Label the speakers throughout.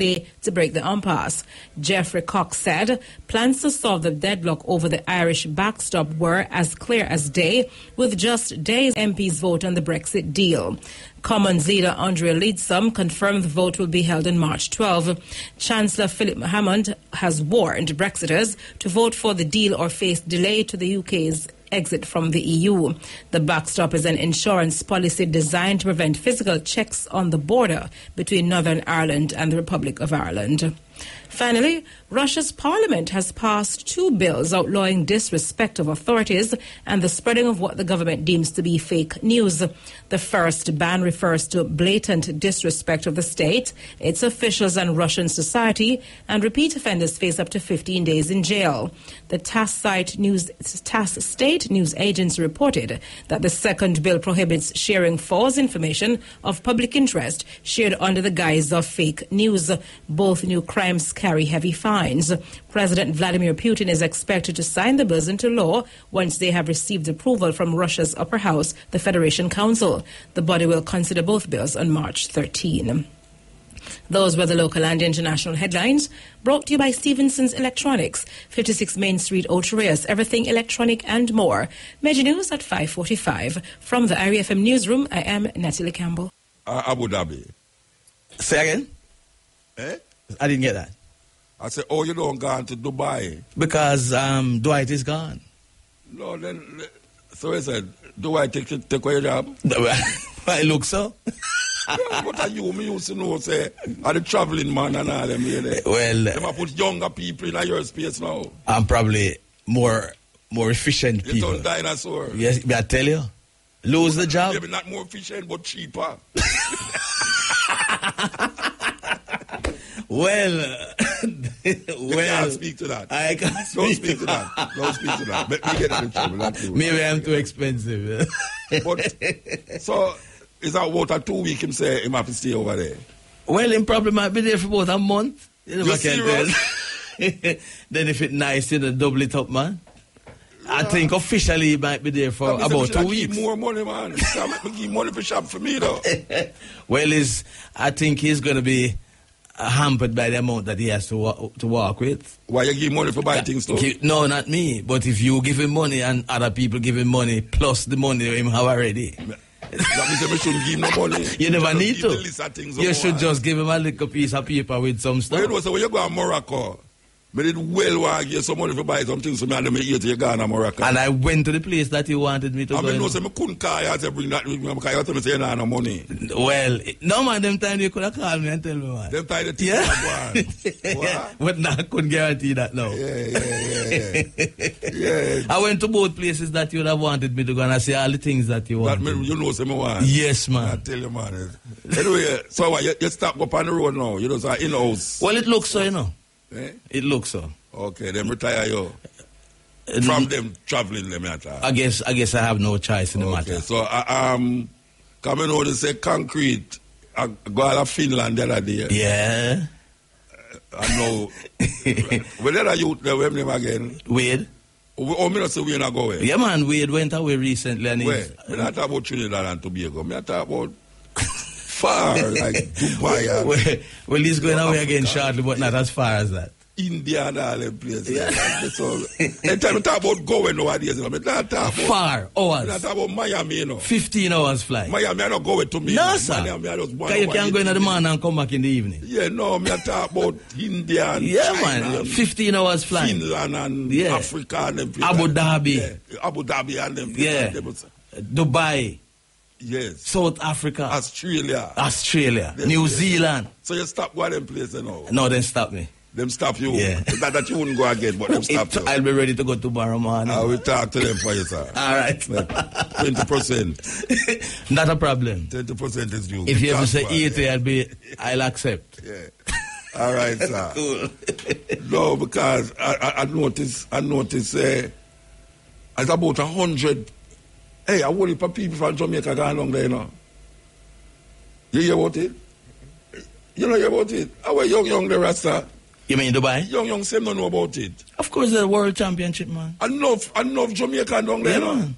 Speaker 1: Friday to break the impasse. Geoffrey Cox said plans to solve the deadlock over the Irish backstop were as clear as day, with just days MPs vote on the Brexit deal. Commons leader Andrea Leadsom confirmed the vote will be held on March 12. Chancellor Philip Hammond has warned Brexiters to vote for the deal or face delay to the UK's exit from the EU. The backstop is an insurance policy designed to prevent physical checks on the border between Northern Ireland and the Republic of Ireland. Finally, Russia's parliament has passed two bills outlawing disrespect of authorities and the spreading of what the government deems to be fake news. The first ban refers to blatant disrespect of the state, its officials, and Russian society, and repeat offenders face up to 15 days in jail. The TASS news TASS state news agency reported that the second bill prohibits sharing false information of public interest shared under the guise of fake news. Both new crimes carry heavy fines. President Vladimir Putin is expected to sign the bills into law once they have received approval from Russia's upper house, the Federation Council. The body will consider both bills on March 13. Those were the local and international headlines brought to you by Stevenson's Electronics, 56 Main Street, Ocho Everything electronic and more. Major news at 5:45 from the IRIE FM newsroom. I am Natalie Campbell.
Speaker 2: Uh, Abu Dhabi.
Speaker 3: Say again?
Speaker 2: Eh?
Speaker 3: I didn't get that.
Speaker 2: I said, oh, you don't gone to Dubai.
Speaker 3: Because um, Dwight is gone.
Speaker 2: No, then, so I said, do I take, take away your job?
Speaker 3: I look so.
Speaker 2: yeah, what are you? Me used to know, say, are the traveling man and all them here.
Speaker 3: Well,
Speaker 2: Them a put younger people in your space now.
Speaker 3: I'm probably more more efficient
Speaker 2: You
Speaker 3: people.
Speaker 2: don't dinosaur.
Speaker 3: Yes, I tell you? Lose the job.
Speaker 2: Maybe not more efficient, but cheaper.
Speaker 3: Well,
Speaker 2: You
Speaker 3: well,
Speaker 2: can't speak to that.
Speaker 3: I can't
Speaker 2: Don't
Speaker 3: speak,
Speaker 2: speak to that. Don't speak to that. Let me get in trouble.
Speaker 3: Maybe I'm too expensive.
Speaker 2: But, so, is that what a two week him say him have to stay over there?
Speaker 3: well, him probably might be there for about a month. You know,
Speaker 2: You
Speaker 3: I can tell. then if it's nice, you know, double it up, man. I think officially he might be there for about
Speaker 2: him shoulda
Speaker 3: two
Speaker 2: give
Speaker 3: weeks.
Speaker 2: More money, man. Sam, make me give money for shop for me, though.
Speaker 3: Well, he's, I think he's going to be hampered by the amount that he has to wa- to work with.
Speaker 2: Why you give money for buy things, though?
Speaker 3: No, not me. But if you give him money and other people give him money plus the money him have already,
Speaker 2: That means we shouldn't give no money.
Speaker 3: you never need to.
Speaker 2: the list of things
Speaker 3: You should just give him a little piece of paper with some stuff.
Speaker 2: you know, so when you go to Morocco, me did well want to give some money for buy some things for me and then me eat you to Morocco.
Speaker 3: And I went to the place that he wanted me to
Speaker 2: I
Speaker 3: go.
Speaker 2: mean, no, say me couldn't call you say bring that with me because you tell me say you don't have money.
Speaker 3: Well, no man, them time you could have called me and tell me man.
Speaker 2: Them tie the thing
Speaker 3: Yeah.
Speaker 2: yeah. What?
Speaker 3: but nah, I couldn't guarantee that now.
Speaker 2: Yeah, yeah, yeah, yeah.
Speaker 3: I went to both places that you would have wanted me to go and I say all the things that you
Speaker 2: That
Speaker 3: wanted.
Speaker 2: mean, you know, say me want.
Speaker 3: Yes,
Speaker 2: I
Speaker 3: man.
Speaker 2: tell you, man. Anyway, so what, you, you stop up on the road now. You know, so in-house.
Speaker 3: Well, it looks so, you know.
Speaker 2: Eh?
Speaker 3: It looks so.
Speaker 2: Okay, them retire you.
Speaker 3: Uh,
Speaker 2: From them traveling, them matter.
Speaker 3: I guess I guess I have no choice in the
Speaker 2: Okay,
Speaker 3: matter.
Speaker 2: so uh, um, coming out and say concrete. I go out of Finland the other day.
Speaker 3: Yeah.
Speaker 2: I know. Where I youth there? Where name again?
Speaker 3: Wade.
Speaker 2: Oh, me not say we not go away.
Speaker 3: Yeah, man. Wade went away recently and
Speaker 2: Where? Me not talk about Trinidad and Tobago. Me not talk about far like Dubai
Speaker 3: well, well, he's going away again shortly, but not as far as that.
Speaker 2: India and all them places. Like, so, anytime I talk about going nowadays, you know, not talk about
Speaker 3: Far hours.
Speaker 2: talk about Miami, you know.
Speaker 3: 15 hours flight.
Speaker 2: Miami, I not go to me.
Speaker 3: No,
Speaker 2: man.
Speaker 3: sir.
Speaker 2: Miami, I just
Speaker 3: Because you can go in the morning and come back in the evening.
Speaker 2: Yeah, no, me I talk about India and
Speaker 3: Yeah,
Speaker 2: China
Speaker 3: man. 15 hours flight.
Speaker 2: Finland and
Speaker 3: Yeah.
Speaker 2: Africa and them places.
Speaker 3: Abu Dhabi.
Speaker 2: Yeah, Abu Dhabi and them places.
Speaker 3: Yeah. Dubai,
Speaker 2: Yes.
Speaker 3: South Africa,
Speaker 2: Australia.
Speaker 3: Australia,
Speaker 2: Yes,
Speaker 3: New
Speaker 2: yes.
Speaker 3: Zealand.
Speaker 2: So you stop going them places now.
Speaker 3: No, then stop me.
Speaker 2: Them stop you.
Speaker 3: Yeah.
Speaker 2: It's not that you wouldn't go again, but them stop
Speaker 3: It-
Speaker 2: you.
Speaker 3: I'll be ready to go tomorrow morning.
Speaker 2: I will talk to them for you, sir.
Speaker 3: All right.
Speaker 2: Twenty percent.
Speaker 3: Not a problem.
Speaker 2: Twenty percent is due.
Speaker 3: If you ever say. 80, I'll be, I'll accept.
Speaker 2: Yeah. All right, sir.
Speaker 3: Cool.
Speaker 2: No, because I, I, I noticed, I noticed, uh, it's about a hundred. Hey, I worry for people from Jamaica going along there, you know. You hear about it? You know hear about it? Our young, young, the Rasta.
Speaker 3: You mean Dubai?
Speaker 2: Young, young, same don't know about it.
Speaker 3: Of course, the World Championship, man.
Speaker 2: Enough, enough Jamaican down there,
Speaker 3: Yeah,
Speaker 2: you know.
Speaker 3: man.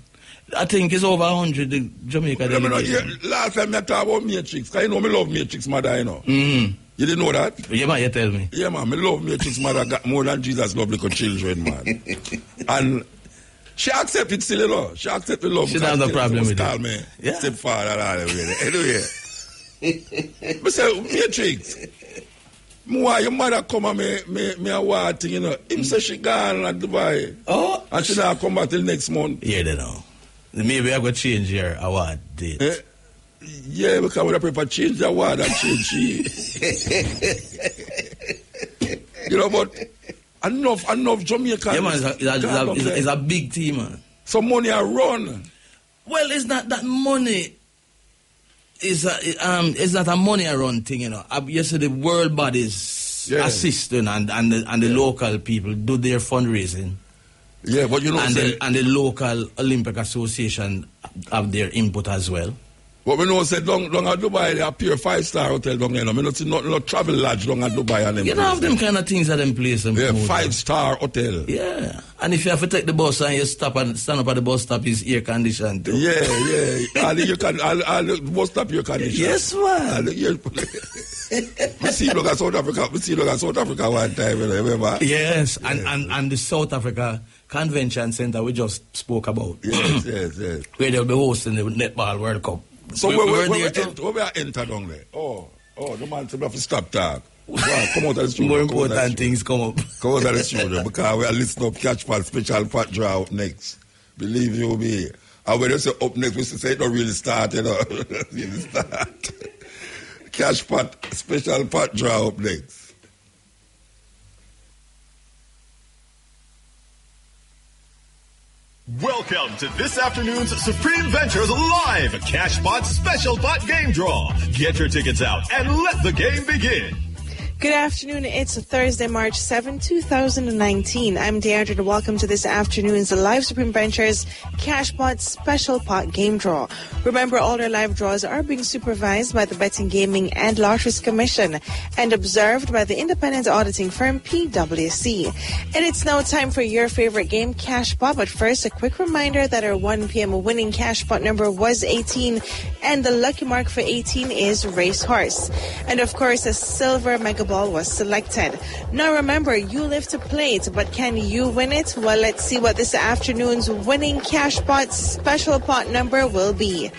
Speaker 3: I think it's over 100 the Jamaica
Speaker 2: Let me
Speaker 3: delegation.
Speaker 2: yeah, last time I talk about Matrix, because you know me love Matrix, mother, you know.
Speaker 3: Mm-hmm.
Speaker 2: You didn't know that?
Speaker 3: Yeah, man, you tell me.
Speaker 2: Yeah, man. Me love Matrix mother more than Jesus love little children, man. and she accepted still, you know. She accepted love.
Speaker 3: She don't have no problem
Speaker 2: she
Speaker 3: with it.
Speaker 2: me
Speaker 3: Yeah.
Speaker 2: stepfather and all that. Anyway. Me say, Matrix, me why your mother come and me, me, me a war thing, you know. Him say she gone at Dubai.
Speaker 3: Oh.
Speaker 2: And she not come back till next month.
Speaker 3: Yeah, they know. Maybe I go change your award date.
Speaker 2: Eh? Yeah, because I prefer to change the word and change she. you know, but enough, enough Jamaican.
Speaker 3: Yeah, man, it's a, it's a, it's a, it's a, it's big team, man.
Speaker 2: Some money I run.
Speaker 3: Well, it's not that money. Is a, um, it's not a money I run thing, you know. Uh, You see, the world bodies
Speaker 2: Yeah.
Speaker 3: assisting and and the, and the local people do their fundraising,
Speaker 2: Yeah, but you know,
Speaker 3: and the, and the local Olympic Association have their input as well.
Speaker 2: But we know say down, down at Dubai, they appear five star hotel down there. No, me not see nothing, no travel lodge down at Dubai and them.
Speaker 3: You don't have them kind of things at them place. them
Speaker 2: Yeah, five star hotel.
Speaker 3: Yeah, and if you have to take the bus and you stop and stand up at the bus stop, is air conditioned too.
Speaker 2: Yeah, yeah. all you can, all, all the bus stop you can.
Speaker 3: Yes, man.
Speaker 2: We see look at South Africa. We see look at South Africa one time. Remember?
Speaker 3: Yes, and, and, and the South Africa Convention Center we just spoke about,
Speaker 2: Yes, yes, yes.
Speaker 3: where they'll be hosting the Netball World Cup.
Speaker 2: So
Speaker 3: we,
Speaker 2: where,
Speaker 3: we
Speaker 2: where, where, where, ent- where we are enter down there? Oh, oh, the man said we have to stop talk. Wow, come out of the studio.
Speaker 3: More
Speaker 2: come out of the
Speaker 3: important things come up.
Speaker 2: Come out of the studio because we are listening up Cash Pot Special Pot Draw up next. Believe you me. And when they say up next, we say it don't really start, you know. really start. Cash Pot Special Pot Draw up next.
Speaker 4: Welcome to this afternoon's Supreme Ventures Live Cash Pot Special Pot Game Draw. Get your tickets out and let the game begin.
Speaker 5: Good afternoon. It's Thursday, March 7, 2019. I'm Deandra and welcome to this afternoon's live Supreme Ventures Cash Pot Special Pot Game Draw. Remember, all our live draws are being supervised by the Betting Gaming and Lotteries Commission and observed by the independent auditing firm PwC. And it's now time for your favorite game, Cash Pot. But first, a quick reminder that our 1 p.m. winning Cash Pot number was 18 and the lucky mark for 18 is Racehorse. And of course, a silver mega ball was selected. Now remember, you live to play it, but can you win it? Well, let's see what this afternoon's winning cash pot special pot number will be.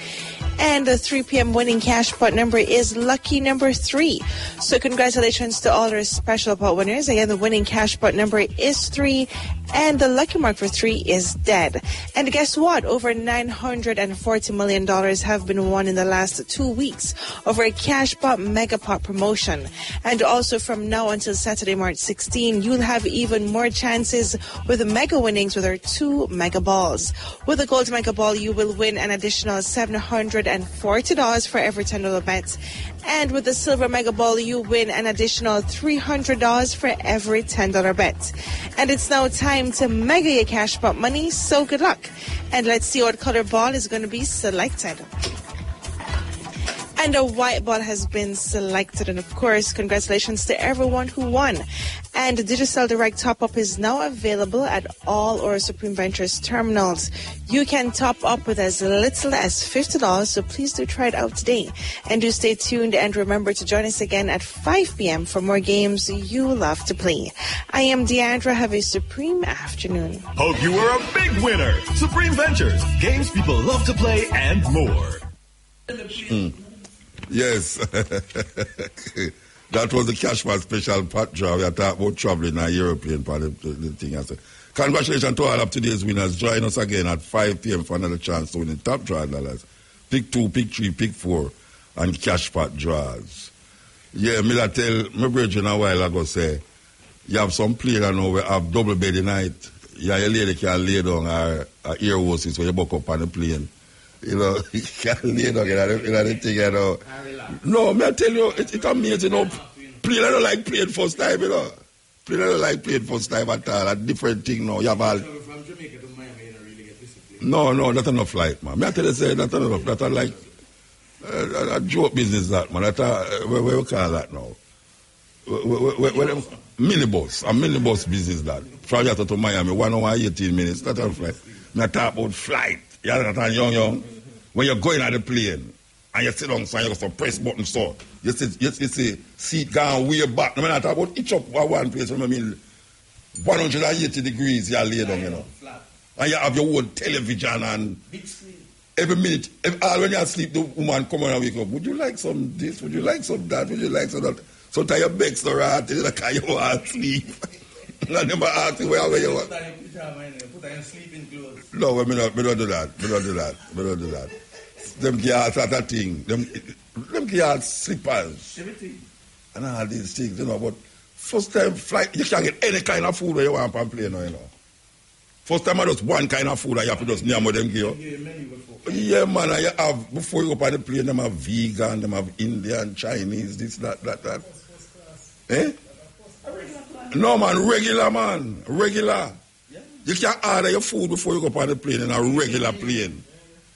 Speaker 5: And the 3 p.m. winning cash pot number is lucky number three. So congratulations to all our special pot winners. Again, the winning cash pot number is three and the lucky mark for three is dead. And guess what? Over $940 million have been won in the last two weeks over a cash pot mega pot promotion. And also from now until Saturday, March 16, you'll have even more chances with mega winnings with our two mega balls. With the gold mega ball, you will win an additional $740 for every $10 bet. And with the silver mega ball, you win an additional $300 for every $10 bet. And it's now time to mega your cash pot money, so good luck. And let's see what color ball is going to be selected. And a white ball has been selected. And of course, congratulations to everyone who won. And Digicel Direct Top Up is now available at all our Supreme Ventures terminals. You can top up with as little as $50, so please do try it out today. And do stay tuned and remember to join us again at 5 p.m. for more games you love to play. I am Deandra. Have a supreme afternoon.
Speaker 4: Hope you were a big winner. Supreme Ventures, games people love to play and more. Mm.
Speaker 2: Yes. that was the Cashman special pot draw. We are talking about traveling and European part of the, thing. I said. Congratulations to all of today's winners. Join us again at 5 p.m. for another chance to win the top draw dollars. Pick two, pick three, pick four, and cash draws. Yeah, me that tell my brethren a while ago say, you have some player now we have double bed night. Yeah, your lady can lay down her, her ear hoses when you buck up on the plane. You know, you can lay down in the, in the thing, you know. No, me I tell you, it, it amazing, you know. Player don't like playing first time, you know. Player don't like playing first time at all. A different thing now. You have all... No, no, that's enough flight, man. Me I tell you, say, that's enough. That's like uh, a joke business, that, man. That's a, uh, what, what we call that now? What, what, what, minibus, a minibus business that. From here to Miami, one hour, 18 minutes. That's a flight. Me I talk about flight. That's a young, young. When you're going at the plane, and you sit down so you just press button so you see you, you see seat gone way back. No matter talk about each up at one place, I mean 180 degrees you lay down, you know. And you have your own television and every minute, if, all when you sleep, the woman come and wake up. Would you like some this? Would you like some that? Would you like some that? Sometimes your back's the right, you like you want to sleep. and them ask you where, you want.
Speaker 3: Put on sleeping clothes.
Speaker 2: No, we don't, we don't do that. We don't do that. We don't do that. Them girls are that thing. Them, them girls slippers
Speaker 3: Everything.
Speaker 2: and all these things, you know. But first time flight, you can't get any kind of food where you want on plane, you know. First time I just one kind of food that you have to just name them give.
Speaker 3: Yeah.
Speaker 2: Yeah, man, you have, before you go on the plane, them have vegan, them have Indian, Chinese, this, that, that, that. Eh? No, man, regular, man, regular. You can't order your food before you go on the plane in a regular plane.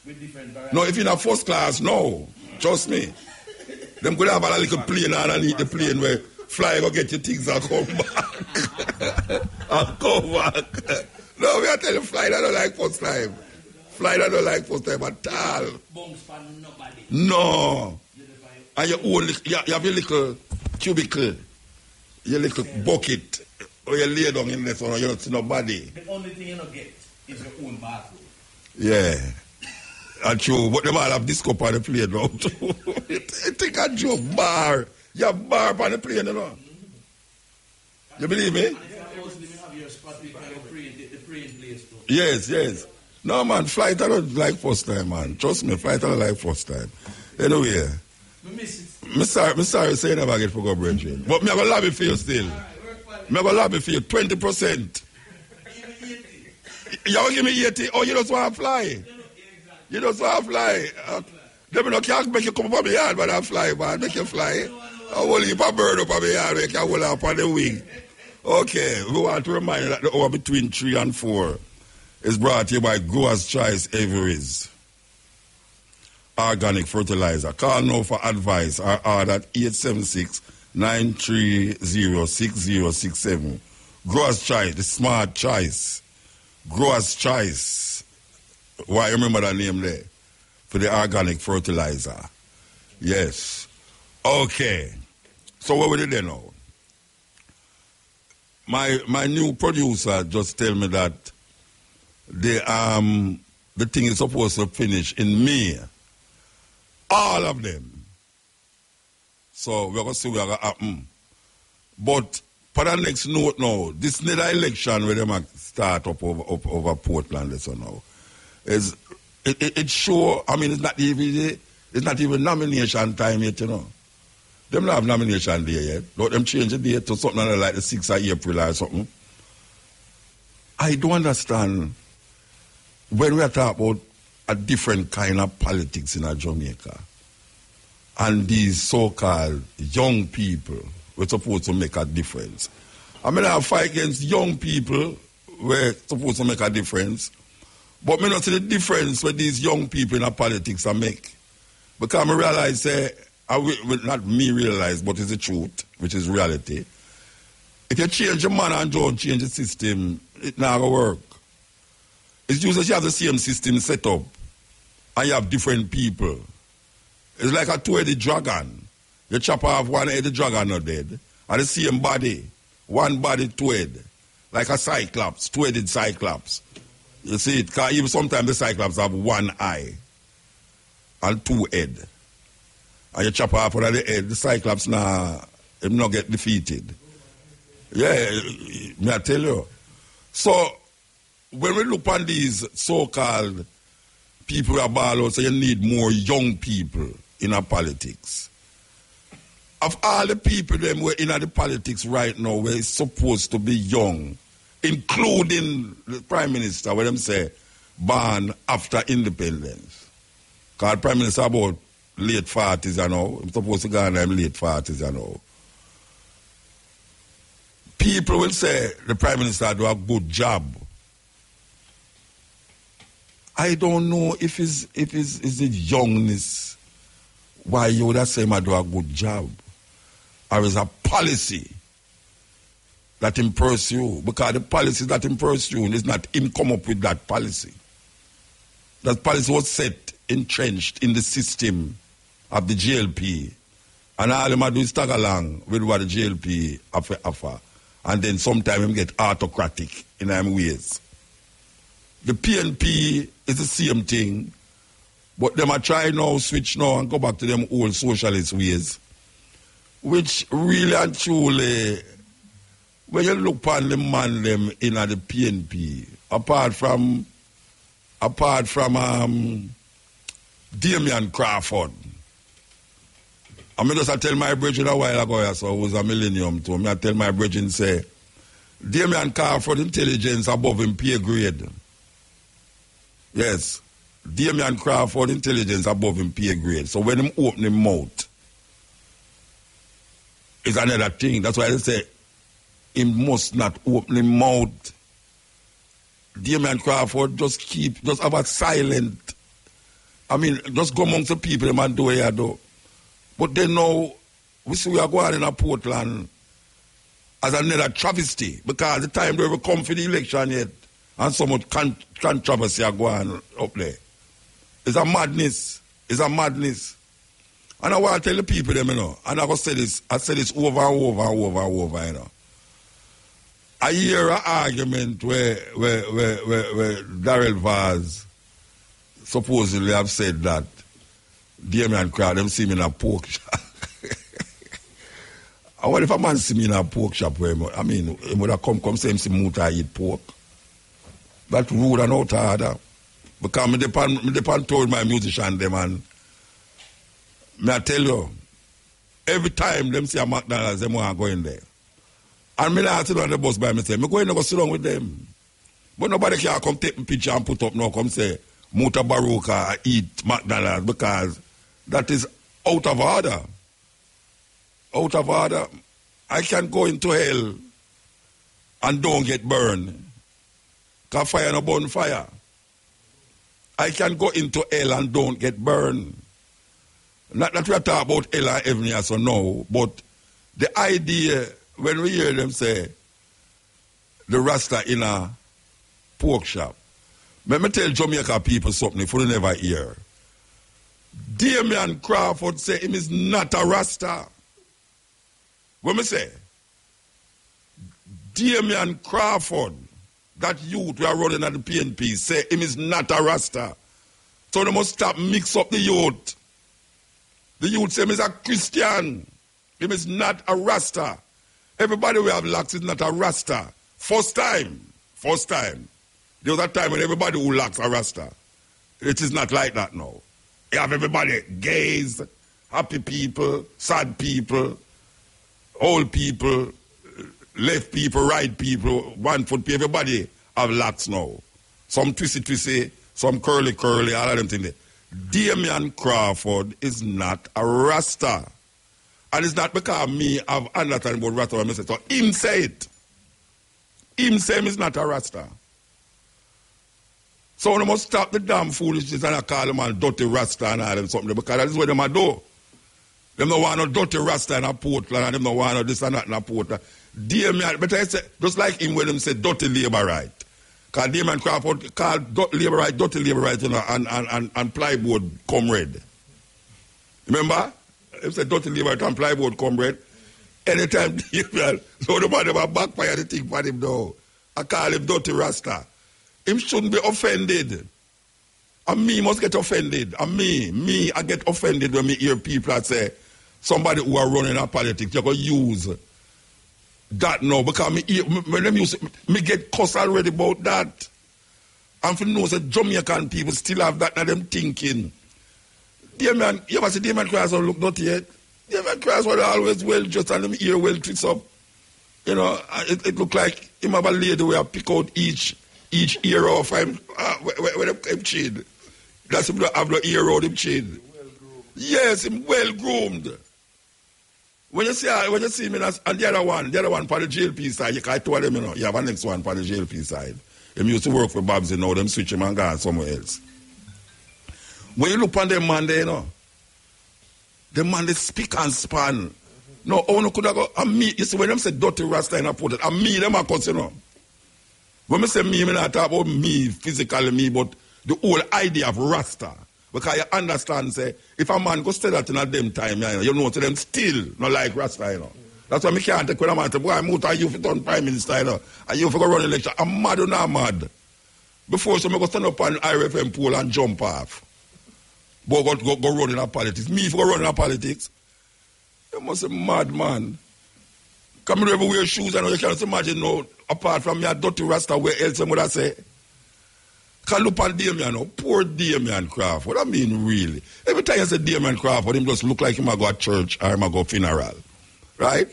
Speaker 3: With different varieties.
Speaker 2: No, if you're in a first class, no. Trust me. Them could have a little plane underneath the plane where fly go get your things and come back. and come back. No, we are telling you, fly that don't like first time. Fly that don't like first time at all.
Speaker 3: Nobody.
Speaker 2: No. And your own, you have your little cubicle, your little bucket, or you lay down in there so you don't see nobody.
Speaker 3: The only thing you don't get is your own bathroom.
Speaker 2: Yeah. And true, but them all have disco on the plane now too. think a joke bar. You have bar on the plane, you know. You believe me?
Speaker 3: The, the.
Speaker 2: Yes, yes. No man, flight I don't like first time, man. Trust me, flight I don't like first time. Anyway, me sorry, me sorry say you never get for go brethren. But me have a lobby for you still. Me have a lobby for you, 20%. You want give me 80? Oh, you just want to fly? You just want to fly? Uh, them no can't make you come up on the yard, but I fly, man. Make you fly. I will leave a bird up on the yard, make you hold up on the wing. Okay, we want to remind you that the hour between 3 and 4 is brought to you by Growers Choice Avery's Organic Fertilizer. Call now for advice or order at 876 930 6067. Growers Choice, the smart choice. Growers Choice. Why remember that name there? For the organic fertilizer. Yes. Okay. So what we did there now? My my new producer just tell me that the um the thing is supposed to finish in May. All of them. So we're gonna see what's gonna happen. But for the next note now, this next election where them a start up over up over Portland so now is it, it, it sure I mean it's not even it's not even nomination time yet, you know. Them not have nomination day yet. Let them change the date to something like the 6th of April or something. I don't understand when we are talking about a different kind of politics in Jamaica and these so-called young people were supposed to make a difference. I mean, I fight against young people were supposed to make a difference, but me not see the difference what these young people in a politics are make. Because I realize, uh, I will, not me realize, but it's the truth, which is reality. If you change your man and don't change the system, it not gonna work. It's just that you have the same system set up, and you have different people. It's like a two-headed dragon. You chop off one head, the dragon not dead. And the same body, one body, two head. Like a cyclops, two-headed cyclops. You see it, 'cause even sometimes the cyclops have one eye and two head. And you chop off one of the head, the cyclops now, him not get defeated. Yeah, may I tell you? So, when we look on these so-called people who are say you need more young people in our politics. Of all the people them were in the politics right now, we're supposed to be young, including the Prime Minister, where them say, born after independence. Because Prime Minister about late 40s you know. I'm supposed to go in them late 40s you know. People will say the Prime Minister do a good job. I don't know if it's if it's, is it youngness why you would have say him do a good job. Or is a policy that him pursue. Because the policy that him pursue is not him come up with that policy. That policy was set, entrenched in the system of the JLP. And all them do is tag along with what the JLP offer. offer. And then sometimes him get autocratic in them ways. The PNP is the same thing, but them are trying now switch now and go back to them old socialist ways, which really and truly, when you look upon the man them in the PNP, apart from apart from um, Damian Crawford. I mean, just I tell my brethren a while ago, so it was a millennium to me. I tell my brethren, say, Damian Crawford intelligence above him grade. Yes. Damian Crawford intelligence above him grade. So when him open him mouth, it's another thing. That's why I say, he must not open his mouth. Damian Crawford just keep, just have a silent I mean, just go amongst the people and do it, do. But then now, we see we are going in a Portland as another travesty because the time they will come for the election yet and so much con- controversy are going up there. It's a madness. It's a madness. And I want to tell the people them, you know, and I will say this, I say this over and over and over and over, you know. I hear an argument where where where where, where Daryl Vaz supposedly have said that Damian Crawford, them see me in a pork shop. I wonder if a man see me in a pork shop where, I mean, he would have come, come say him see Muta eat pork. That rude and out harder. Because me depend, me depend told my musician them and me I tell you, every time them see a McDonald's, them want to go in there. And me not sit on the bus by myself. Me go in and go sit down with them. But nobody can come take me picture and put up now, come say, Mutabaruka eat McDonald's because that is out of order. Out of order. I can go into hell and don't get burned. Because fire no burn fire. I can go into hell and don't get burned. Not that we are talking about hell and heaven or no, but the idea when we hear them say the Rasta in a pork shop, let me tell Jamaica people something if you never hear. Damian Crawford say him is not a Rasta. What me say? Damian Crawford, that youth we are running at the PNP, say him is not a Rasta. So they must stop mix up the youth. The youth say him is a Christian. Him is not a Rasta. Everybody we have locks is not a Rasta. First time. First time. There was a time when everybody who lacks a rasta. It is not like that now. You have everybody, gays, happy people, sad people, old people, left people, right people, one foot people, everybody have locks now. Some twisty twisty, some curly curly, all of them things. Damian Crawford is not a rasta. And it's not because me have understand about rasta when I say so. Him say it. Him say is not a rasta. So we must stop the damn foolishness and I call them all dirty rasta and all them something because that is what them do. Them don't want no dirty rasta in a Portland and them don't want no this and that in a Portland. Damian, but I say, just like him when them say dirty labor right. Because Damian Crawford called labor right, dirty labor right, you know, and, and, and, and plyboard comrade. Remember? He said dirty labor right and plyboard comrade. Anytime so the man never backfire the thing for him though. I call him dirty rasta him shouldn't be offended. And me must get offended. And me, me, I get offended when me hear people that say somebody who are running a politics, you're to use that now. Because me, when them use, me get cussed already about that. And for know that Jamaican people still have that now them thinking. Dear man, you ever see Damien Cross look not yet? Damien Cross was always well just and them ear well twist up. You know, it, it look like him have a lady where pick out each each ear off him uh, when him, him chin. That's him have no ear on him chin. Yes, him well groomed. When you see when you see me and the other one, the other one for the JLP side, you can't tell them, you know, you have a next one for the JLP side. Him used to work for Babs, you know, them switch him and go somewhere else. When you look on them man there, you know, the man they speak and span. No, oh could have go and me, you see when them say dirty rasta and I put it, and me them are you know. When I say me, I not talk about me, physically me, but the whole idea of Rasta. Because you understand, say, if a man go stay that in a them time, you know, you know to them still not like Rasta, you know. That's why me can't take when a man say, boy, I'm out of you for turn prime minister, you know. And you for go run election. I'm mad or not mad. Before so me go stand up on IRIE FM pool and jump off. But go, go, go run in a politics. Me for go run in a politics. You must be mad, man. Come here, wear shoes, and you can't imagine no, apart from your dirty rasta, where else would I say? Can look on Damien, no, poor Damien Crawford. What I mean, really? Every time you say Damien Crawford, him just look like him a go to church or him a go funeral. Right?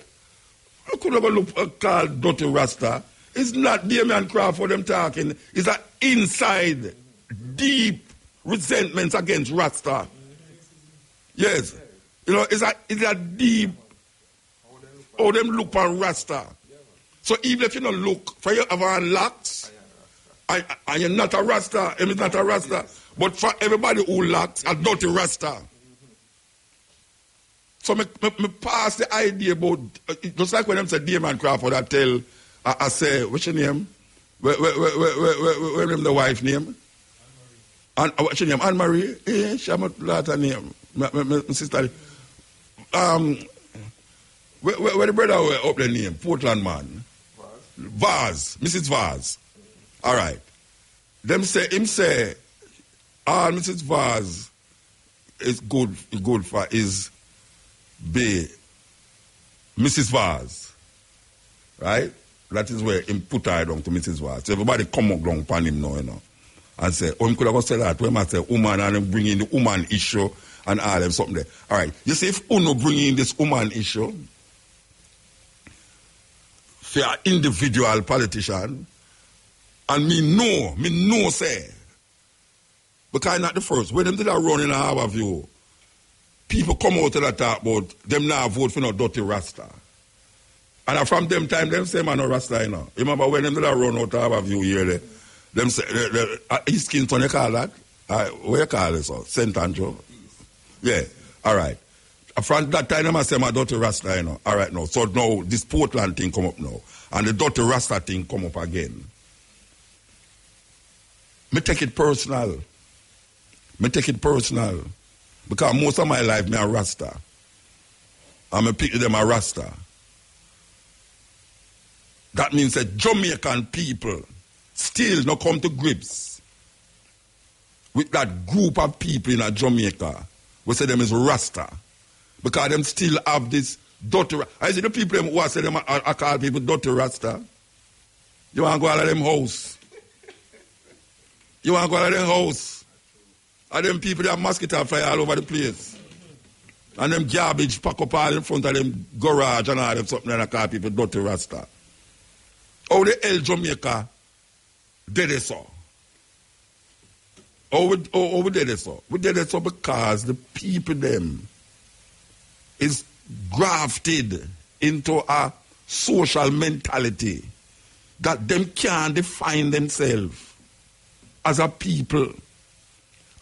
Speaker 2: I could a look uh, called Dirty Rasta. It's not Damien Crawford them talking. It's an inside, deep resentment against Rasta. Yes. You know, it's a, it's a deep, oh, them look on Rasta. So even if you don't look, for you have locks, and, and you're not a Rasta, him is not a Rasta, but for everybody who locks, a Rasta. So me, me, me pass the idea about, uh, just like when them say Damon Crawford, I tell, I, I say, what's your name? Where, where, where, where, where, where, where the wife name? Uh, what's your name? Anne Marie? Yeah, she have a lot of name. My, my, my sister. Um, where, where, where the brother were up the name? Portland man. Vaz. Mrs. Vaz. All right. Them say, him say, all Mrs. Vaz is good, good for is be Mrs. Vaz. Right? That is where him put her down to Mrs. Vaz. So everybody come up down upon him now, you know. And say, oh, him could have said that when I say woman and then bring in the woman issue and all them something there. All right. You see, if Uno bring in this woman issue, for an individual politician, and me know, me know say, because I'm not the first. When them did that run in a Harbour View, people come out to that talk about them now vote for no dirty Rasta. And from them time, them say man no Rasta, you know. Remember when them did that run out to Harbour View here, them say, they, they, uh, East Kingston, you call that? Uh, where you call it, so? St. Andrew? Yeah, all right. From that time, I say my daughter Rasta, you know. All right, now. So now this Portland thing come up now. And the daughter Rasta thing come up again. Me take it personal. Me take it personal. Because most of my life, me a Rasta. I'm a pick them a Rasta. That means that Jamaican people still not come to grips with that group of people in Jamaica. We say them is Rasta. Because them still have this dirty I see the people who I say them I, I people dirty Rasta. You want to go out of them house. You want to go out of them house. And them people that mosquito fly all over the place. And them garbage pack up all in front of them garage and all them something and I call people dirty Rasta. How the hell Jamaica did so? Oh, how we, how, how we did it so? We did so because the people them is grafted into a social mentality that them can't define themselves as a people.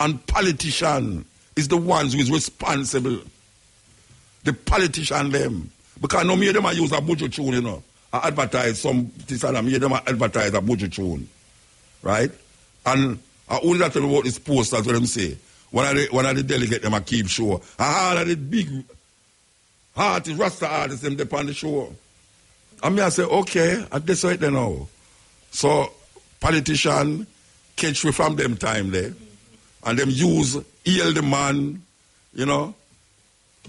Speaker 2: And politician is the ones who is responsible. The politician them. Because no me them I use a budget tune, you know. I advertise some this and me them I advertise a budget tune. Right? And I only tell about this posters what them say. One of the one of the delegate them I keep show. All of the big artists, Rasta artists them they on the show. And me I say, okay, I right then now. So politician catch me from them time there. And them use the man, you know,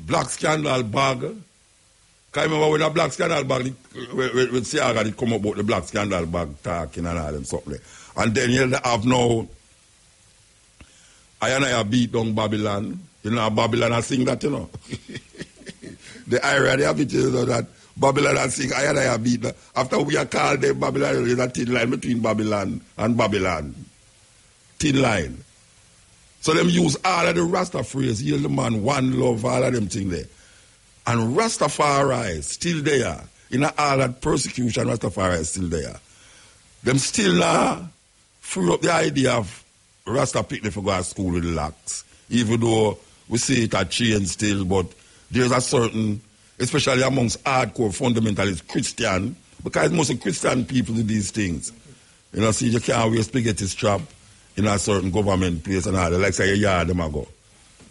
Speaker 2: black scandal bag. Can remember when a black scandal bag, with, with, with Seaga, they come up about the black scandal bag talking and all them something. And then you have now, I and I beat down Babylon. You know, Babylon I sing that, you know. the they have it, you know, that Babylon and sing, I and I beat. After we are called them Babylon, there's a thin line between Babylon and Babylon. Thin line. So them use all of the Rasta phrase, heal the man, one love, all of them thing there. And Rastafari is still there. In all that persecution, Rastafari is still there. Them still now free up the idea of Rasta picnic for go to school with locks. Even though we see it a change still, but there's a certain, especially amongst hardcore fundamentalist Christian, because most of Christian people do these things. You know, see, you can't wear spaghetti strap in a certain government place and all that, like say your yard them go.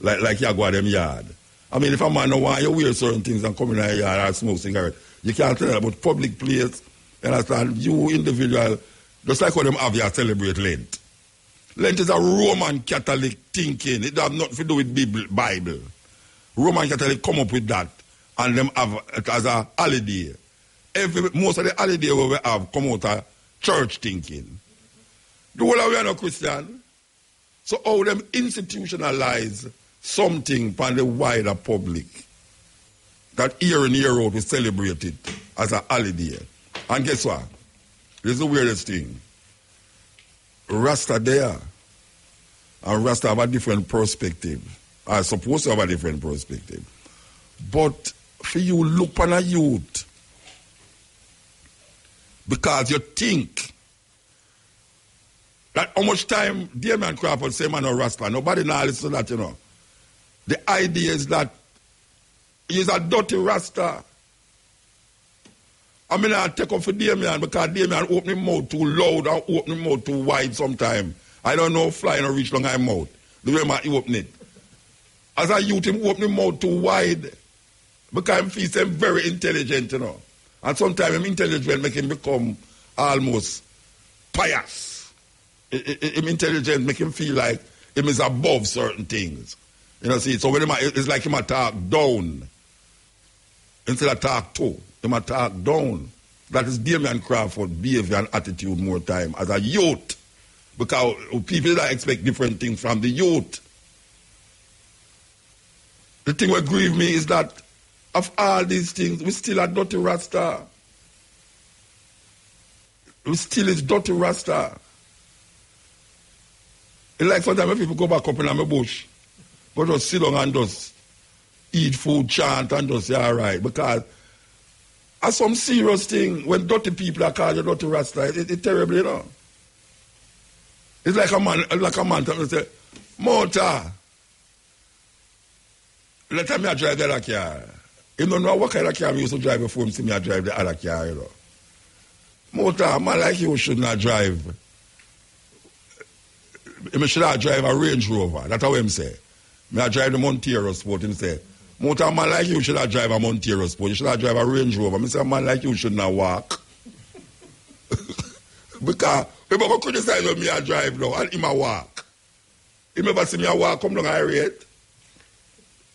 Speaker 2: Like like you go to them yard. I mean if a man no want you wear certain things and come in a yard and smoke cigarette, you can't tell that. But public place, you understand, you individual, just like how them have you celebrate Lent. Lent is a Roman Catholic thinking. It have nothing to do with Bible. Bible. Roman Catholic come up with that and them have it as a holiday. Every, most of the holiday we have come out of church thinking. The whole of we are not Christian. So how them institutionalize something for the wider public that year in year out we celebrate it as a holiday. And guess what? This is the weirdest thing. Rasta there. And Rasta have a different perspective. I suppose to have a different perspective. But for you look on a youth because you think that how much time Damien Crawford say man or Rasta. Nobody now listen to that, you know. The idea is that he's a dirty Rasta. I mean, I take off for Damien because Damien open his mouth too loud and open his mouth too wide sometimes. I don't know flying or reach long my mouth. The way he open it. As I youth, him open his mouth too wide because he feels very intelligent, you know. And sometimes him intelligent make him become almost pious. Him intelligent make him feel like him is above certain things. You know, see, so when him, it's like him attack down instead of talk to. Him talk down. That is Damien Crawford behavior and attitude more time as a youth. Because people that expect different things from the youth. The thing that grieve me is that of all these things, we still are dirty rasta. We still is dirty rasta. It's like sometimes when people go back up in my bush, but just sit down and just eat food, chant, and just say, all right. Because that's some serious thing when dirty people are called dirty rasta. It's it, it terrible, you know. It's like a man, like a man telling say, Muta, let me drive the other car. You don't know what kind of car I used to drive before him see me drive the other car, you know. Muta, man like you should not drive. He should not drive a Range Rover. That's how him say. Me I drive the Montero Sport, him say. Muta, man like you should not drive a Montero Sport. You should not drive a Range Rover. Me say, a man like you should not walk. because people go criticize me I drive now and him a walk. He never see me a walk come down I rate.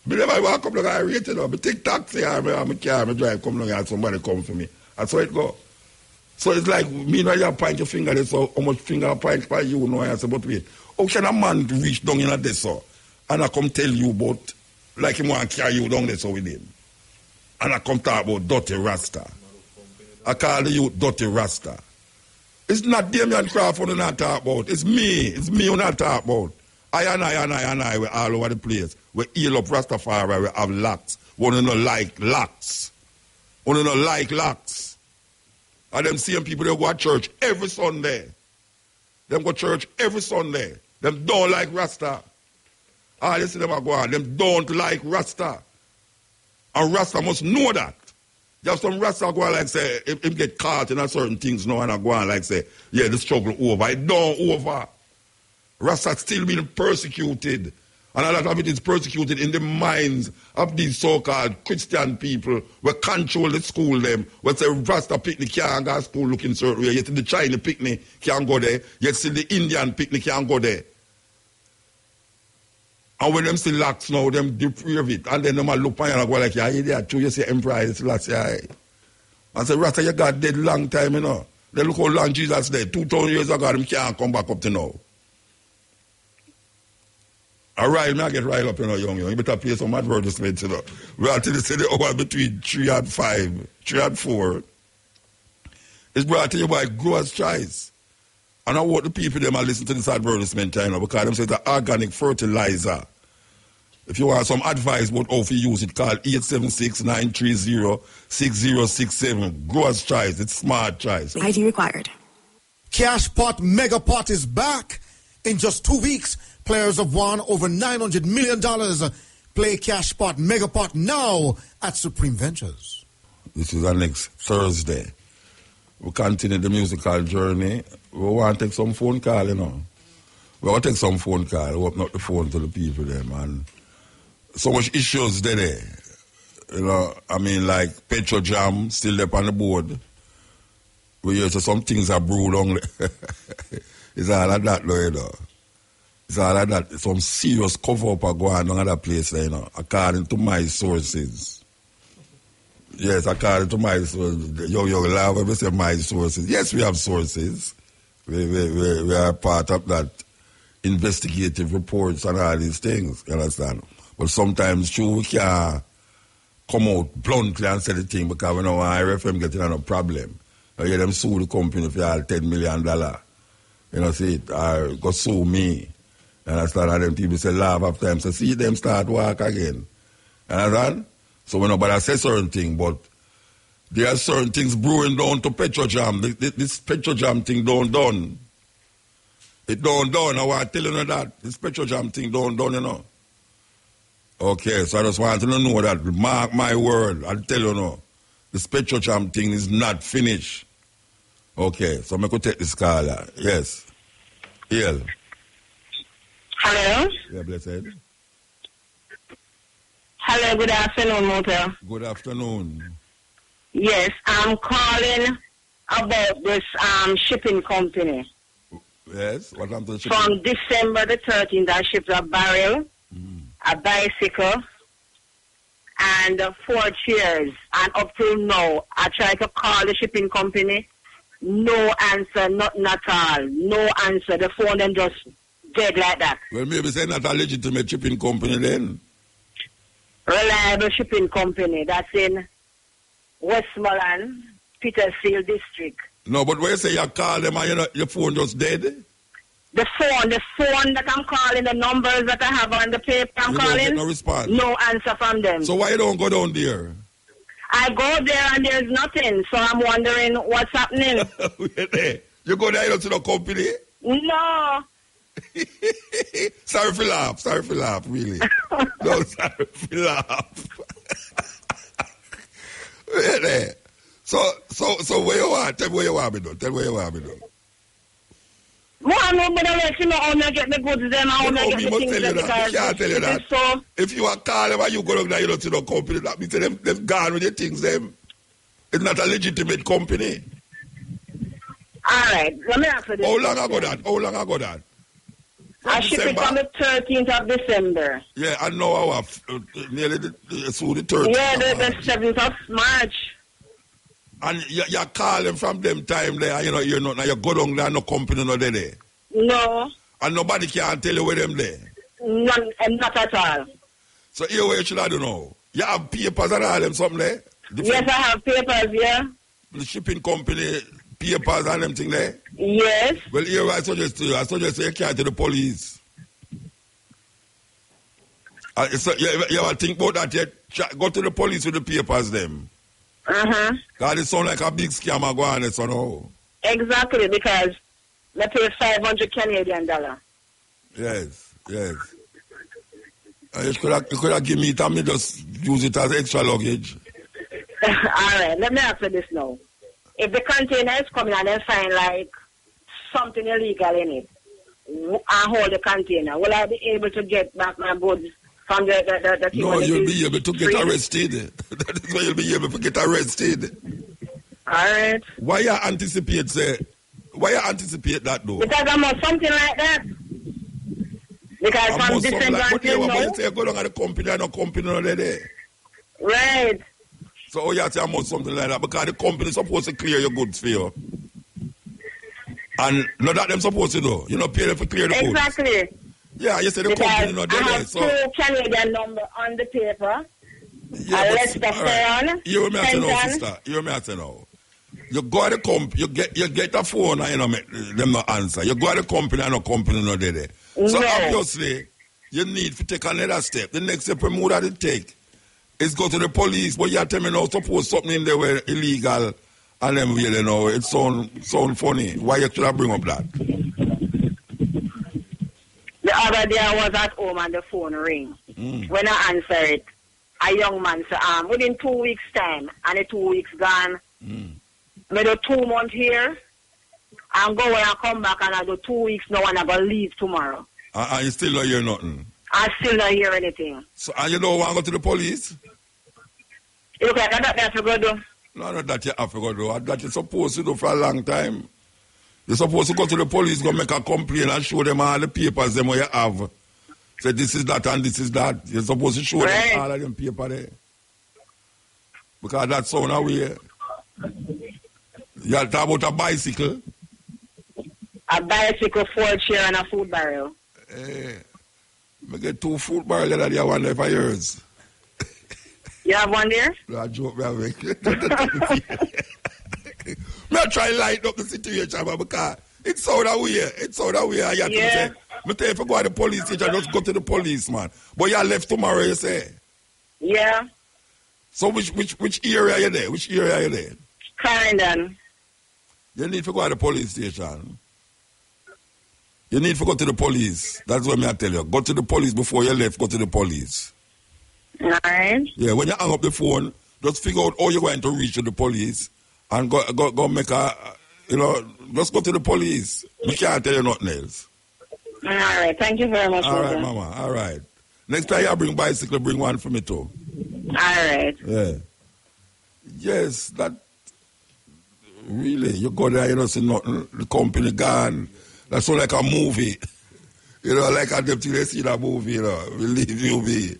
Speaker 2: Me never walk come down I rate, you know. Me take taxi or me, me car, me drive come down and somebody come for me. That's how it go. So it's like me know you point your finger there, so how much finger I point by you know I say, but wait, how can a man reach down in a so and I come tell you about like him want carry you down there so with him. And I come talk about dirty rasta. I call you dirty rasta. It's not Damien Crawford who not talk about. It's me. It's me who not talk about. I and I and I and I we're all over the place. We heal up Rastafari, we have locks. One of them like locks. One of them like locks. And them same people they go to church every Sunday. Them go to church every Sunday. Them don't like Rasta. Ah, you see them go on. Them don't like Rasta. And Rasta must know that. Have some Rasta go on like say, if him get caught in a certain things now and I go on like say, yeah, the struggle over. It don't over. Rasta still being persecuted. And a lot of it is persecuted in the minds of these so-called Christian people who control the school them. When say Rasta picnic can't go to school looking certain way. Yet the Chinese picnic can't go there. Yet still the Indian picnic can't go there. And when them still lax now, them deprave it. And then them a look on you and go like, yeah, yeah, true, you say Emperor is last year. I say, Rasta, you got dead long time, you know. They look how long Jesus dead. 2,000 years ago, them can't come back up to now. All right, me I get riled up, you know, young, young. You better play some advertisements, you know. We are to the city hour between 3 and 5, 3 and 4. It's brought to you by Growers Choice. And I want the people them to listen to this advertisement, you know, because them say the organic fertilizer. If you want some advice about how to use it, call 876-930-6067. Growers Choice. It's smart choice.
Speaker 6: ID required.
Speaker 7: Cashpot Megapot is back. In just two weeks, players have won over $900 million. Play Cashpot Megapot now at Supreme Ventures.
Speaker 2: This is our next Thursday. We continue the musical journey. We want to take some phone call, you know. Well, I'll take some phone call, open up the phone to the people there, man. So much issues there. You know, I mean, like Petrojam still up on the board. We hear so some things are brewed on. it's all of that, though, you know. It's all of that. Some serious cover up are going on other place, you know, according to my sources. Yes, I according to my sources. Yo, yo, when we say my sources. Yes, we have sources. We, we, we, we are part of that investigative reports and all these things, you understand? But sometimes, true, we can't come out bluntly and say the thing because we know IRIE FM getting on a problem. I hear them sue the company for all $10 million. You know, see it, or go sue me. You understand? And then people say laugh after time. So see them start work again. You understand? So when nobody say certain thing, but there are certain things brewing down to Petrojam. This, this, Petrojam thing don't done. It don't done. I want to tell you that. This Petrojam thing don't done, you know. Okay, so I just want you to know that. Mark my word. I'll tell you now. This Petrojam thing is not finished. Okay, so I could take this call. Yes. Ill.
Speaker 6: Hello.
Speaker 2: Yeah, blessed.
Speaker 6: Hello, good afternoon, Motel.
Speaker 2: Good afternoon.
Speaker 6: Yes, I'm calling about this um, shipping company.
Speaker 2: Yes, what I'm to
Speaker 6: From December the 13th, I shipped a barrel, a bicycle, and uh, four chairs. And up till now, I tried to call the shipping company. No answer, nothing at all. No answer. The phone then just dead like that.
Speaker 2: Well, maybe say not a legitimate shipping company then.
Speaker 6: Reliable shipping company that's in Westmoreland, Petersfield District.
Speaker 2: No, but when you say you call them and you know, your phone just dead,
Speaker 6: The phone, the phone that I'm calling, the numbers that I have on the paper I'm
Speaker 2: You
Speaker 6: calling,
Speaker 2: no response.
Speaker 6: no answer from them.
Speaker 2: so why you don't go down there?
Speaker 6: I go there and there's nothing, so I'm wondering what's happening.
Speaker 2: You go there, you don't see the company?
Speaker 6: no,
Speaker 2: sorry for laugh, sorry for laugh, really. no, sorry for laugh. There. So, so, so where you are? Tell me where you are, me do. Tell me where you are, me do.
Speaker 6: well, I'm not gonna let you know how I get the goods them, how
Speaker 2: No,
Speaker 6: I get the things
Speaker 2: tell you
Speaker 6: them
Speaker 2: that.
Speaker 6: Because
Speaker 2: can't tell you that.
Speaker 6: so.
Speaker 2: If you are calling and you go down there, you don't see no company, that means them, they've gone with your things, them. It's not a legitimate company.
Speaker 6: All right, let me ask you this.
Speaker 2: How long ago that? How long ago that?
Speaker 6: I shipped it on the 13th of December.
Speaker 2: Yeah, I know I have uh, nearly the, the, so the 30th.
Speaker 6: Yeah, the, the 7th of March.
Speaker 2: And you, you call them from them time there, you know, you know, now you go down there, no company no there, there.
Speaker 6: No,
Speaker 2: And nobody can tell you where them there.
Speaker 6: none, and not at all.
Speaker 2: So here where you should I don't know. You have papers and all them something there?
Speaker 6: Yes, I have papers, yeah.
Speaker 2: The shipping company papers and them thing there?
Speaker 6: Yes.
Speaker 2: Well, here I suggest to you, I suggest you can't to the police. Uh, so you, you ever think about that yet? Go to the police with the papers them.
Speaker 6: Uh-huh.
Speaker 2: God, it sound like a big scam go on, so no.
Speaker 6: Exactly, because they pay 500 Canadian dollar.
Speaker 2: Yes, yes. Uh, you could have, you could have give me it and me just use it as extra luggage.
Speaker 6: All right, let me ask answer this now. If the container is coming and they find like something illegal in it, I hold the container, will I be able to get back my goods from the the, the, the
Speaker 2: No, you'll be able to get arrested. that is why you'll be able to get arrested.
Speaker 6: All right.
Speaker 2: Why you anticipate, say, why you anticipate that though?
Speaker 6: Because I'm on something like that. Because
Speaker 2: I
Speaker 6: from December
Speaker 2: like, but you
Speaker 6: until now,
Speaker 2: want to say go down at the company and the company no there, there.
Speaker 6: right.
Speaker 2: So oh, you say I must something like that because the company supposed to clear your goods for you. And not that them supposed to do. You know, pay them for clear the goods.
Speaker 6: Exactly.
Speaker 2: Yeah, you say the
Speaker 6: Because
Speaker 2: company not
Speaker 6: I
Speaker 2: there, there.
Speaker 6: have
Speaker 2: So
Speaker 6: two Canadian number on the paper.
Speaker 2: yeah, but- all right. You hear me I say now, sister. You hear me I say now. You go at the comp, you get you get a phone and you know make them no answer. You go at the company and the company not there. So
Speaker 6: No.
Speaker 2: obviously you need to take another step. The next step you that it take is go to the police. But you tell me now suppose something in there were illegal and then really know it sound sound funny. Why you should have bring up that?
Speaker 6: The other day I was at home and the phone ring.
Speaker 2: Mm.
Speaker 6: When I answer it, a young man said, um, within two weeks time, and the two weeks gone,
Speaker 2: Mm.
Speaker 6: me do two months here, and go and come back and I do two weeks now and I go leave tomorrow.
Speaker 2: And, and you still not hear nothing.
Speaker 6: I still not hear anything.
Speaker 2: So, and you don't want to go to the police?
Speaker 6: It look like I don't have to go do.
Speaker 2: No, not that you have to go do. That you're supposed to do for a long time. You're supposed to go to the police, go make a complaint and show them all the papers them what you have. Say this is that and this is that. You're supposed to show
Speaker 6: Right.
Speaker 2: them all of them paper there. Because that's sound away. You talk about a bicycle.
Speaker 6: A bicycle, four chair and a food barrel.
Speaker 2: Eh, me get two food barrel that I one there for years.
Speaker 6: You have one there?
Speaker 2: No, I joke, me I I try light up the situation, but because it's so that way. It's so that way. I have
Speaker 6: Yeah.
Speaker 2: to say, me tell you if you go to the police station, just go to the police, man. But you left tomorrow, you say.
Speaker 6: Yeah.
Speaker 2: So which which which area you there? Which area you there?
Speaker 6: Clarendon.
Speaker 2: You need to go to the police station. You need to go to the police. That's what me I tell you. Go to the police before you left. Go to the police.
Speaker 6: Alright.
Speaker 2: Yeah, when you hang up the phone, just figure out how you're going to reach to the police and go go go make a you know, just go to the police. We can't tell you nothing else.
Speaker 6: Alright. Thank you very much.
Speaker 2: All right, mama. All right. Next time you bring bicycle, bring one for me too.
Speaker 6: Alright.
Speaker 2: Yeah. Yes, that really you go there, you don't see nothing, the company gone. That's so like a movie. You know, like a till they see that movie, you know. Believe you me.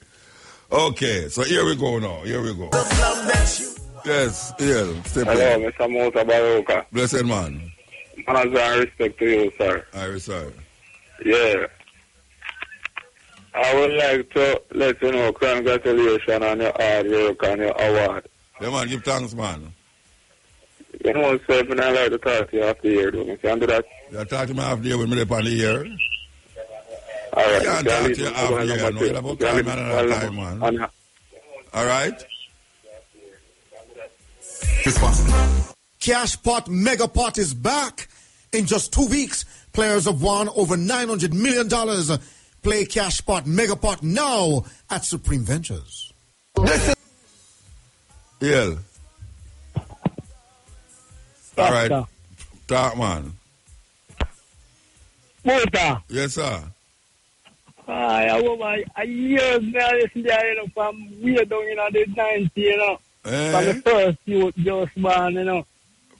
Speaker 2: Okay, so here we go now. Here we go. Yes, yeah, step
Speaker 8: Hello,
Speaker 2: in.
Speaker 8: Mr. Mutabaruka.
Speaker 2: Blessed man.
Speaker 8: Manners and respect to you, sir.
Speaker 2: Iris, sir.
Speaker 8: Yeah. I would like to let you know congratulations on your hard work and your award.
Speaker 2: Yeah, man, give thanks, man.
Speaker 8: You know, sir, when I like to talk to you after year, do you can do that?
Speaker 2: You talk to me half day when me up on the ear.
Speaker 8: All right.
Speaker 2: I can't talk to you half the year, no. You'll have a time
Speaker 8: leave me
Speaker 2: another time, man. All right?
Speaker 7: Cash Pot Mega Pot is back. In just two weeks, players have won over $900 million. Play Cash Pot Mega Pot now at Supreme Ventures.
Speaker 2: Yeah. All right.
Speaker 9: Doctor.
Speaker 2: Talk, man.
Speaker 9: Muta.
Speaker 2: Yes, sir.
Speaker 9: I over a year now listen there, you know, from way down in the 90s, you know. From the
Speaker 2: Eh?
Speaker 9: first youth just born, you know.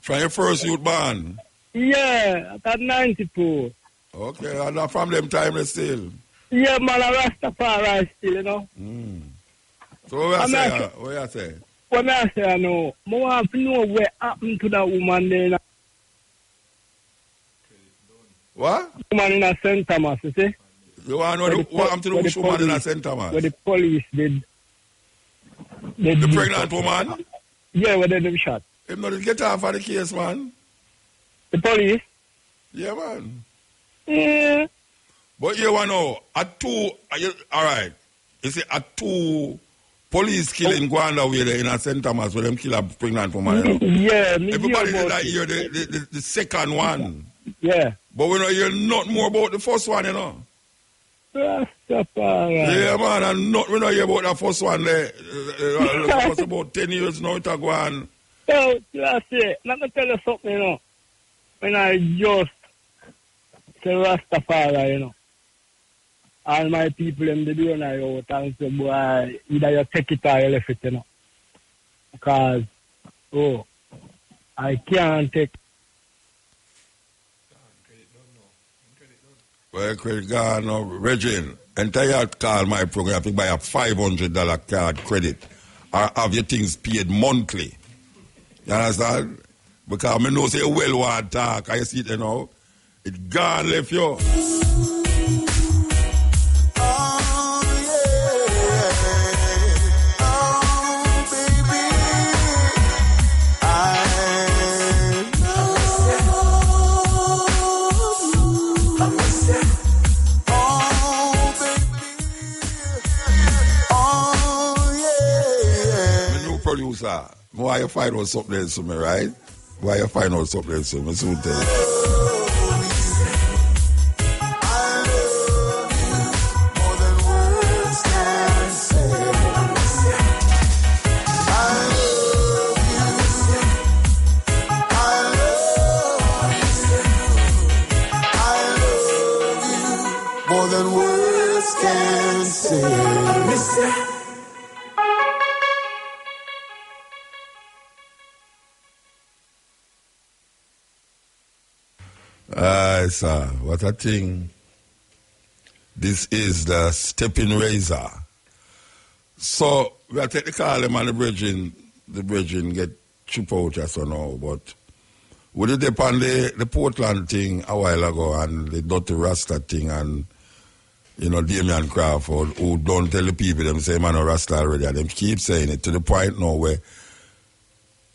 Speaker 2: From your first youth band.
Speaker 9: Yeah, at 92.
Speaker 2: Okay, and that from them time they still.
Speaker 9: Yeah, man, a Rastafari still, you know.
Speaker 2: Mm. So what
Speaker 9: I'm
Speaker 2: say? uh, What you say?
Speaker 9: When I say I know, I want to know what happened to that woman there, you know.
Speaker 2: What?
Speaker 9: woman in a St. Thomas, you see?
Speaker 2: You want to know
Speaker 9: Where
Speaker 2: the,
Speaker 9: the
Speaker 2: what
Speaker 9: po-
Speaker 2: happened to the
Speaker 9: the
Speaker 2: bush woman in a St. Thomas?
Speaker 9: Where the police did. They
Speaker 2: The pregnant woman?
Speaker 9: Yeah, where they did shot.
Speaker 2: Him not get off of the case, man.
Speaker 9: The police?
Speaker 2: Yeah, man.
Speaker 9: Yeah.
Speaker 2: But you want to know, a two, are you, all right, you see, a two police killing oh. go on the there in a St. Thomas where them kill a pregnant woman, you know.
Speaker 9: Yeah, me
Speaker 2: Everybody did that hear the, the, the, the second one.
Speaker 9: Yeah.
Speaker 2: But we don't hear not more about the first one, you know.
Speaker 9: Rastafari.
Speaker 2: Yeah, man, and not, we don't hear about the first one there. It was about 10 years now, it a go on.
Speaker 9: So, that's it. Let me tell you something, you know. When I just say Rastafari, you know, all my people, in the do I out and say, boy, either you take it or you left it, you know. Because, oh, I can't take
Speaker 2: Well, credit card now, Reggie, entire call my program, you buy a $500 card credit or have your things paid monthly. You understand? Because I know say well want talk, I see it you know. It gone left you. Producer, why you find out something else to me, right? Why you find out something else to me? Soon tell Sir. What a thing. This is the stepping razor. So, we are take the call him and the bridging, the bridging get chip out just so now, but we did it on the, the Portland thing a while ago and the Dirty Rasta thing and, you know, Damian Crawford, who don't tell the people them say man a Rasta already and them keep saying it to the point now where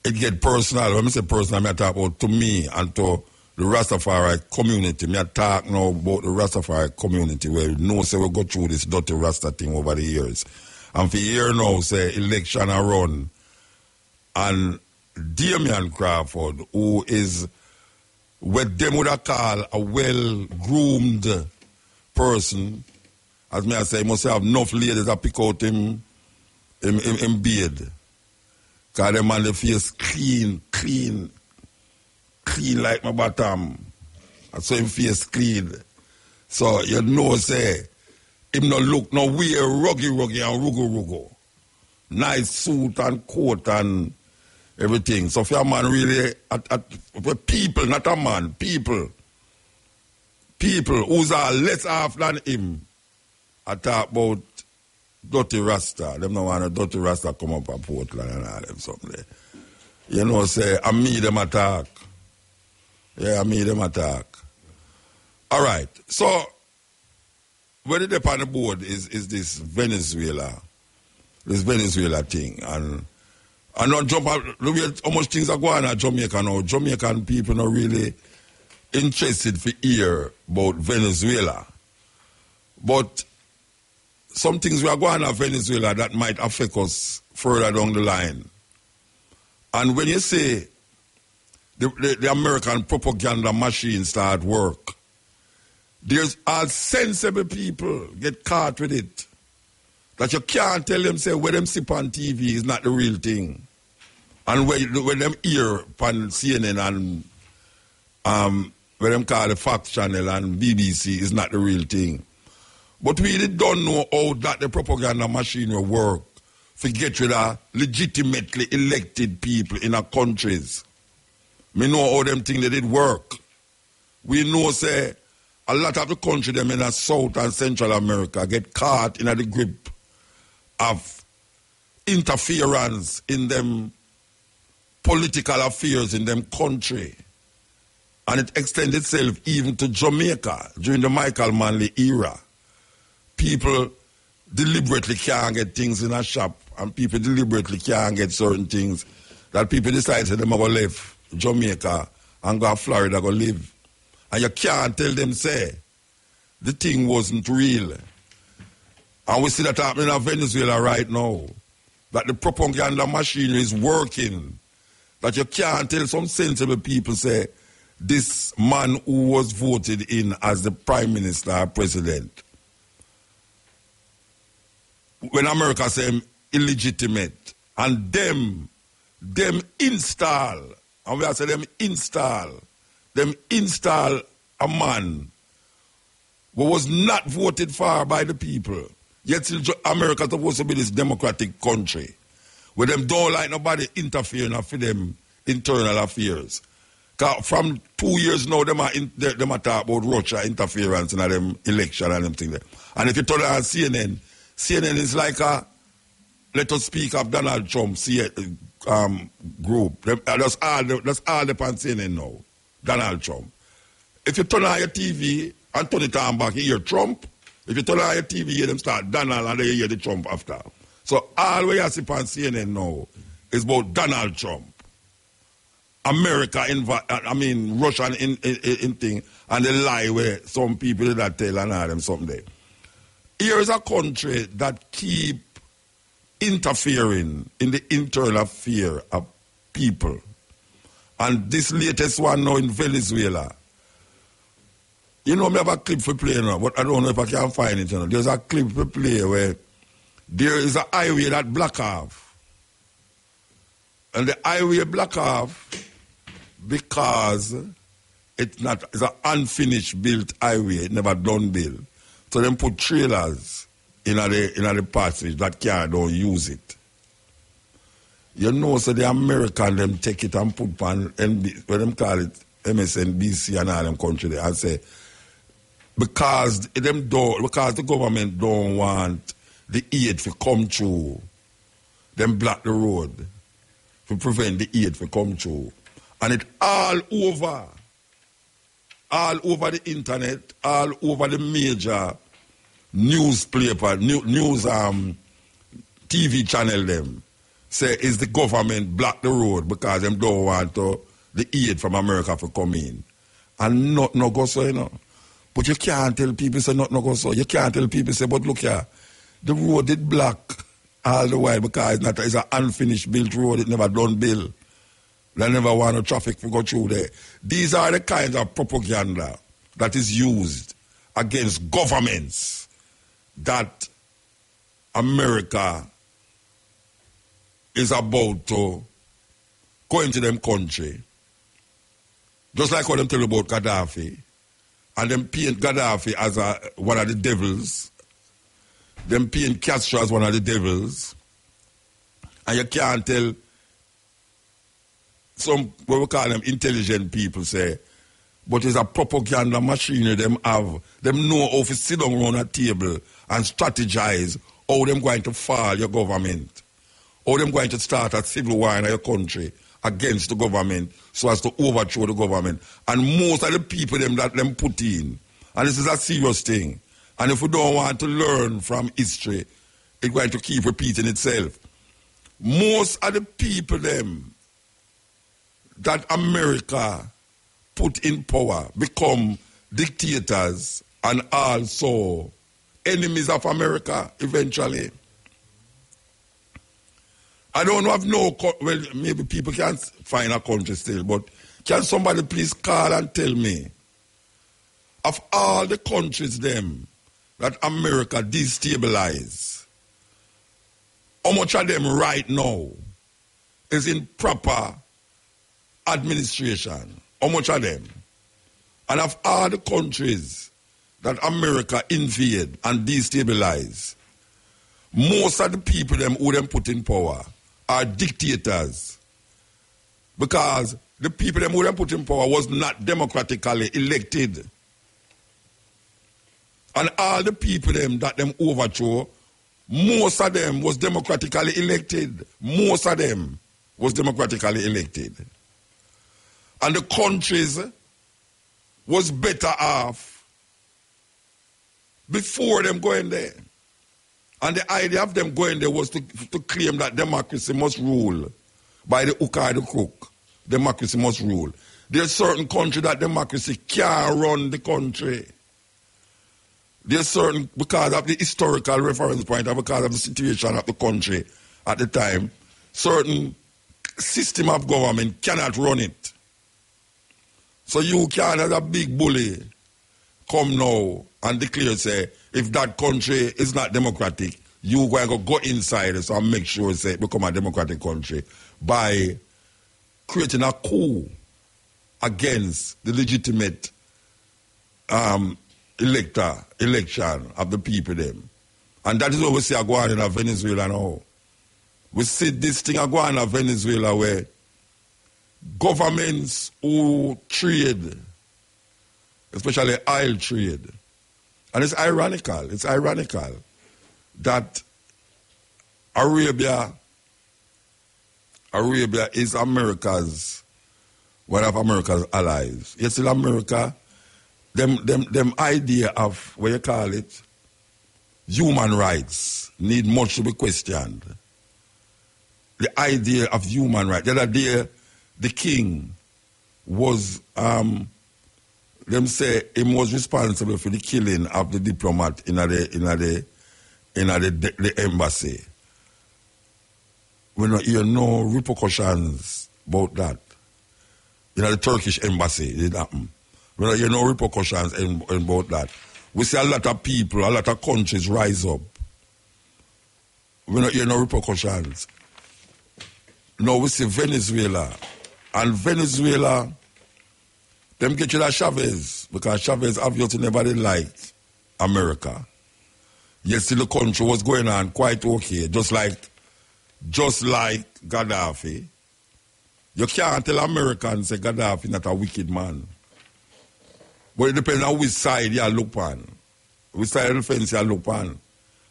Speaker 2: it get personal. When I say personal, I talk about to me and to the Rastafari community. Me I talk now about the Rastafari community where you know say we go through this dirty Rasta thing over the years. And for year now say election a run and Damian Crawford, who is what them would call a well groomed person, as me I say, must have enough ladies that pick out him him, him, him beard. Cause them man the face clean, clean, clean like my bottom. I saw him face clean. So you know say him no look no wear ruggy ruggy and rugo rugo. Nice suit and coat and everything. So if your man really at, at people, not a man, people. People who's are less off than him. I talk about dirty Rasta. Them no want a dirty Rasta come up at Portland and all them something. You know, say, I'm me them attack. Yeah, I me them attack. All right. So, where did they on the board is, is this Venezuela, this Venezuela thing. And I don't jump out, look at how much things are going on at Jamaica now. Jamaican people are really interested to hear about Venezuela. But some things we are going on Venezuela that might affect us further down the line. And when you say the, the, the American propaganda machine start work, there's all sensible people get caught with it. That you can't tell them, say, where them sip on TV is not the real thing. And when, when them hear on CNN and um, where them call the Fox Channel and BBC is not the real thing. But we don't know how that the propaganda machine will work to get rid of legitimately elected people in our countries. We know all them things they did work. We know say a lot of the country them in the South and Central America get caught in the grip of interference in them political affairs in them country. And it extended itself even to Jamaica during the Michael Manley era. People deliberately can't get things in a shop and people deliberately can't get certain things that people decide to them go live Jamaica and go to Florida go live. And you can't tell them say the thing wasn't real. And we see that happening in Venezuela right now. That the propaganda machine is working. That you can't tell some sensible people say this man who was voted in as the prime minister or president. When America say illegitimate and them them install and we are say them install them install a man who was not voted for by the people. Yet America supposed to be this democratic country where them don't like nobody interfering for them internal affairs. from two years now, them are, in, they, them are talk about Russia interference in them election and them thing there. And if you turn on CNN, CNN is like a let us speak of Donald Trump um, group. Uh, That's all, that's all the CNN now. Donald Trump. If you turn on your TV and turn it on back, you hear Trump. If you turn on your TV, you hear them start Donald and then you hear the Trump after. So all we see on CNN now is about Donald Trump. America, inv- I mean, Russian in, in, in, in thing, and the lie where some people that tell and all them someday. Here is a country that keep interfering in the internal affair of people. And this latest one now in Venezuela. You know, me have a clip for play now, but I don't know if I can find it. You know. There's a clip for play where there is a highway that block off. And the highway block off because it's not it's an unfinished built highway, never done built. So them put trailers in the in the passage that car don't use it. You know, so the American them take it and put on NB, what them call it MSNBC and all them country there and say because them don't because the government don't want the aid to come through, them block the road to prevent the aid to come through. And it all over, all over the internet, all over the major newspaper, new, news um, TV channel them say is the government block the road because them don't want to, the aid from America to come in. And not no go so, you know. But you can't tell people say not no go so. You can't tell people say, but look here, the road did block all the while because it's not it's an unfinished built road, it never done build. They never want no traffic to go through there. These are the kinds of propaganda that is used against governments that America is about to go into them country. Just like what them tell about Gaddafi. And them paint Gaddafi as a, one of the devils. Them paint Castro as one of the devils. And you can't tell some what we call them intelligent people say, but it's a propaganda machine them have. Them know how to sit down around a table and strategize how them going to fall your government. How them going to start a civil war in your country against the government so as to overthrow the government. And most of the people them that them put in, and this is a serious thing. And if we don't want to learn from history, it's going to keep repeating itself. Most of the people them that America put in power become dictators and also enemies of America eventually. I don't have no, well, maybe people can't find a country still, but can somebody please call and tell me of all the countries them that America destabilize, how much of them right now is in proper administration? How much of them? And of all the countries that America invade and destabilize, most of the people them who them put in power are dictators. Because the people them who them put in power was not democratically elected. And all the people them that them overthrow, most of them was democratically elected. Most of them was democratically elected. And the countries was better off before them going there. And the idea of them going there was to, to claim that democracy must rule by the hook or the crook. Democracy must rule. There's certain country that democracy can't run the country. There's certain, because of the historical reference point and because of the situation of the country at the time, certain system of government cannot run it. So you can't as a big bully, come now and declare, say, if that country is not democratic, you going to go inside so and make sure say it become a democratic country by creating a coup against the legitimate um, elector election of the people them. And that is what we see going on in Venezuela now. We see this thing going on in Venezuela where governments who trade, especially oil trade, and it's ironical, it's ironical that Arabia, Arabia is America's, one of America's allies. Yes, in America, them, them, them idea of, what you call it, human rights need much to be questioned. The idea of human rights. The other day, the king was, um, them say, he was responsible for the killing of the diplomat in the, in the, in the, the, the embassy. We don't hear no repercussions about that. In the Turkish embassy, did happen. We don't hear no repercussions in, in about that. We see a lot of people, a lot of countries rise up. We don't hear no repercussions. Now we see Venezuela. And Venezuela, them get you that Chavez, because Chavez obviously never liked America. Yes, still the country was going on quite okay, just like just like Gaddafi. You can't tell Americans say Gaddafi is not a wicked man. But it depends on which side you look on. Which side of the fence you look on.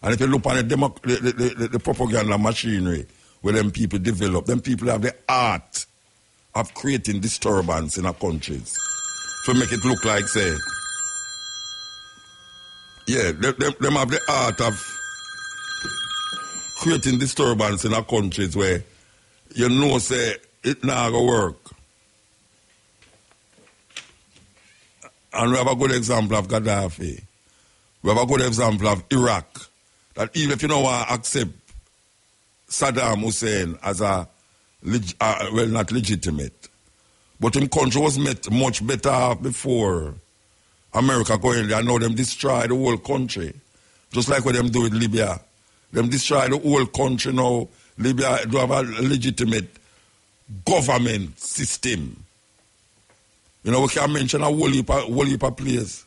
Speaker 2: And if you look on the, demo, the, the, the, the propaganda machinery where them people develop, them people have the art of creating disturbance in our countries. To make it look like, say, yeah, them, them, them have the art of creating disturbance in our countries where you know, say, it not to work. And we have a good example of Gaddafi. We have a good example of Iraq. That even if you want to accept Saddam Hussein as a, uh, well, not legitimate, but him country was met much better before America going there. Now them destroy the whole country. Just like what them do with Libya. Them destroy the whole country now. Libya do have a legitimate government system. You know, we can mention a whole heap of, whole heap of place.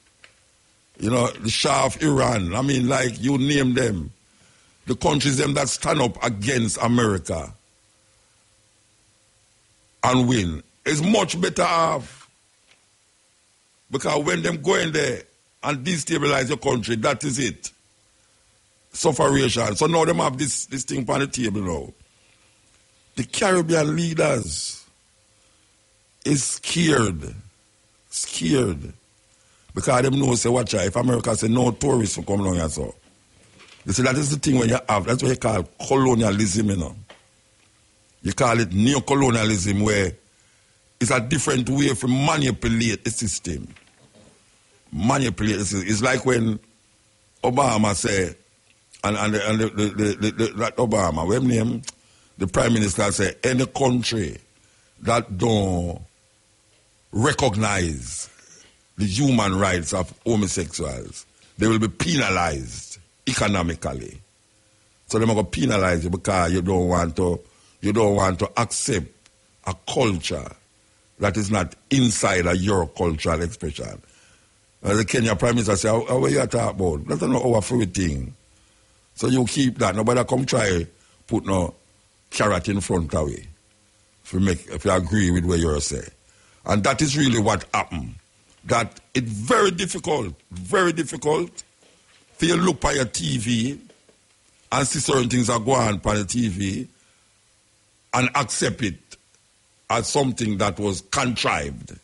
Speaker 2: You know, the Shah of Iran. I mean, like, you name them. The countries them that stand up against America and win is much better off. Because when them go in there and destabilize your country, that is it. Sufferation. So now them have this, this thing on the table now. The Caribbean leaders is scared. Scared. Because them know say watch out, if America say no tourists will come along here so. You see that is the thing when you have that's what you call colonialism, you know. You call it neo-colonialism where it's a different way to manipulate the system. Manipulate the system. It's like when Obama say and, and, the, and the, the, the, that Obama, what name? The Prime Minister say any country that don't recognize the human rights of homosexuals, they will be penalized economically. So they're going to penalize you because you don't want to you don't want to accept a culture that is not inside of your cultural expression. As the Kenya Prime Minister said, how, are you talking about? That's not our free thing. So you keep that. Nobody come try put no carrot in front of you. If you make if you agree with what you're saying. And that is really what happened. That it's very difficult, very difficult for you look by your TV and see certain things are going on by the TV and accept it as something that was contrived.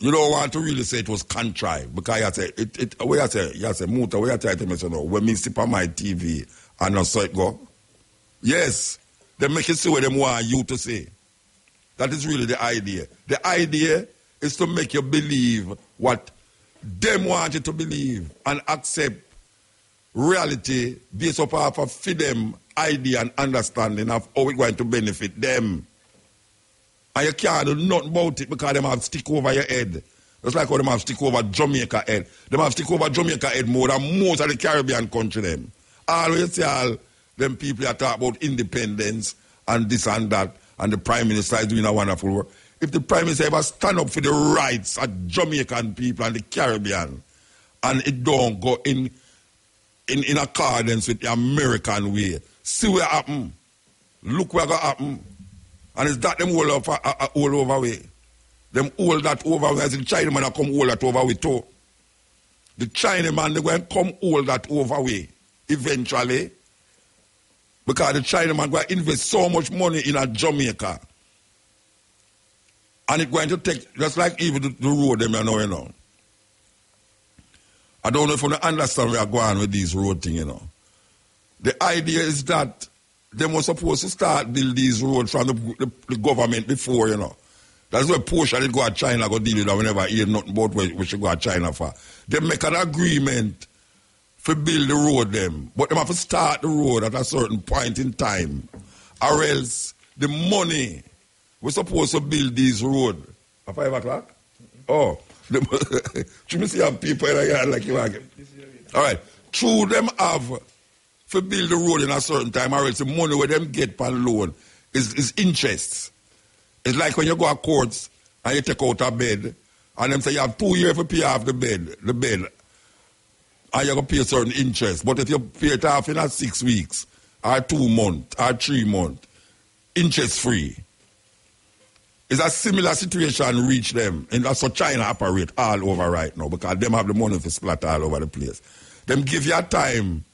Speaker 2: You don't want to really say it was contrived because you say it. it you say you say Muta, you try to me say no. When me sit on my TV and not saw it go. Yes, they make it see what they want you to say. That is really the idea. The idea is to make you believe what them want you to believe and accept reality based upon of for them idea and understanding of how it's going to benefit them. And you can't do nothing about it because them have stick over your head. Just like how them have stick over Jamaica head. Them have stick over Jamaica head more than most of the Caribbean country them. Always see all them people that talk about independence and this and that and the Prime Minister is doing a wonderful work. If the Prime Minister ever stand up for the rights of Jamaican people and the Caribbean and it don't go in in, in accordance with the American way, see what happen. Look what going happen. And it's that them all over, uh, uh, all over way. Them all that over way. As the Chinaman that come all that over way too. The Chinaman, they going to come all that over way eventually. Because the Chinaman going to invest so much money in a Jamaica. And it's going to take, just like even the, the road them you know, you know. I don't know if you understand where I'm going with these road thing, you know. The idea is that they were supposed to start build these roads from the, the, the government before, you know. That's where Portia did go to China go deal with that whenever hear nothing about where we should go to China for. They make an agreement for build the road them. But they have to start the road at a certain point in time. Or else the money we're supposed to build these road at five o'clock? Oh. Should we see people in here like you like All right. True them have for build the road in a certain time, or else the money where them get per loan is, is interest. It's like when you go to courts and you take out a bed, and them say you have two years to pay off the bed, the bed. and you're going to pay certain interest. But if you pay it off in a six weeks, or two months, or three months, interest free. It's a similar situation reach them. And that's how China operate all over right now because them have the money to splat all over the place. Them give you a time.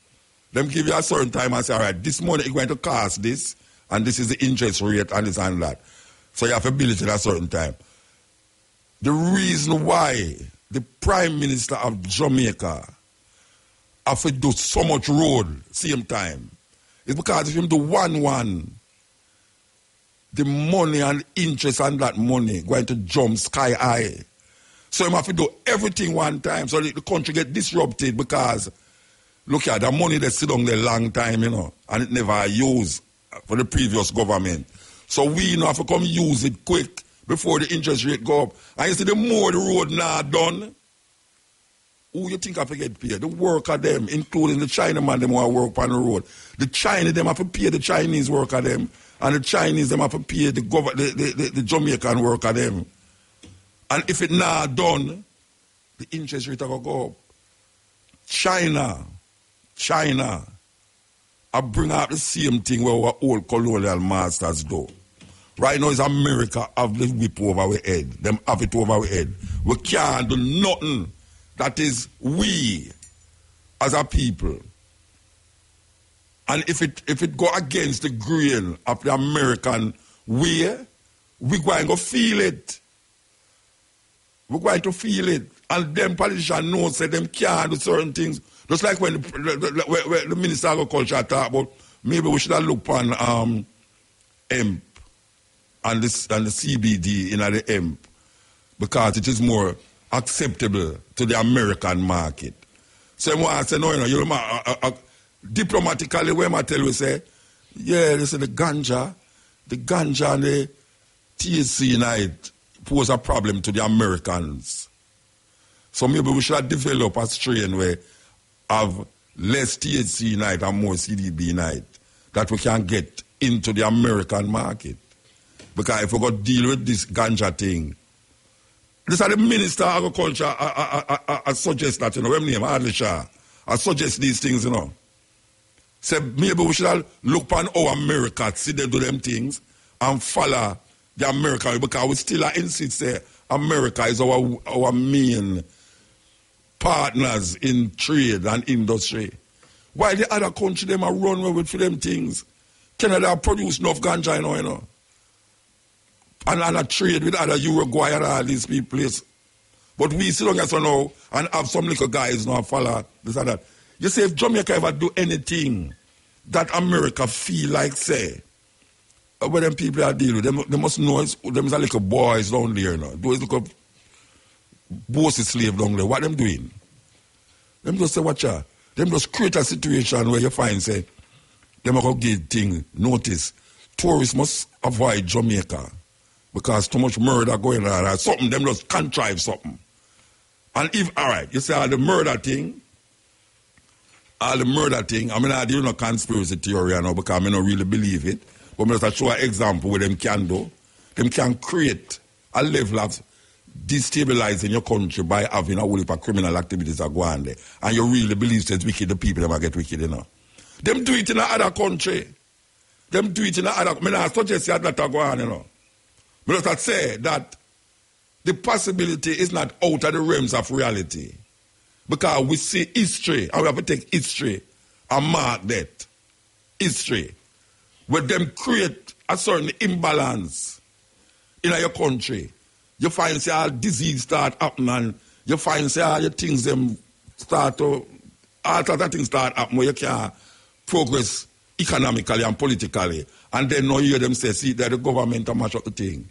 Speaker 2: Them give you a certain time and say, all right, this money is going to cost this, and this is the interest rate and this and that. So you have to bill it at a certain time. The reason why the Prime Minister of Jamaica have to do so much road same time is because if him do one one, the money and interest on that money going to jump sky high. So you have to do everything one time so the country get disrupted because look at the money that sit on there long time, you know, and it never used for the previous government. So we you know have to come use it quick before the interest rate go up. And you see the more the road now done, who you think have to get paid? The worker them, including the Chinaman them who work on the road. The China them have to pay the Chinese worker them, and the Chinese them have to pay the, gov- the, the, the, the Jamaican worker them. And if it not done, the interest rate will go up. China, China, I bring out the same thing where our old colonial masters do. Right now, it's America have the whip over our head. Them have it over our head. We can't do nothing that is we as a people. And if it if it go against the grain of the American way, we going to feel it. We're going to feel it. And them politicians know say them can't do certain things. Just like when the, the, Minister of Agriculture talk about maybe we should have looked on um, hemp and, this, and the CBD in the hemp because it is more acceptable to the American market. So I say, no, you know, you uh, uh, uh, diplomatically, when I tell you, say, yeah, they say the ganja, the ganja and the THC night pose a problem to the Americans. So maybe we should develop a strain where have less THC night and more CBD night that we can get into the American market. Because if we got to deal with this ganja thing, this is the Minister of Agriculture, I, I, I, I, suggest that, you know, name, Audley I uh, suggest these things, you know. Say, maybe we should look upon our America, see them do them things, and follow the America, because we still are insist, say, America is our, our main partners in trade and industry. While the other country them are run with for them things. Canada produce enough ganja, you know, you know. And, and a trade with other Uruguay and all these people. But we still don't get to know and have some little guys now follow this and that. You see, if Jamaica ever do anything that America feel like say, uh, when them people are dealing with them, they must know it's, them is a little boys down there, you know. Those little bossy slave down there. What them doing? Them just say, watch out. Them just create a situation where you find, say, them are give thing notice. Tourists must avoid Jamaica because too much murder going on. Something, them just contrive something. And if, all right, you say all the murder thing, all the murder thing, I mean, I do no conspiracy theory, you know, because I don't really believe it. But I'm just show an example what them can do. Them can create a level of destabilizing your country by having a whole of criminal activities that go on there. And you really believe that wicked, the people that get wicked, you know. Them do it in another country. Them do it in another, mean, I suggest that that go on, you know. But just say that the possibility is not out of the realms of reality. Because we see history, and we have to take history and mark that. History. Where them create a certain imbalance in your country. You find say all disease start happening, you find say all your things them start to all sorts things start happening where you can progress economically and politically. And then now you hear them say, see that the government are mash up the thing.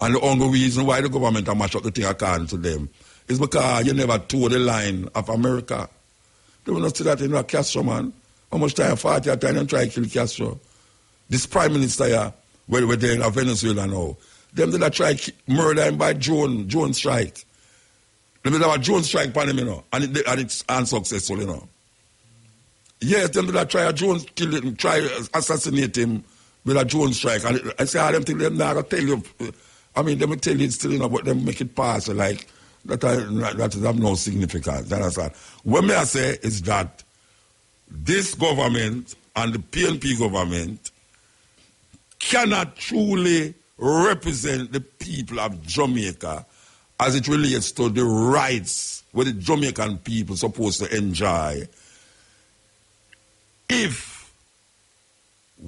Speaker 2: And the only reason why the government are mash up the thing according to them is because you never toe the line of America. They will not see that in a Castro, man. How much time, 40 time, and try to kill Castro. This prime minister here, where we're there in Venezuela now, them did try to murder him by drone, drone strike. Them did have a drone strike upon him, you know, and, it, and it's unsuccessful, you know. Yes, them did try a drone kill him, try uh, assassinate him with a drone strike. And I say, all them things, them not tell you. I mean, them tell you still, you know, but them make it pass, like, that I, that have no significance. You understand? What may I say is that this government and the PNP government cannot truly represent the people of Jamaica as it relates to the rights where the Jamaican people supposed to enjoy if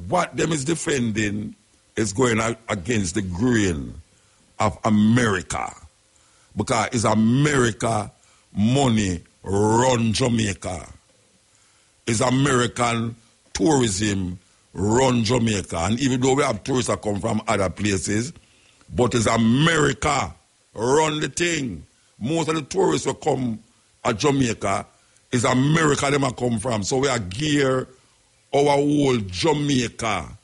Speaker 2: what them is defending is going out against the grain of America because it's America money run Jamaica. It's American tourism run Jamaica. And even though we have tourists that come from other places, but it's America run the thing. Most of the tourists will come at Jamaica is America them come from. So we are gear our whole Jamaica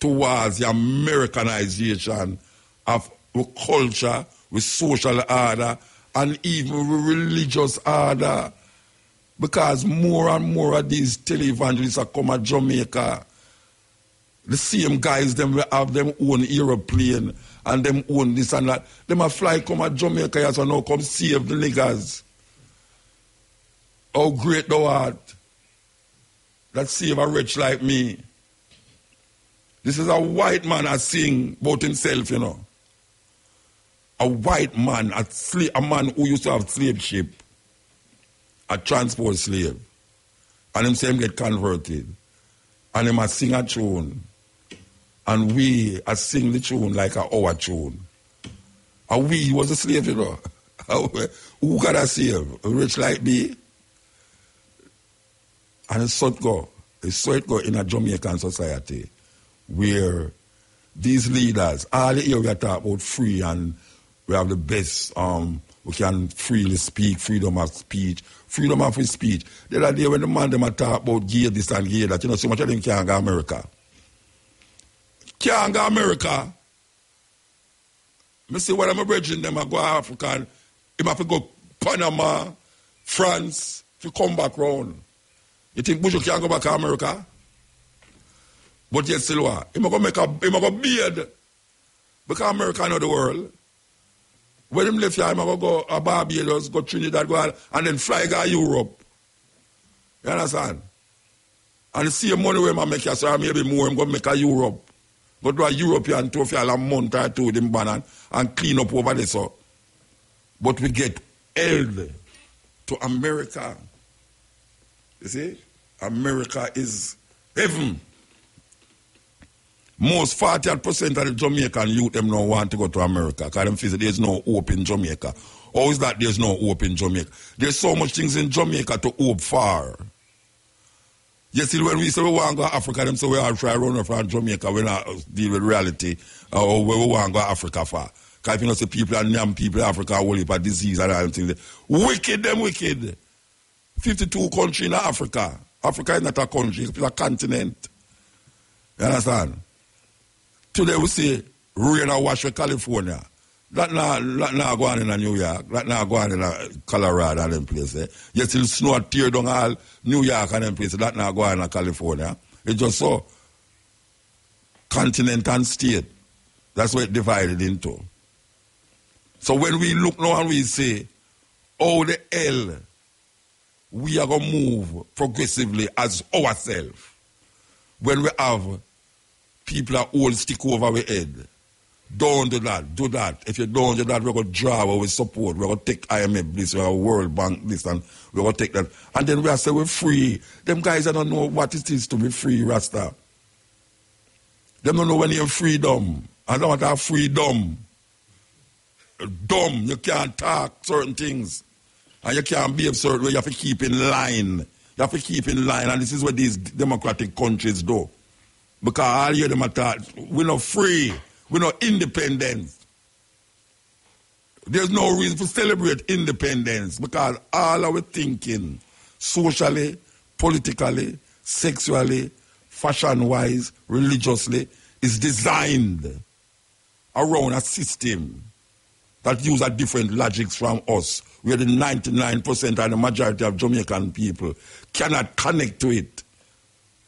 Speaker 2: towards the Americanization of our culture, with social order, and even with religious order. Because more and more of these televangelists are come at Jamaica. The same guys them will have them own aeroplane and them own this and that. Them a fly come at Jamaica as so now come save the niggas. How great thou art that save a rich like me. This is a white man I sing about himself, you know. A white man, a, slave, a man who used to have slave ship, a transport slave. And him say him get converted. And him a sing a tune. And we a sing the tune like a our tune. And we was a slave, you know. Who got a save? A rich like me? And it's so it go. It's so it go in a Jamaican society where these leaders, all the area talk about free and we have the best, um, we can freely speak, freedom of speech, freedom of free speech. The other day when the man them talk about gay this and gay that, you know, so much of them can't go America. Can't go America. I see what I'm bridging them, I go Africa him have to go Panama, France, to come back round. You think Bush can go back to America? But yet still what? He go make a he go beard. Because America know the world. When him left here, he go go a Barbados, go Trinidad, go and then fly go Europe. You understand? And same money where I make here, so maybe more, I'm going to make a Europe. Go to a European for a month or two, them ban and clean up over there, so. But we get held to America. You see? America is heaven. Most 40% of the Jamaican youth them don't want to go to America because them feel there's no hope in Jamaica. How is that there's no hope in Jamaica? There's so much things in Jamaica to hope for. You see, when we say we want to go to Africa, them say we all try run from Jamaica, we not deal with reality uh, or where we want to go to Africa for. Because you know, say people and young people in Africa will live a disease and all things. Wicked, them wicked. 52 countries in Africa. Africa is not a country, it's a continent. You understand? Today we say rain or wash California. That now, that go on in New York. That now go on in Colorado and them places. Eh? You still snow tear down all New York and them places. That now go on in California. It's just so. Continent and state. That's what it divided into. So when we look now and we say, oh the hell we are going to move progressively as ourselves when we have people that all stick over our head. Don't do that. Do that. If you don't do that, we're going to draw our support. We're going to take IMF this, we're World Bank this, and we're going to take that. And then we are saying we're free. Them guys I don't know what it is to be free, Rasta. Them don't know when you're freedom. I don't want to have freedom. Dumb. You can't talk certain things. And you can't be absurd. You have to keep in line. You have to keep in line. And this is what these democratic countries do. Because all you them are we're not free. We're not independent. There's no reason to celebrate independence because all our thinking, socially, politically, sexually, fashion wise, religiously, is designed around a system that uses different logics from us where the 99% and the majority of Jamaican people cannot connect to it.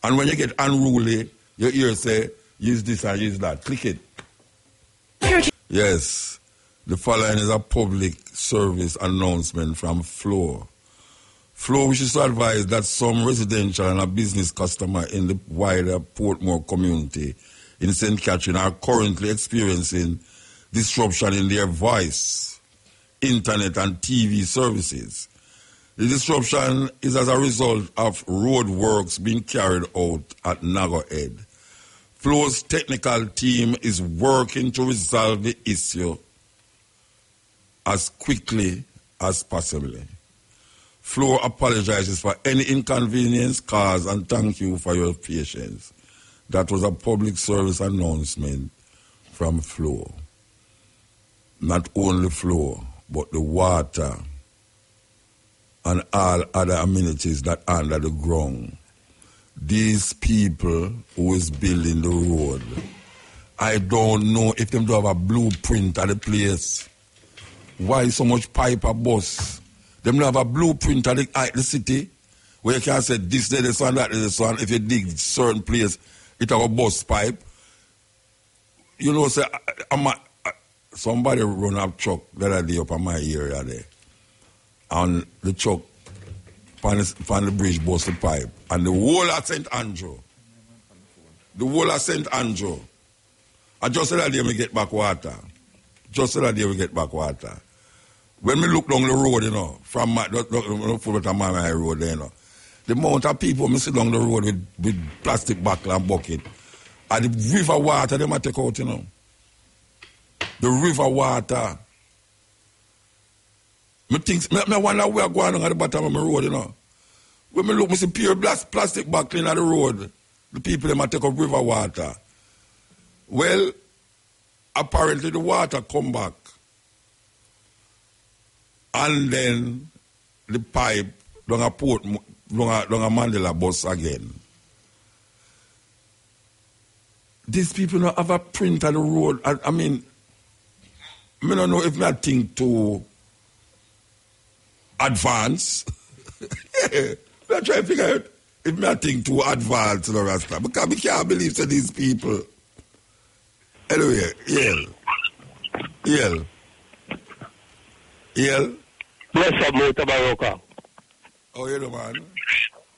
Speaker 2: And when you get unruly, your ears say, use this and use that. Click it. Yes. The following is a public service announcement from Flow. Flow wishes to advise that some residential and a business customer in the wider Portmore community in St. Catherine are currently experiencing disruption in their voice, internet, and TV services. The disruption is as a result of road works being carried out at Nago Flow's technical team is working to resolve the issue as quickly as possible. Flow apologizes for any inconvenience caused and thank you for your patience. That was a public service announcement from Flow. Not only Flow, but the water and all other amenities that are under the ground. These people who is building the road, I don't know if them do have a blueprint of the place. Why so much pipe a bus? Them don't have a blueprint of the, the city where you can say this day this one, that is this one. If you dig certain place, it have a bus pipe. You know, say, I'm a, somebody run up truck that I day up on my area there. And the truck on the, on the bridge bust the pipe. And the whole of St. Andrew, the whole of St. Andrew, I just said that day we get back water. Just said that day we get back water. When we look down the road, you know, from my, the, the, the, my, road you know, the amount of people me sit down the road with, with plastic bucket and bucket, and the river water they might take out, you know. The river water. Me think, me, me wonder where going on at the bottom of my road, you know. When me look, me see pure blast plastic back clean at the road. The people they might take up river water. Well, apparently the water come back. And then the pipe down a port down a, a Mandela bus again. These people don't have a print of the road. I, I mean, I don't know if I think too advance. I'm trying to figure out if nothing too advanced, you know, Rasta. Because we can't believe that these people. Anyway, Yale. Yale. Yale.
Speaker 9: Bless up, Mutabaruka.
Speaker 2: Oh, you know, man.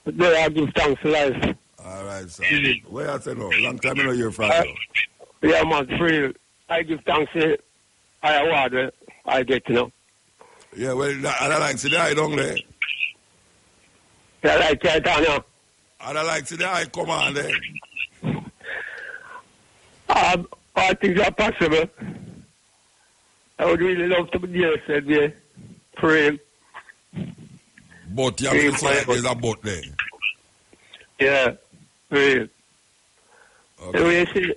Speaker 9: There I give thanks to life.
Speaker 2: All right, sir. Where I say no? Long time I know you're from.
Speaker 9: Uh,
Speaker 2: you.
Speaker 9: Yeah, man, free. I give thanks to I award I get, you know.
Speaker 2: Yeah, well, I don't like to die down there.
Speaker 9: Yeah, like Titania.
Speaker 2: I don't I like to die command there.
Speaker 9: Um, all things are possible. I would really love to be there, said we. Pray.
Speaker 2: But you have to say there's a but there.
Speaker 9: Yeah, pray.
Speaker 2: Okay.
Speaker 9: Anyway, see,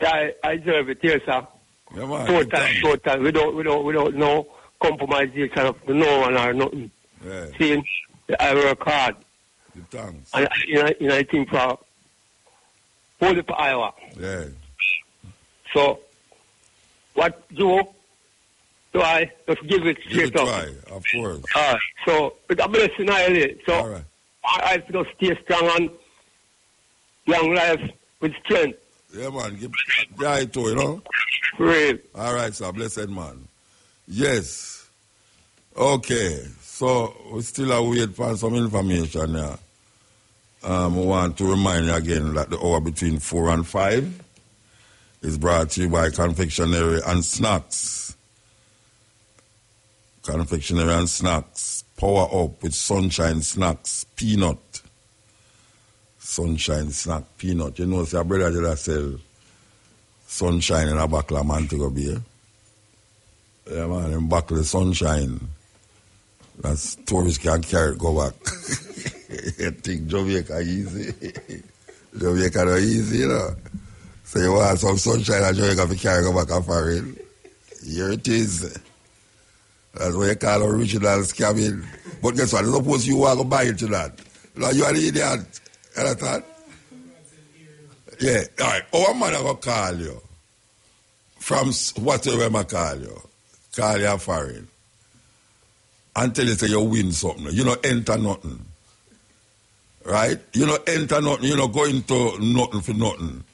Speaker 9: I, I deserve it, yes, sir.
Speaker 2: Yeah, man.
Speaker 9: Total, total. We don't, we don't, we don't know compromisation of no one or nothing.
Speaker 2: Yeah,
Speaker 9: See, I work hard.
Speaker 2: thanks.
Speaker 9: And, I- you know, you know, I think for it for Iowa.
Speaker 2: Yeah.
Speaker 9: So, what do do I just give it
Speaker 2: Give it
Speaker 9: straight up?
Speaker 2: try, of course.
Speaker 9: Right. So, with a blessing, I really. So,
Speaker 2: All right.
Speaker 9: I, I have to just stay strong and young life with strength.
Speaker 2: Yeah, man. Give yeah, it too, you know.
Speaker 9: Pray.
Speaker 2: All right, sir. Blessed man. Yes. Okay. So we still are wait for some information here. Um, we want to remind you again that the hour between four and five is brought to you by Confectionery and Snacks. Confectionery and Snacks. Power up with Sunshine Snacks. Peanut. Sunshine Snack. Peanut. You know, see, a brother I sell sunshine in a buckle of Montego Bay. Yeah, man, in buckle of sunshine. That's tourists can carry go back. you think Jamaica easy? Jamaica not easy, you know. So you want some sunshine and Jamaica to carry go back and foreign. Here it is. That's what you call original scamming. But guess what? Suppose you want to buy it to that. No, you are the idiot. You understand? Yeah, all right. Oh, man, I going to call you. From whatever I call you. Call you foreign. And tell you say you win something. You know, enter nothing. Right? You know, enter nothing. You know, go into nothing for nothing.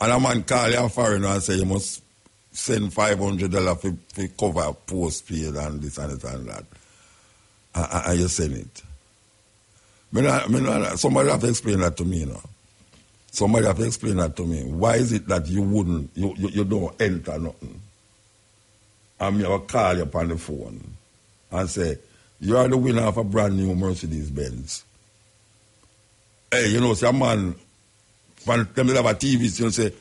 Speaker 2: And a man call you foreign and say you must send five hundred dollar for, for cover postpaid and this and that and that. And- and you send it. Me not, me not, somebody have to explain that to me, you know. Somebody have to explain that to me. Why is it that you wouldn't, you, you, you don't enter nothing? And me will call you upon the phone and say, you are the winner of a brand new Mercedes Benz. Hey, you know, a man, them they have a TV, you know, say,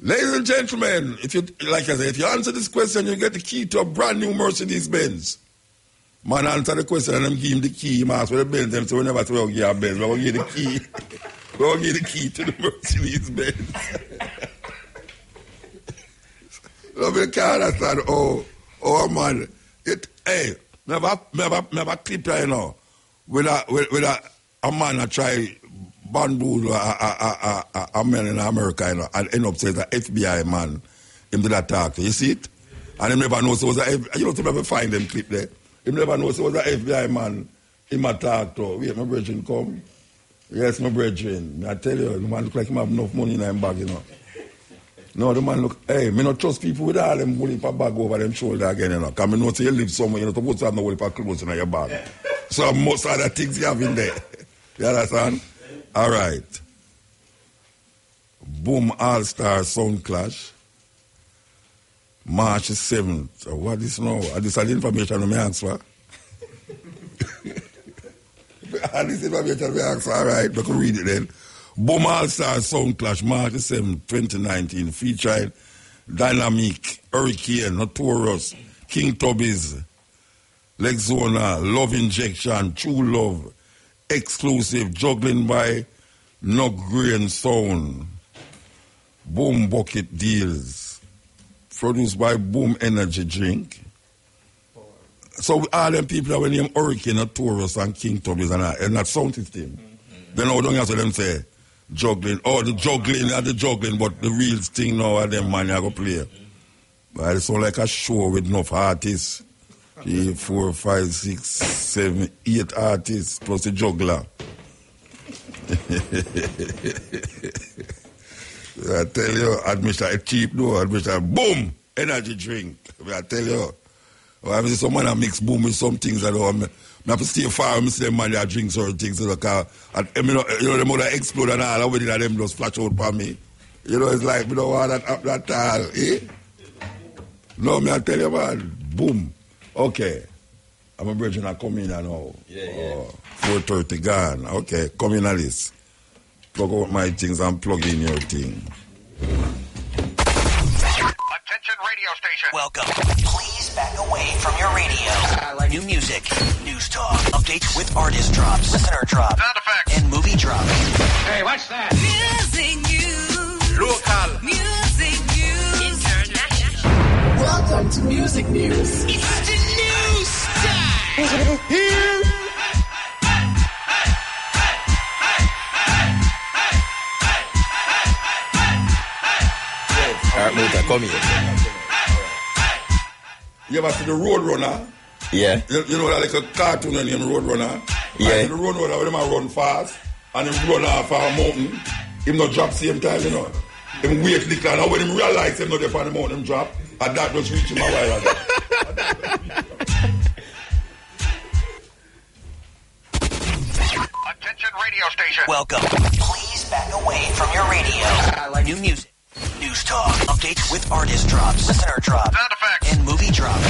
Speaker 2: ladies and gentlemen, if you, like I said, if you answer this question, you get the key to a brand new Mercedes Benz. Man answer the question and them give him the key. Ask for the Benz. Them say, we never say we'll give a Benz. We will give the key. we will give the key to the Mercedes Benz. so me can't understand. Oh, oh man. It, hey, never, never, never clip you know. With a, with, with a, a man that try bamboozle a, a, a, a, a man in America, you know, and end up saying the FBI man, him did attack. You see it? And him never knows it was a, you know, to never find them clip there. Him never knows it was a FBI man, him attacked. Oh, wait, my brethren come. Yes, my brethren. I tell you, the man look like him have enough money in him bag, you know. No, the man look, hey, me not trust people with all them money for bag over them shoulder again, you know. Because me know say you live somewhere, you're not supposed to have no money for clothes in your bag. So most of the things you have in there. You understand? All right. Boom All Star Sound Clash. March 7th. Uh, What is now? This is the information I ask for. And this information I ask for. All right, we can read it then. Boom All Star Sound Clash, March 7th, 2019, featuring Dynamic, Hurricane, Notorious, King Tubbies, Lexona, Love Injection, True Love, Exclusive, Juggling by No Grain Sound, Boom Bucket Deals, produced by Boom Energy Drink. So all them people that were named Hurricane, Taurus, and King Tubbies and, that, and that sound system. Then all don't answer them say juggling. Oh, the juggling and the juggling, but the real thing now are them man you go play. But it sound like a show with enough artists. Three, four, five, six, seven, eight artists plus the juggler. I tell you, is cheap though. Admission, boom, energy drink. I tell you. Well, I mean, someone that mix boom with some things I, me, me have to stay far. I see them man that drink certain things. You know, 'cause and, I mean, you know, the mother explode and all. When them just flash out for me. You know, it's like, me don't want that up that all. Eh? No, me I tell you, man. Boom. Okay. I'm a bridge I come in now. Yeah, yeah. 430 gone. Okay, come in on this. Plug out my things and plug in your thing.
Speaker 10: Attention radio station. Welcome. Please back away from your radio. New music, news talk, updates with artist drops, listener drops, sound effects, and movie drops. Hey, what's that?
Speaker 11: Music news.
Speaker 10: Local.
Speaker 11: Music news. International. Welcome to Music News. It's the news time. Here.
Speaker 12: All right, Muta, come here.
Speaker 2: You ever see the Roadrunner?
Speaker 12: Yeah.
Speaker 2: You, you know that like a cartoon named Roadrunner?
Speaker 12: Yeah.
Speaker 2: Like the Roadrunner, when them a run fast and him run off a mountain, him not drop same time, you know. Him wait the little and when him realize him not there on the mountain, him drop. And that just reach him a while ago.
Speaker 10: Attention radio station. Welcome. Please back away from your radio. New music, news talk, updates with artist drops, listener drops, sound effects, and movie drops.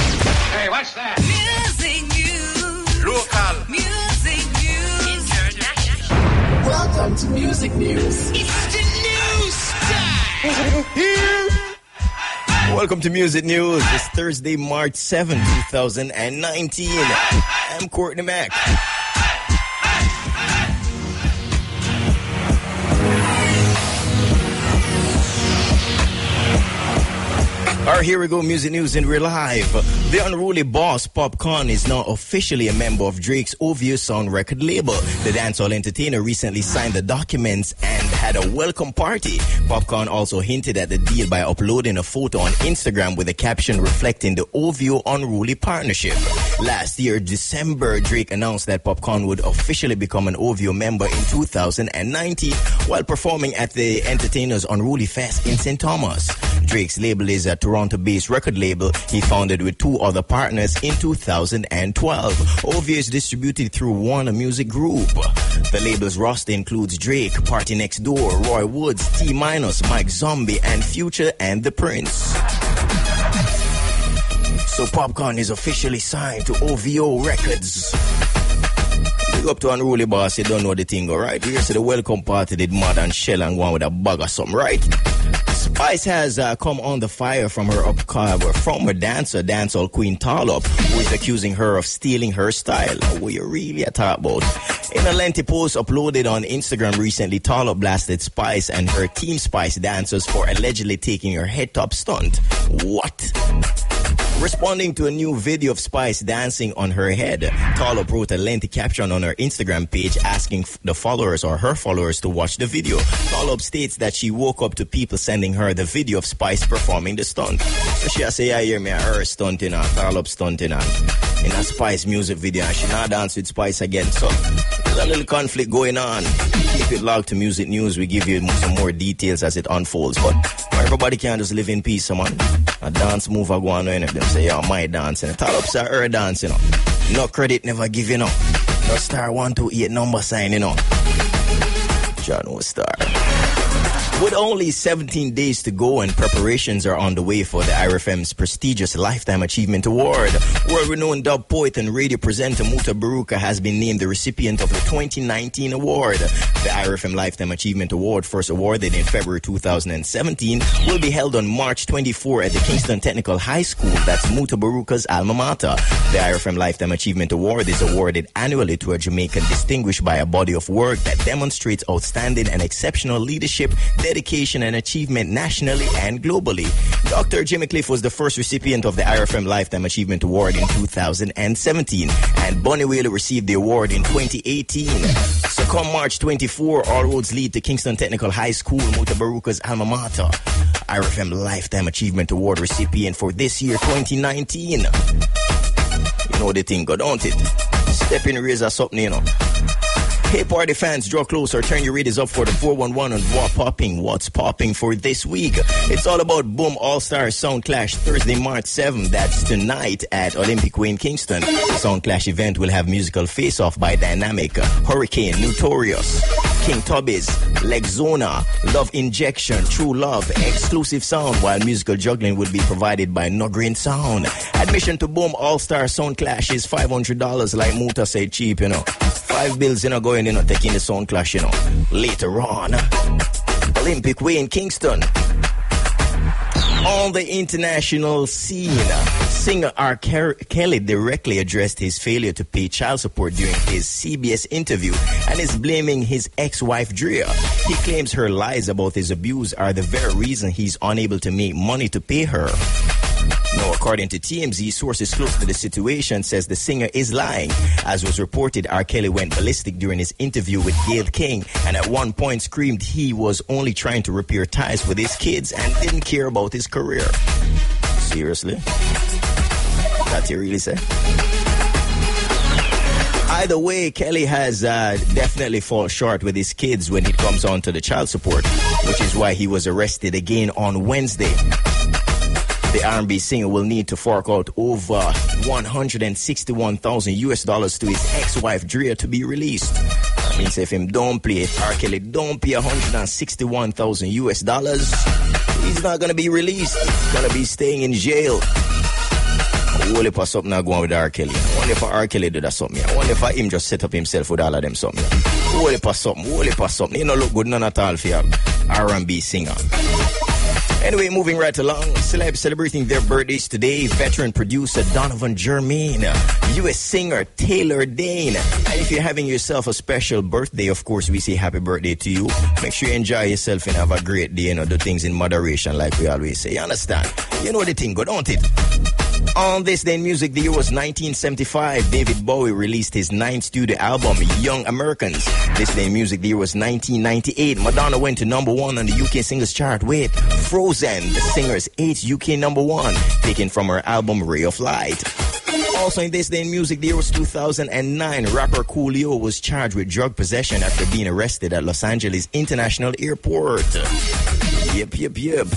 Speaker 10: Hey, what's that?
Speaker 11: Music news.
Speaker 10: Local.
Speaker 11: Music news. International. Welcome to Music News. It's the news time. Here.
Speaker 12: Welcome to Music News. It's Thursday, March 7, 2019. I'm Courtney Mack. All right, here we go. Music news in real life. The unruly boss, Popcorn, is now officially a member of Drake's OVO Sound record label. The dancehall entertainer recently signed the documents and had a welcome party. Popcorn also hinted at the deal by uploading a photo on Instagram with a caption reflecting the OVO unruly partnership. Last year, December, Drake announced that Popcorn would officially become an OVO member in 2019 while performing at the Entertainers Unruly Fest in St. Thomas. Drake's label is a Toronto-based record label he founded with two other partners in 2012. OVO is distributed through Warner Music Group. The label's roster includes Drake, PartyNextDoor, Roy Woods, T Minus, Mike Zombie, and Future and The Prince. So Popcorn is officially signed to OVO Records. Big up to Unruly Boss, you don't know the thing, alright? Here's to the welcome party did Mad and Shell and one with a bag or something, right? Spice has uh, come on the fire from her up uh, from her dancer, dancehall queen Tarlop, who is accusing her of stealing her style. What you really a about? In a lengthy post uploaded on Instagram recently, Tarlop blasted Spice and her Team Spice dancers for allegedly taking her head top stunt. What? Responding to a new video of Spice dancing on her head, Tarlop wrote a lengthy caption on her Instagram page asking the followers or her followers to watch the video. Tarlop states that she woke up to people sending her the video of Spice performing the stunt. So she say, I hear me, her stunting on, Tarlop stunting on. In a Spice music video, and she not dance with Spice again. So there's a little conflict going on. Keep it locked to Music News. We give you some more details as it unfolds. But everybody can just live in peace, man. A dance move I go on and them say, yo, my dance. And Tarlop say, her dance, you know. No credit never giving know. No star 128 number sign, you know. John was star. With only 17 days to go and preparations are on the way for the IRIE FM's prestigious Lifetime Achievement Award, world-renowned dub poet and radio presenter Mutabaruka has been named the recipient of the 2019 award. The IRIE FM Lifetime Achievement Award, first awarded in February 2017, will be held on March 24 at the Kingston Technical High School. That's Mutabaruka's alma mater. The IRIE FM Lifetime Achievement Award is awarded annually to a Jamaican distinguished by a body of work that demonstrates outstanding and exceptional leadership, and achievement nationally and globally. Dr. Jimmy Cliff was the first recipient of the IRIE FM Lifetime Achievement Award in 2017, and Bunny Wailer received the award in 2018. So come March 24, all roads lead to Kingston Technical High School, Mutabaruka's alma mater. IRIE FM Lifetime Achievement Award recipient for this year, 2019. You know the thing, go, don't it? Step in, raise us up, you know. Hey, party fans, draw closer. Turn your readers up for the 411 on what popping. What's popping for this week? It's all about Boom All Star Sound Clash Thursday, March 7th. That's tonight at Olympic Way in Kingston. The Sound Clash event will have musical face off by Dynamic, Hurricane, Notorious, King Tubbies, Lexzona, Love Injection, True Love, Exclusive Sound, while musical juggling will be provided by No Green Sound. Admission to Boom All Star Sound Clash is $500, like Muta said, cheap, you know. Five bills, you know, going, you know, taking the Sound Clash, you know. Later on, Olympic Way in Kingston. On the international scene, singer R. Kelly directly addressed his failure to pay child support during his CBS interview and is blaming his ex-wife Drea. He claims her lies about his abuse are the very reason he's unable to make money to pay her. No, according to TMZ, sources close to the situation says the singer is lying. As was reported, R. Kelly went ballistic during his interview with Gayle King and at one point screamed he was only trying to repair ties with his kids and didn't care about his career. Seriously? That you really say? Either way, Kelly has uh, definitely fall short with his kids when it comes on to the child support, which is why he was arrested again on Wednesday. The R&B singer will need to fork out over 161,000 US dollars to his ex-wife Drea to be released. That means if him don't play, R. Kelly don't pay 161,000 US dollars, he's not gonna be released. He's gonna be staying in jail. I wonder if something not going with R. Kelly. I wonder if R. Kelly did that something. I wonder if him just set up himself with all of them something. Wonder if something. Wonder if something. You know, look good none at all for R&B singer. Anyway, moving right along, celebs celebrating their birthdays today. Veteran producer Donovan Germain, U.S. singer Taylor Dayne. And if you're having yourself a special birthday, of course, we say happy birthday to you. Make sure you enjoy yourself and have a great day. You know, do things in moderation, like we always say. You understand? You know the thing, go, don't it? On this day in music, the year was 1975. David Bowie released his ninth studio album, Young Americans. This day in music, the year was 1998. Madonna went to number one on the UK singles chart with Frozen, the singer's eighth UK number one, taken from her album Ray of Light. Also in this day in music, the year was 2009. Rapper Coolio was charged with drug possession after being arrested at Los Angeles International Airport. Yep, yep, yep.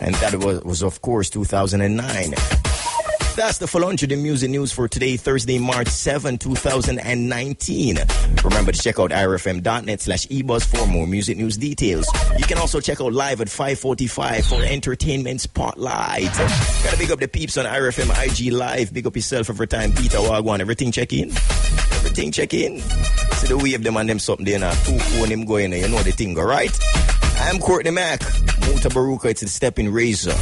Speaker 12: And that was, was of course, 2009. That's the full 100 in music news for today, Thursday, March 7, 2019. Remember to check out irfm.net slash ebuzz for more music news details. You can also check out live at 545 for Entertainment Spotlight. Gotta big up the peeps on IRIE FM IG Live. Big up yourself every time. Peter Wagwan. Everything check in? Everything check in? See the wave them and them something there now. Two phone him going. You know the thing, alright? I'm Courtney Mack. Mutabaruka. It's the stepping razor.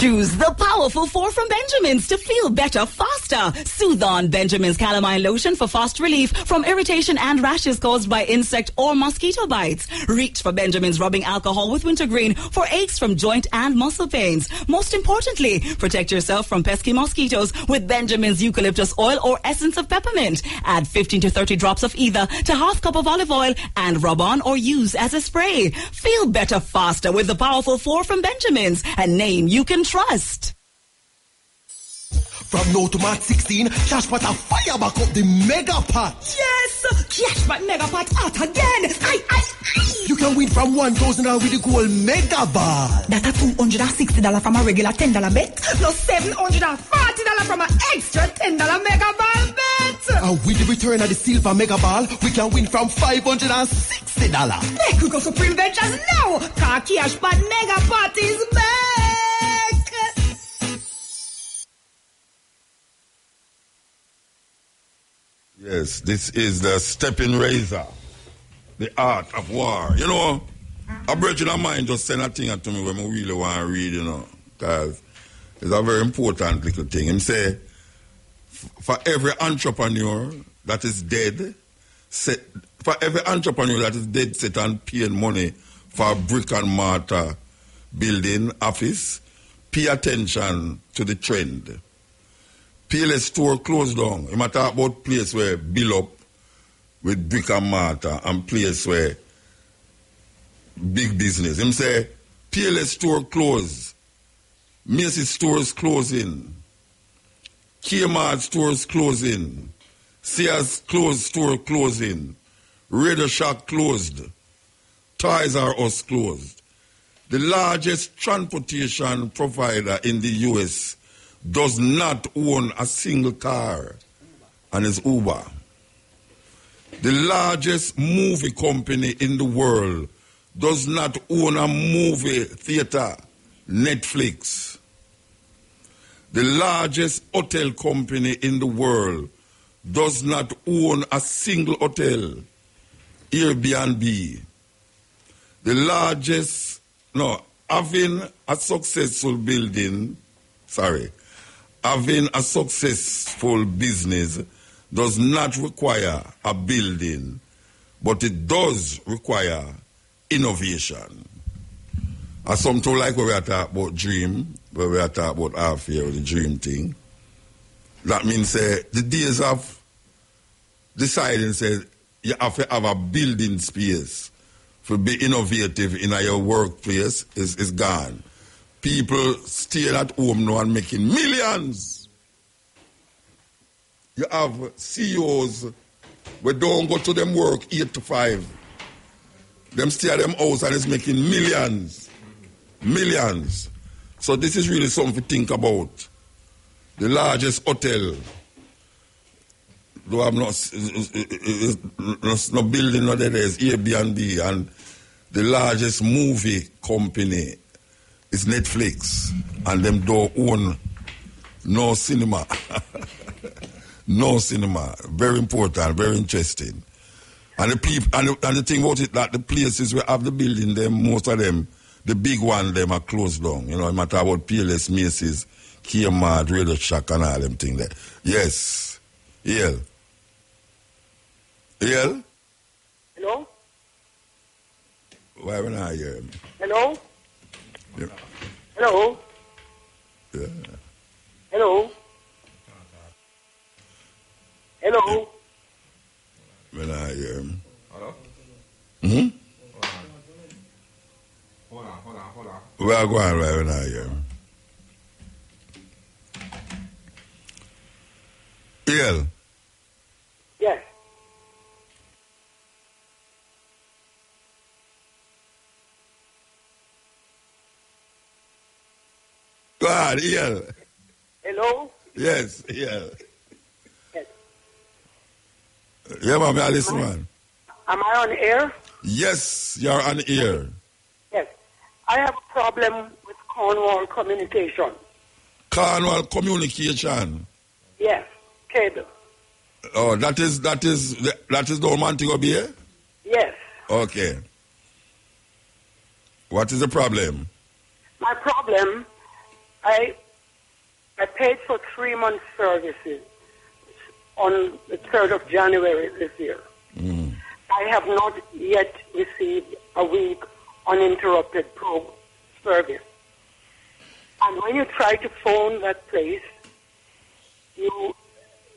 Speaker 13: Choose the powerful four from Benjamin's to feel better faster. Soothe on Benjamin's calamine lotion for fast relief from irritation and rashes caused by insect or mosquito bites. Reach for Benjamin's rubbing alcohol with wintergreen for aches from joint and muscle pains. Most importantly, protect yourself from pesky mosquitoes with Benjamin's eucalyptus oil or essence of peppermint. Add 15 to 30 drops of either to half cup of olive oil and rub on or use as a spray. Feel better faster with the powerful four from Benjamin's, a name you can trust.
Speaker 14: From now to March 16, Cash Pot a fire back up the mega pot.
Speaker 15: Yes! Cashback Mega Pot out again! I, I, I!
Speaker 14: You can win from 1,000 dollars with the gold mega ball.
Speaker 15: That's a $260 from a regular $10 bet, plus $740 from an extra $10 Mega Ball bet!
Speaker 14: And with the return of the silver mega ball, we can win from 560. dollars.
Speaker 15: Make we go Supreme Ventures now! Car Cashback Mega Pot is back!
Speaker 2: Yes, this is the stepping razor, the art of war. You know, a brethren of mine just send a thing to me when I really want to read, you know, because it's a very important little thing. Him say, for every entrepreneur that is dead, set, for every entrepreneur that is dead set and paying money for brick and mortar building, office, pay attention to the trend. PLS store closed down. You might talk about place where build up with brick and mortar and place where big business. Him say PLS store closed. Macy's stores closing. Kmart stores closing. Sears closed store closing. Radio Shack closed. Toys R Us closed. The largest transportation provider in the US does not own a single car and is Uber. The largest movie company in the world does not own a movie theater, Netflix. The largest hotel company in the world does not own a single hotel, Airbnb. The largest, no, having a successful building, sorry, having a successful business does not require a building, but it does require innovation. And something like when we are talking about dream, when we are talking about half year, the dream thing, that means uh, the days of deciding say you have to have a building space for be innovative in your workplace is, is gone. People staying at home now and making millions. You have CEOs who don't go to them work eight to five. Them stay at them house and is making millions. Millions. So this is really something to think about. The largest hotel. Though I'm not, not, not building no there Airbnb and the largest movie company is Netflix and them don't own no cinema. no cinema. Very important, very interesting. And the people and the, and the thing about it that the places where have the building them, most of them, the big one them are closed down. You know, no matter about PLS, Macy's, Kmart, Radio Shack and all them things there. Yes. Yeah. Yeah?
Speaker 6: Hello?
Speaker 2: Why when I hear him?
Speaker 6: Hello?
Speaker 2: Yeah.
Speaker 16: Hello?
Speaker 2: Yeah.
Speaker 16: Hello? Hello?
Speaker 2: When I him.
Speaker 17: Hello?
Speaker 2: Hmm?
Speaker 17: Hold on, hold on, hold on.
Speaker 2: I go on right when I hear him. Go on, EL.
Speaker 16: Hello?
Speaker 2: Yes, EL.
Speaker 16: Yes.
Speaker 2: Yeah, man, I listen, man.
Speaker 16: Am I on air?
Speaker 2: Yes, you're on air.
Speaker 16: Yes. I have a problem with Cornwall communication.
Speaker 2: Cornwall Communication.
Speaker 16: Yes. Cable.
Speaker 2: Oh, that is that is that is the Montego Bay.
Speaker 16: Yes.
Speaker 2: Okay. What is the problem?
Speaker 16: My problem, I I paid for three months services on the 3rd of January this year.
Speaker 2: Mm.
Speaker 16: I have not yet received a week uninterrupted probe service. And when you try to phone that place, you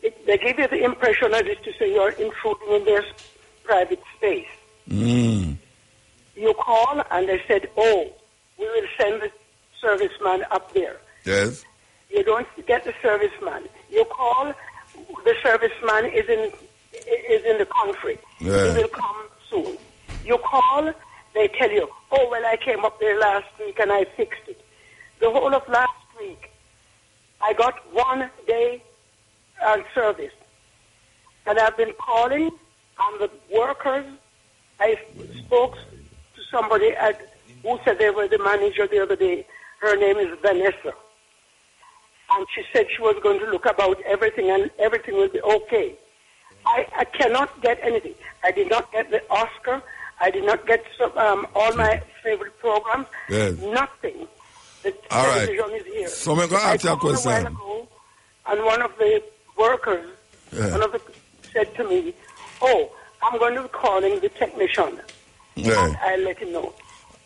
Speaker 16: it, they give you the impression as if to say you're intruding in their private space.
Speaker 2: Mm.
Speaker 16: You call and they said, "Oh, we will send the serviceman up there."
Speaker 2: Yes.
Speaker 16: You don't get the serviceman. You call, the serviceman is in is in the country.
Speaker 2: Yeah.
Speaker 16: He will come soon. You call, they tell you, "Oh well, I came up there last week and I fixed it." The whole of last week, I got one day uh, service, and I've been calling on the workers. I spoke to somebody at, who said they were the manager the other day. Her name is Vanessa and she said she was going to look about everything and everything will be okay. I, I cannot get anything. I did not get the Oscar. I did not get some, um, all my favorite programs.
Speaker 2: Yes.
Speaker 16: Nothing. The
Speaker 2: All right.
Speaker 16: television is here.
Speaker 2: So I'm gonna ask you a question.
Speaker 16: ago, and one of the workers,
Speaker 2: Yeah.
Speaker 16: one of the said to me, "Oh, I'm going to be calling the technician."
Speaker 2: Yeah.
Speaker 16: And I let him know.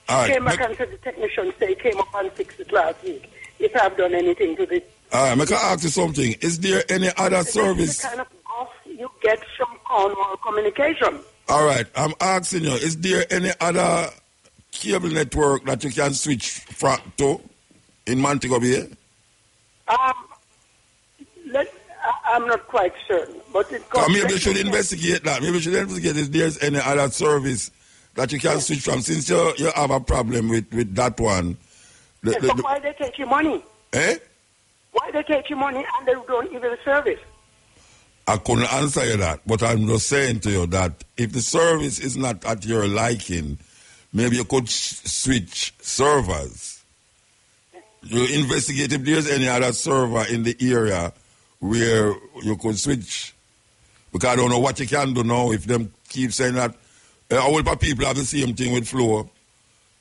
Speaker 2: All right.
Speaker 16: Came back and said the technician say he came up and fixed it last week. If I've done anything to the
Speaker 2: All right, I can ask you something. Is there any other
Speaker 16: That's
Speaker 2: service?
Speaker 16: kind of off you get from Cornwall Communication.
Speaker 2: All right, I'm asking you, is there any other cable network that you can switch from to in Montego Bay?
Speaker 16: Um, let, I'm not quite certain, but it
Speaker 2: maybe you should investigate that. Maybe you should investigate if there's any other service that you can switch from. Since you, you have a problem with, with that one. The-
Speaker 16: Yeah,
Speaker 2: the-
Speaker 16: so
Speaker 2: the-
Speaker 16: why they take your money?
Speaker 2: eh?
Speaker 16: Why they take your money and they don't give you the service?
Speaker 2: I couldn't answer you that, but I'm just saying to you that if the service is not at your liking, maybe you could switch servers. You investigate if there's any other server in the area where you could switch. Because I don't know what you can do now if them keep saying that. Uh, a whole lot of people have the same thing with Flow.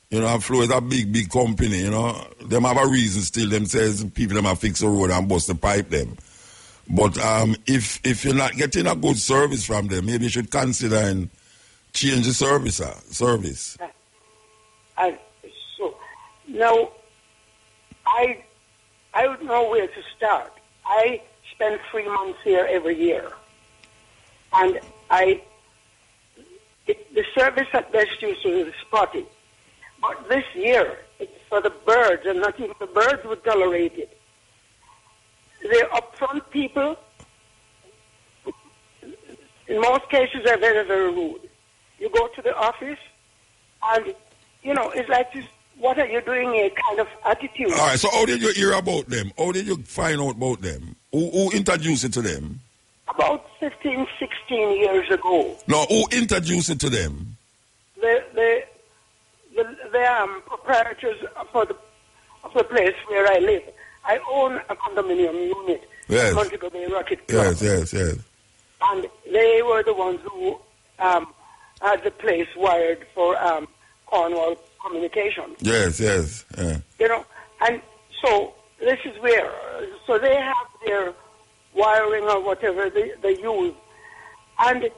Speaker 2: You know, Flow is a big, big company, you know. Them have a reason still. Them says people them have fix the road and bust the pipe them. But um, if if you're not getting a good service from them, maybe you should consider and change the service. Uh, service.
Speaker 16: And so now, I I don't know where to start. I spend three months here every year, and I the service at best used to is spotty, but this year it's for the birds, and not even the birds would tolerate it. They're upfront people. In most cases, they're very, very rude. You go to the office, and you know it's like this. What are you doing? A kind of attitude.
Speaker 2: All right. So how did you hear about them? How did you find out about them? Who, who introduced it to them?
Speaker 16: About 15, 16 years ago,
Speaker 2: No, who introduced it to them?
Speaker 16: the the the, the um, proprietors for the of the place where I live. I own a condominium unit,
Speaker 2: Yes.
Speaker 16: Montego Bay Racquet Club,
Speaker 2: Yes, yes, yes.
Speaker 16: and they were the ones who um, had the place wired for um, Cornwall Communication.
Speaker 2: Yes, yes. Yeah.
Speaker 16: you know, and so this is where, so they have their wiring or whatever they, they use. And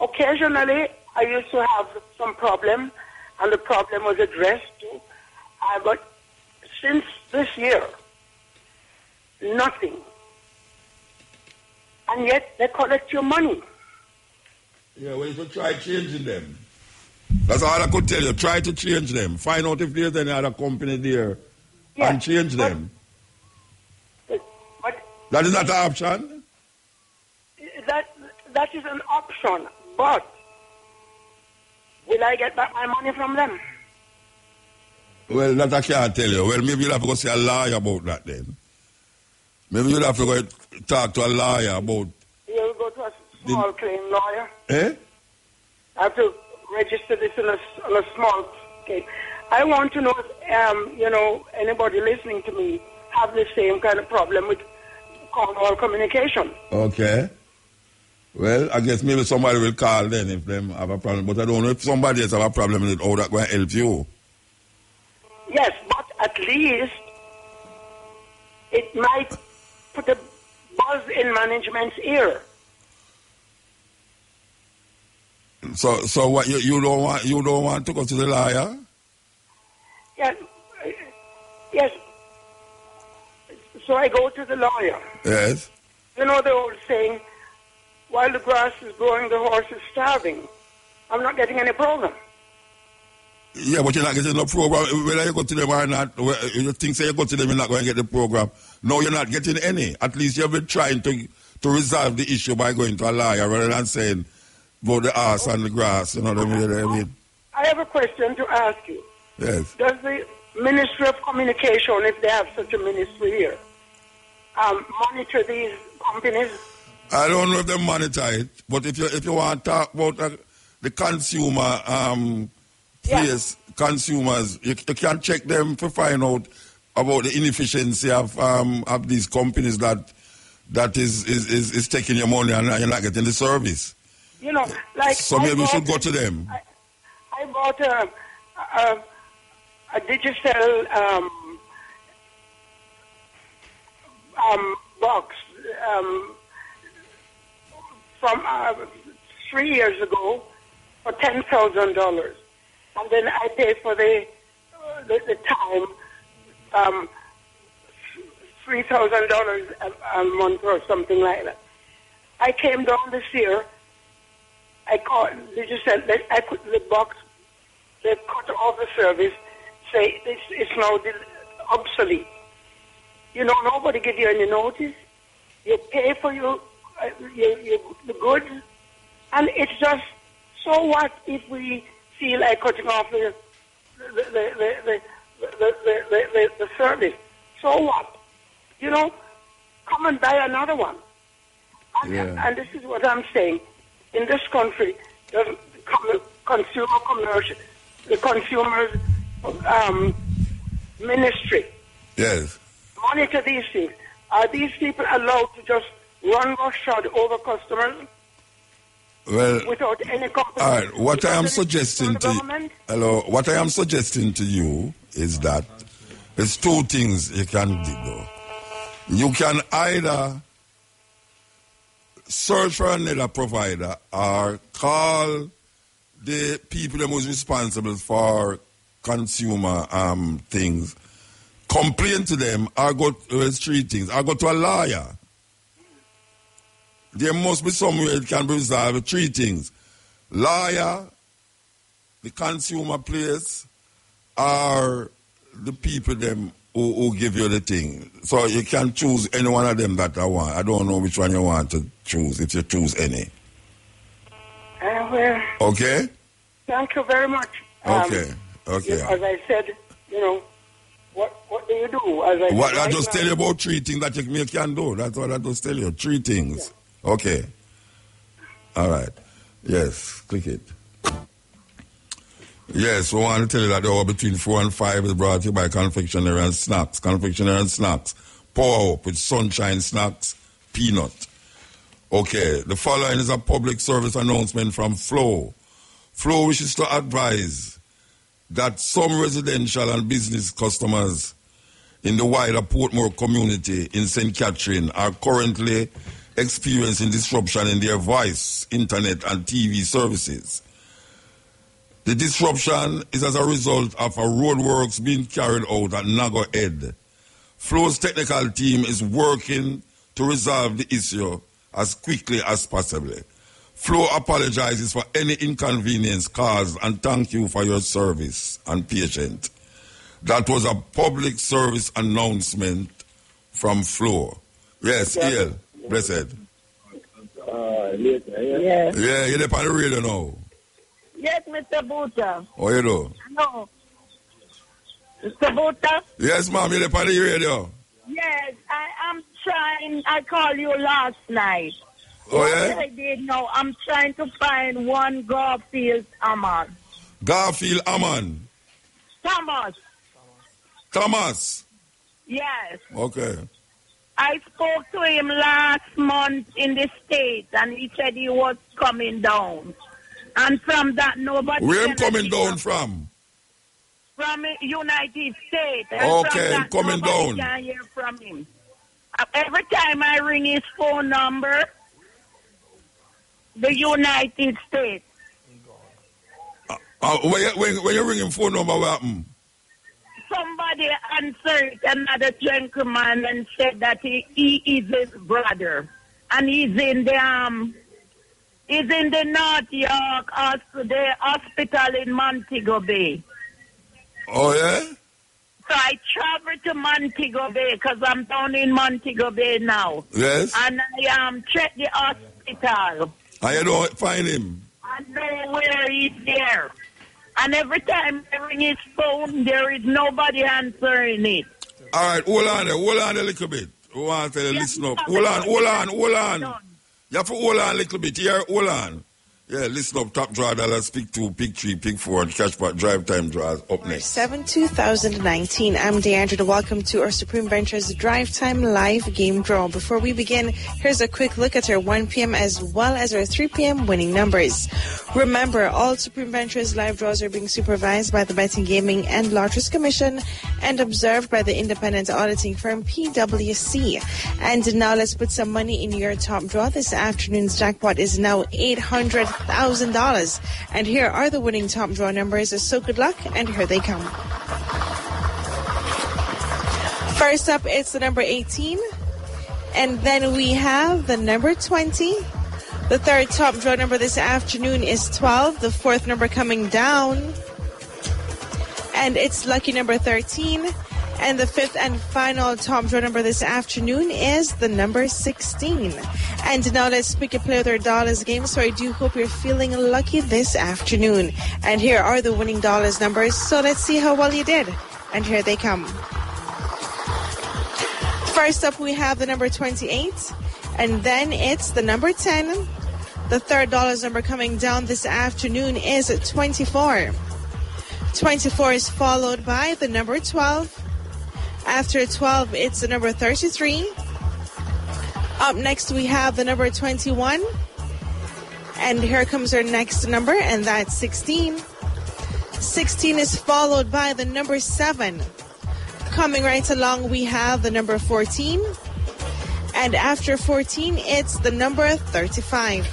Speaker 16: occasionally I used to have some problem, and the problem was addressed to, uh, but since this year, nothing. And yet they collect your money.
Speaker 2: Yeah, well, you should try changing them. That's all I could tell you. Try to change them. Find out if there's any other company there and change them. That is not an option.
Speaker 16: That that is an option, but will I get back my money from them?
Speaker 2: Well, that I can't tell you. Well, maybe you'll have to go see a lawyer about that then. Maybe you'll have to go talk to a lawyer about.
Speaker 16: You'll go to a small claim lawyer.
Speaker 2: Eh?
Speaker 16: I have to register this on a, on a small claim. I want to know if, um, you know, anybody listening to me have the same kind of problem with Cornwall communication.
Speaker 2: Okay. Well, I guess maybe somebody will call then if them have a problem. But I don't know if somebody else have a problem with it, how that going to help you.
Speaker 16: Yes, but at least it might put a buzz in management's ear.
Speaker 2: So, so what you, you don't want you don't want to go to the lawyer?
Speaker 16: Yes, yes. So I go to the lawyer.
Speaker 2: Yes.
Speaker 16: You know the old saying, while the grass is growing, the horse is starving. I'm not getting any program.
Speaker 2: Yeah, but you're not getting no program. Whether you go to them or not, you think say you go to them, you're not going to get the program. No, you're not getting any. At least you've been trying to to resolve the issue by going to a lawyer rather than saying about the ass and the grass. You know what I? I mean?
Speaker 16: I have a question to ask you.
Speaker 2: Yes.
Speaker 16: Does the Ministry of Communication, if they have such a ministry here, um, monitor these companies?
Speaker 2: I don't know if they monitor it, but if you if you want to talk about uh, the consumer um, place, consumers, you, you can check them to find out about the inefficiency of um, of these companies that that is is, is, is taking your money and you're not getting the service.
Speaker 16: You know, like
Speaker 2: So
Speaker 16: I
Speaker 2: maybe you should go to them.
Speaker 16: I bought a a, a digital um, um, box um, from uh, three years ago for ten thousand dollars, and then I pay for the uh, the, the time um, three thousand dollars a month or something like that. I came down this year. I called. They just said that I put the box. They cut off the service. Say it's, it's now obsolete. You know, nobody give you any notice. You pay for your, uh, your, your the goods, and it's just so what if we feel like cutting off the the the the the, the, the, the, the, service? So what? You know, come and buy another one. And, and this is what I'm saying. In this country, the consumer commercial, the consumers um, ministry
Speaker 2: Yes.
Speaker 16: Monitor these things. Are these people allowed to just run roughshod over customers
Speaker 2: Well,
Speaker 16: without any company?
Speaker 2: all right. What I am suggesting to
Speaker 16: government?
Speaker 2: hello, what I am suggesting to you is that there's two things you can do. You can either search for another provider or call the people that was responsible for consumer um, things, complain to them, or go to three things, I go to a lawyer. There must be somewhere it can be resolved. Three things: lawyer, the consumer place, or the people them who, who give you the thing. So you can choose any one of them that I want. I don't know which one you want to choose. If you choose any,
Speaker 16: Uh, well,
Speaker 2: okay,
Speaker 16: thank you very much. Um,
Speaker 2: okay, okay.
Speaker 16: As I said, you know, what what do you do? As I
Speaker 2: What I just
Speaker 16: now-
Speaker 2: tell you about three things that you can do. That's what I just tell you. Three things. Okay. All right. Yes. Click it. Yes, we want to tell you that the hour between four and five is brought to you by Confectionery and Snacks. Confectionery and Snacks. Power up with Sunshine Snacks, Peanut. Okay, the following is a public service announcement from Flow. Flow wishes to advise that some residential and business customers in the wider Portmore community in St. Catherine are currently experiencing disruption in their voice, internet, and TV services. The disruption is as a result of a roadworks being carried out at Naggo Head. Flow's technical team is working to resolve the issue as quickly as possible. Flow apologizes for any inconvenience caused and thank you for your service and patience. That was a public service announcement from Flow. Yes, Ian, blessed.
Speaker 18: Uh, later, yeah.
Speaker 19: Yes.
Speaker 2: Yeah, you're on the radio now.
Speaker 19: Yes, Mr. Buta.
Speaker 2: How you do?
Speaker 19: No. Mr. Buta?
Speaker 2: Yes, ma'am, you're on the radio.
Speaker 19: Yes, I am trying. I called you last night.
Speaker 2: Oh, yeah?
Speaker 19: I did know, I'm trying to find one Garfield Amon.
Speaker 2: Garfield Amman.
Speaker 19: Thomas.
Speaker 2: Thomas.
Speaker 19: Yes.
Speaker 2: Okay.
Speaker 19: I spoke to him last month in the States and he said he was coming down. And from that, nobody.
Speaker 2: Where him coming down from?
Speaker 19: From United States. And
Speaker 2: Okay,
Speaker 19: that,
Speaker 2: coming down.
Speaker 19: Can hear from him. Uh, Every time I ring his phone number, the United States.
Speaker 2: Uh, when, you- when, when you ring him phone number, what happen?
Speaker 19: Somebody answered another gentleman and said that he, he is his brother, and he's in the um, he's in the North York the hospital in Montego Bay.
Speaker 2: Oh, yeah?
Speaker 19: So I traveled to Montego Bay because I'm down in Montego Bay now.
Speaker 2: Yes?
Speaker 19: And I um check the hospital.
Speaker 2: You don't find him?
Speaker 19: I know where he's there. And every time I ring his phone, there is nobody answering it.
Speaker 2: All right, hold on there. Hold on a little bit. Want to listen up. Hold on, hold on, hold on. You have to hold on a little bit here. Hold on. Yeah, listen up. Top draw dollar, speak two, pick three, pick four, and Cash Pot drive time draws up next.
Speaker 5: 7 2019. I'm Deandra. Welcome to our Supreme Ventures Drive Time Live Game Draw. Before we begin, here's a quick look at our 1 p.m. as well as our 3 p.m. winning numbers. Remember, all Supreme Ventures live draws are being supervised by the Betting Gaming and Lotteries Commission and observed by the independent auditing firm PwC. And now let's put some money in your top draw. This afternoon's jackpot is now $800,000. And here are the winning top draw numbers. So good luck, and here they come. First up, it's the number 18. And then we have the number 20. The third top draw number this afternoon is 12. The fourth number coming down. And it's lucky number 13. And the fifth and final top draw number this afternoon is the number 16. And now let's pick a player with our dollars game. So I do hope you're feeling lucky this afternoon. And here are the winning dollars numbers. So let's see how well you did. And here they come. First up, we have the number 28, and then it's the number 10. The third dollars number coming down this afternoon is 24. 24 is followed by the number 12. After 12, it's the number 33. Up next, we have the number 21. And here comes our next number, and that's 16. 16 is followed by the number 7. Coming right along, we have the number 14. And after 14, it's the number 35.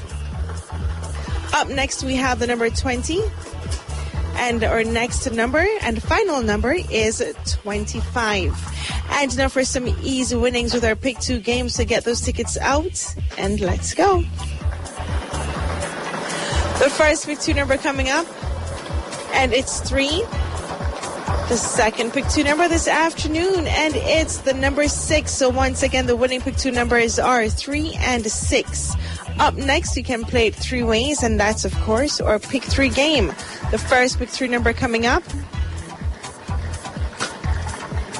Speaker 5: Up next, we have the number 20. And our next number and final number is 25. And now for some easy winnings with our pick two games to get those tickets out. And let's go. The first pick two number coming up, and it's three. The second pick two number this afternoon, and it's the number six. So once again, the winning pick two numbers are three and six. Up next, you can play it three ways, and that's of course our pick three game. The first pick three number coming up,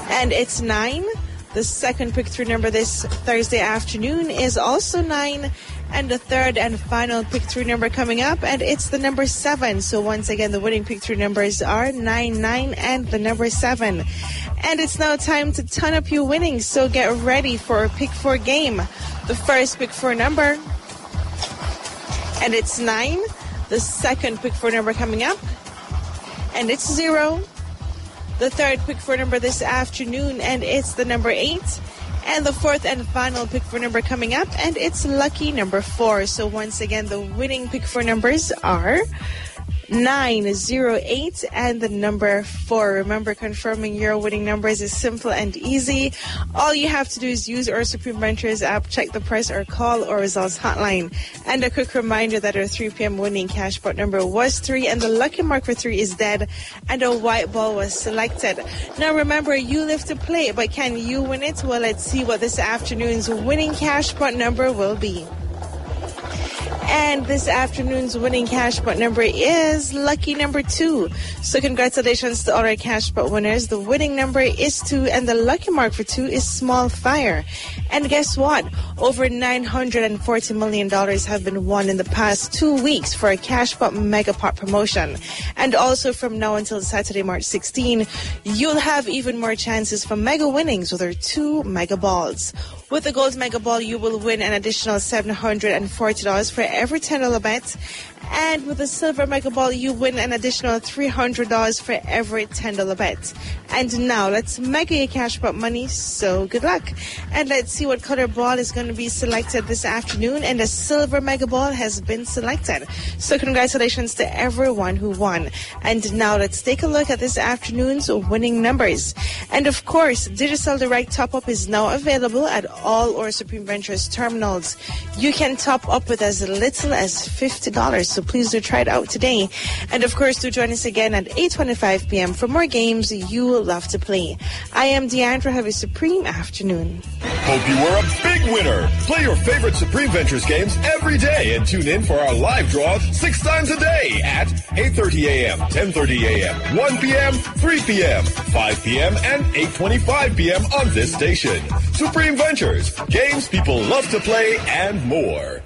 Speaker 5: and it's nine. The second pick three number this Thursday afternoon is also nine. And the third and final pick three number coming up, and it's the number seven. So once again, the winning pick three numbers are nine, nine, and the number seven. And it's now time to ton up your winnings. So get ready for a pick four game. The first pick four number, and it's nine. The second pick four number coming up, and it's zero. The third pick for number this afternoon, and it's the number eight. And the fourth and final pick for number coming up, and it's lucky number four. So once again, the winning pick for numbers are 908 and the number 4. Remember, confirming your winning numbers is simple and easy. All you have to do is use our Supreme Ventures app, check the price or call or results hotline. And a quick reminder that our 3 p.m. winning cash pot number was 3 and the lucky mark for 3 is dead and a white ball was selected. Now remember, you live to play, but can you win it? Well, let's see what this afternoon's winning cash pot number will be. And this afternoon's winning cash pot number is lucky number two. So congratulations to all our cash pot winners. The winning number is two and the lucky mark for two is small fire. And guess what? Over $940 million have been won in the past two weeks for a cash pot mega pot promotion. And also from now until Saturday, March 16, you'll have even more chances for mega winnings with our two mega balls. With the Gold Mega Ball, you will win an additional $740 for every $10 bet. And with the Silver Mega Ball, you win an additional $300 for every $10 bet. And now let's mega your cash pot money. So good luck. And let's see what color ball is going to be selected this afternoon. And the Silver Mega Ball has been selected. So congratulations to everyone who won. And now let's take a look at this afternoon's winning numbers. And of course, Digicel Direct Top Up is now available at all our Supreme Ventures terminals. You can top up with as little as $50. So please do try it out today. And of course, do join us again at 8.25 p.m. for more games you will love to play. I am Deandra. Have a supreme afternoon.
Speaker 4: Hope you were a big winner. Play your favorite Supreme Ventures games every day and tune in for our live draws six times a day at 8.30 a.m., 10.30 a.m., 1 p.m., 3 p.m., 5 p.m., and 8.25 p.m. on this station. Supreme Ventures, games people love to play and more.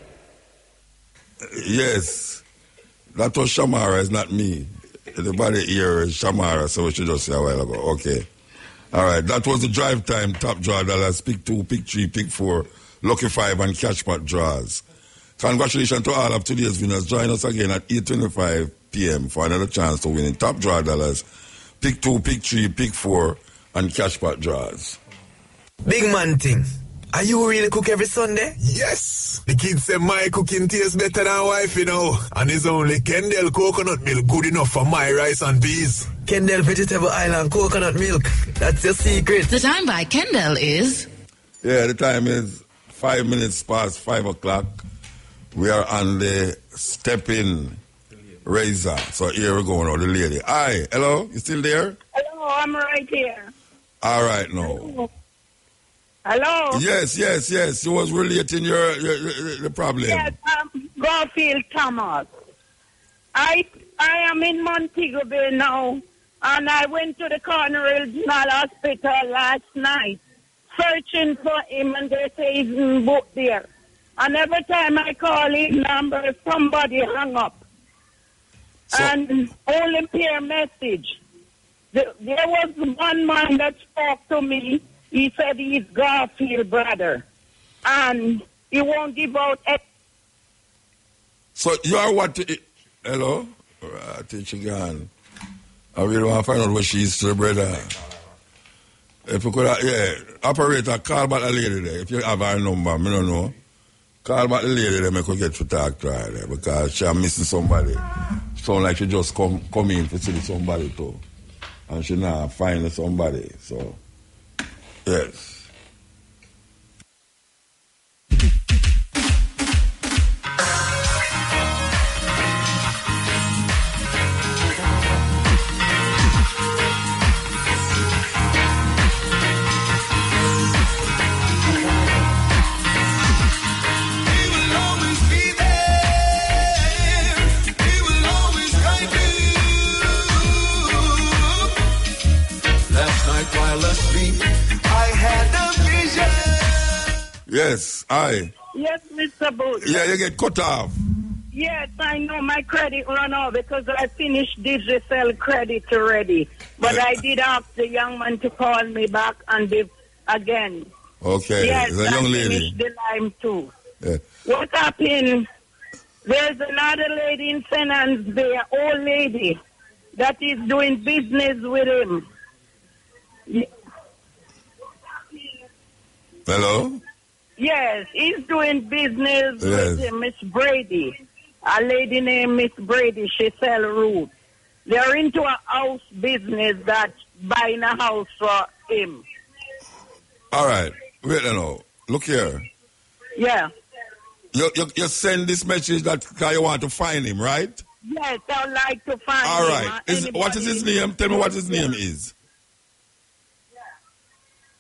Speaker 2: Yes, that was Shamara, it's not me. Everybody here is Shamara, so we should just say a while ago. Okay. All right, that was the drive time top draw dollars. Pick two, pick three, pick four, lucky five, and Cash Pot draws. Congratulations to all of today's winners. Join us again at 8.25 p.m. for another chance to win in top draw dollars. Pick two, pick three, pick four, and Cash Pot draws.
Speaker 20: Big man thing. Are you really cook every Sunday?
Speaker 21: Yes. The kids say my cooking tastes better than wife, you know. And it's only Kendall coconut milk good enough for my rice and peas.
Speaker 20: Kendall Vegetable Island coconut milk. That's your secret.
Speaker 22: The time by Kendall is
Speaker 2: Yeah, the time is five minutes past five o'clock. We are on the stepping razor. So here we go now, the lady. Hi, hello, you still there?
Speaker 19: Hello, I'm right here.
Speaker 2: All right, now.
Speaker 19: Hello.
Speaker 2: Yes, yes, yes. You was relating your, your, your the problem.
Speaker 19: Yes, um, Garfield Thomas. I I am in Montego Bay now, and I went to the Cornwall General Hospital last night, searching for him, and they say he's in book there. And every time I call his number, somebody hung up. and only peer message. The- There was one man that spoke to me. He said he's Garfield brother, and he won't give out.
Speaker 2: So you are what? hello? I think she gone. I really want to find out where she is the brother. If you could, uh, yeah, operator, call back the lady there. If you have her number, me don't know. Call back the lady there, me could get to talk to her there because she missing somebody. Sound like she just come come in to see somebody too. And she now find somebody. So, yes. Yes, I.
Speaker 19: Yes, Mr. Booth.
Speaker 2: Yeah, you get cut off.
Speaker 19: Yes, I know my credit run out because I finished Digicel credit already. But I did ask the young man to call me back and give again.
Speaker 2: Okay,
Speaker 19: yes,
Speaker 2: the young
Speaker 19: I
Speaker 2: lady.
Speaker 19: the lime too.
Speaker 2: Yeah.
Speaker 19: What happened? There's another lady in. Ann's Bay, old lady, that is doing business with him.
Speaker 2: Hello?
Speaker 19: Yes, he's doing business
Speaker 2: Yes.
Speaker 19: with him, Miss Brady. a lady named Miss Brady. She sell roots. They're into a house business that buying a house for him.
Speaker 2: All right. Wait a minute. Look here.
Speaker 19: Yeah.
Speaker 2: You, you, you send this message that you want to find him, right?
Speaker 19: Yes, I'd like to find
Speaker 2: All
Speaker 19: him.
Speaker 2: right.
Speaker 19: Uh,
Speaker 2: Is, what is his name? Tell me what his name is.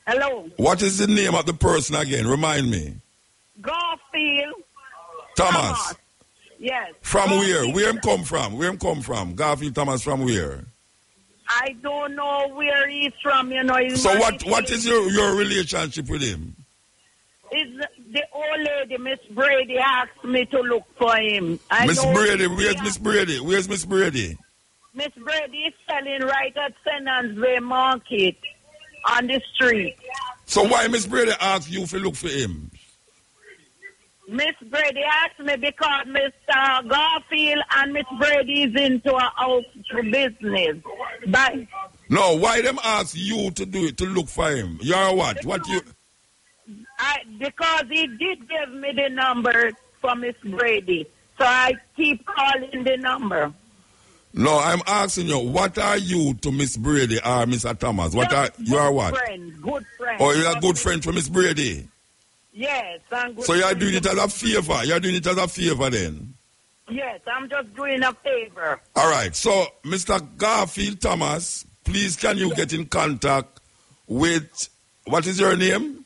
Speaker 19: Hello.
Speaker 2: What is the name of the person again? Remind me.
Speaker 19: Garfield.
Speaker 2: Thomas.
Speaker 19: Yes.
Speaker 2: From
Speaker 19: Garfield.
Speaker 2: where? Where him come from? Where him come from? Garfield Thomas from where?
Speaker 19: I don't know where he's from, you know. He's
Speaker 2: So what what is your, your relationship with him?
Speaker 19: Is the old lady, Miss Brady, asked me to look for him. I
Speaker 2: Miss Brady, where's Miss Brady? Where's Miss Brady?
Speaker 19: Miss Brady is selling right at. Ann's Bay Market on the street.
Speaker 2: So why Miss Brady asked you to look for him?
Speaker 19: Miss Brady asked me because Mr. Uh, Garfield and Miss Brady is into a house business. But
Speaker 2: No, why them ask you to do it to look for him? You're what? What you
Speaker 19: I, because he did give me the number for Miss Brady. So I keep calling the number.
Speaker 2: No, I'm asking you, what are you to Miss Brady or Mr. Thomas? What are you are what?
Speaker 19: Friend, good friend.
Speaker 2: Oh, you're a good friend for Miss Brady.
Speaker 19: Yes, I'm good.
Speaker 2: So you're doing it as a favor. You're doing it as a favor then.
Speaker 19: Yes, I'm just doing a favor.
Speaker 2: All right. So, Mr. Garfield Thomas, please can you get in contact with what is your name?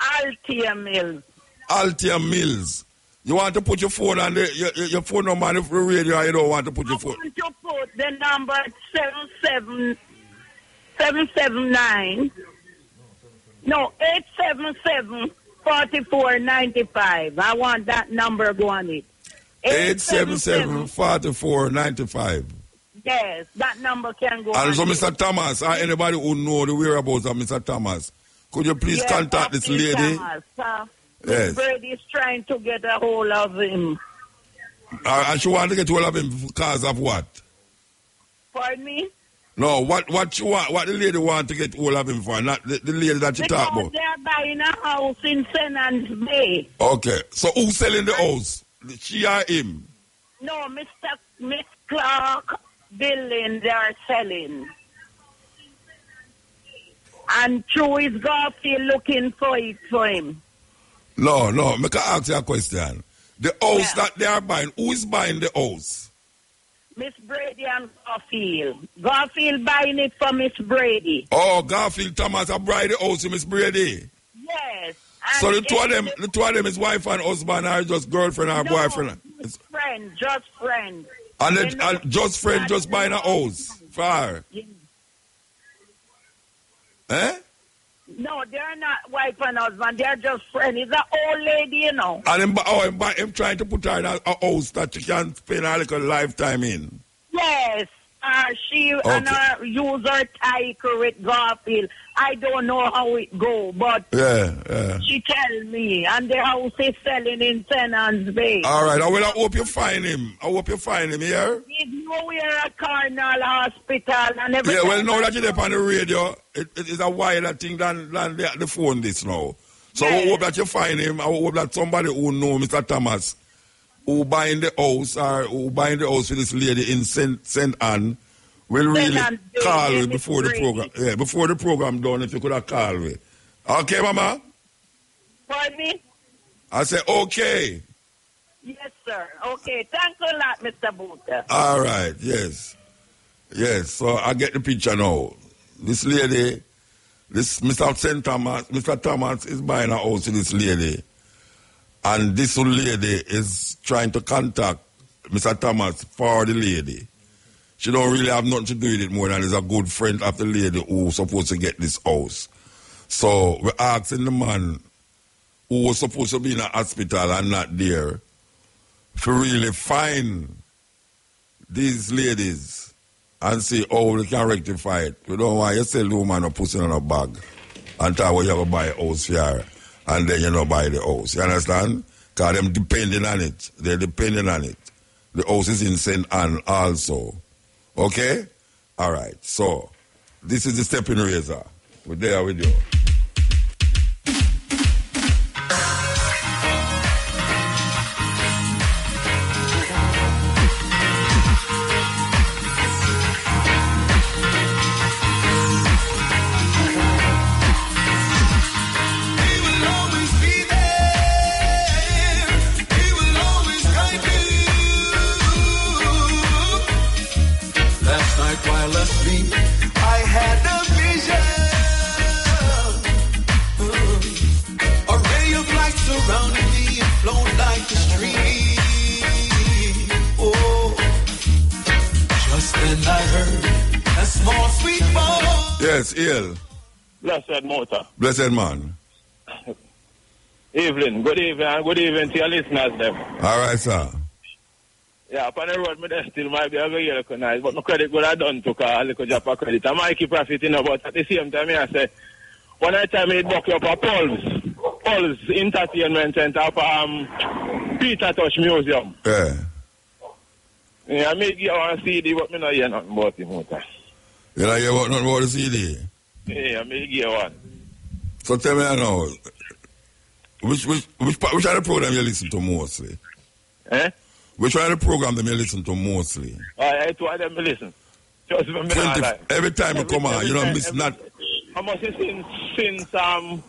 Speaker 19: Altia Mills.
Speaker 2: Altia Mills. You want to put your phone on the your, your- your phone number on the radio. or You don't want to put your phone.
Speaker 19: want to put the number seven seven seven seven nine. No, eight seven seven forty four ninety five. I want that number go on it.
Speaker 2: Eight seven seven forty four ninety five.
Speaker 19: Yes, that number can go
Speaker 2: And
Speaker 19: on
Speaker 2: so. Mr. Thomas, or anybody who know the whereabouts of Mr. Thomas, could you please
Speaker 19: Yes,
Speaker 2: contact this lady?
Speaker 19: Thomas, uh,
Speaker 2: Yes.
Speaker 19: Brady is trying to get a hold of him.
Speaker 2: Uh, and she want to get hold of him because of what?
Speaker 19: Pardon me?
Speaker 2: No, what what you want? What the lady want to get hold of him for? Not the, the lady that you talk about.
Speaker 19: they're buying a house in St. Ann's Bay.
Speaker 2: Okay, so who's selling the house? She or him?
Speaker 19: No, Mr. Miss Clark building they are selling. And through his Garfield looking for it for him.
Speaker 2: No, no. Make I ask you a question. The house that they are buying, who is buying the house?
Speaker 19: Miss Brady and Garfield. Garfield buying it for Miss Brady.
Speaker 2: Oh, Garfield Thomas a bride the house to Miss Brady.
Speaker 19: Yes.
Speaker 2: So the two of them, the two of them is wife and husband, or just girlfriend or
Speaker 19: No,
Speaker 2: boyfriend?
Speaker 19: just friend, just friend.
Speaker 2: And, it, and just friend just buying a house for her. Eh?
Speaker 19: No, they're not wife and husband. They're just friends. It's an old lady, you know.
Speaker 2: And him, oh, him, him trying to put her in a, a house that she can spend her little lifetime in.
Speaker 19: Yes. Uh, she and her use her title with Garfield. I don't know how it go, but
Speaker 2: Yeah, yeah.
Speaker 19: she tell me. And the house is selling in. Ann's Bay.
Speaker 2: All right. I will. I hope you find him. I hope you find him here.
Speaker 19: He's nowhere at Cardinal Hospital and everything.
Speaker 2: Yeah. Well, now that you're on the radio, it, it is a wider thing than than the, the phone. This now. So I hope that you find him. I hope that somebody who know Mr. Thomas, who buying the house or who buying the house for this lady in Saint Saint Ann, will really call me before the program. Yeah, before the program done. If you could have called me. Okay, Mama.
Speaker 19: Pardon me?
Speaker 2: I say okay.
Speaker 19: Yes, sir. Okay. Thanks a lot, Mr. Booter.
Speaker 2: All right, yes. Yes, so I get the picture now. This lady, this Mr. St. Thomas, Mr. Thomas is buying a house to this lady. And this lady is trying to contact Mr. Thomas for the lady. She don't really have nothing to do with it more than is a good friend of the lady who's supposed to get this house. So we're asking the man who was supposed to be in a hospital and not there to really find these ladies and see how they can rectify it. We don't want you sell the woman a pussy in a bag and tell what you have to buy a house for her and then you know buy the house. You understand? Because them depending on it. They're depending on it. The house is in St. Ann also. Okay? All right. So, this is the stepping razor. We're there with you.
Speaker 18: Motor.
Speaker 2: Blessed man.
Speaker 18: Evening. Good evening. Good evening to your listeners, them.
Speaker 2: All right, sir.
Speaker 18: Yeah, upon the road, me there still might be a very recognized, but my credit good I done took a little job of credit. I might keep profit, you know, but at the same time, I say, one time I you up a Pulse, Pulse Entertainment Center up um, Peter Tosh Museum.
Speaker 2: Yeah.
Speaker 18: Yeah, I may give you one CD, but me not hear nothing about the motor.
Speaker 2: You you want nothing about the CD?
Speaker 18: Yeah, I give you one.
Speaker 2: So tell me now, which, which, which, pa- which are the program you listen to mostly?
Speaker 18: Eh?
Speaker 2: Which are the program that you listen to mostly?
Speaker 18: I, I told them to listen. Just for me, not
Speaker 2: 20,
Speaker 18: lie.
Speaker 2: every time you come on, you don't miss
Speaker 18: every-
Speaker 2: not.
Speaker 18: I must say since since um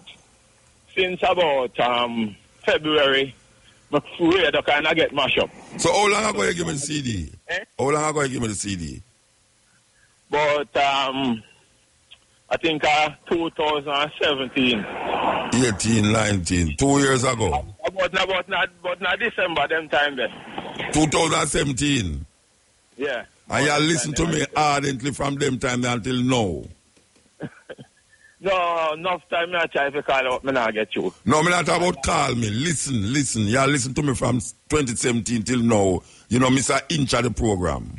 Speaker 18: since about um February, my radio kind of get mashed up.
Speaker 2: So how long ago you give me the CD?
Speaker 18: Eh?
Speaker 2: How long ago you give me the CD?
Speaker 18: But um, I think uh 2017.
Speaker 2: 18, 19, two years ago.
Speaker 18: About about not but not December them time then.
Speaker 2: 2017.
Speaker 18: Yeah.
Speaker 2: And you listen to me ardently from them time until now.
Speaker 18: No, enough time I try to call up, me not get you.
Speaker 2: No, me not talk about call me. Listen, listen. You listen to me from 2017 till now. You know, Mr. Inch of the program.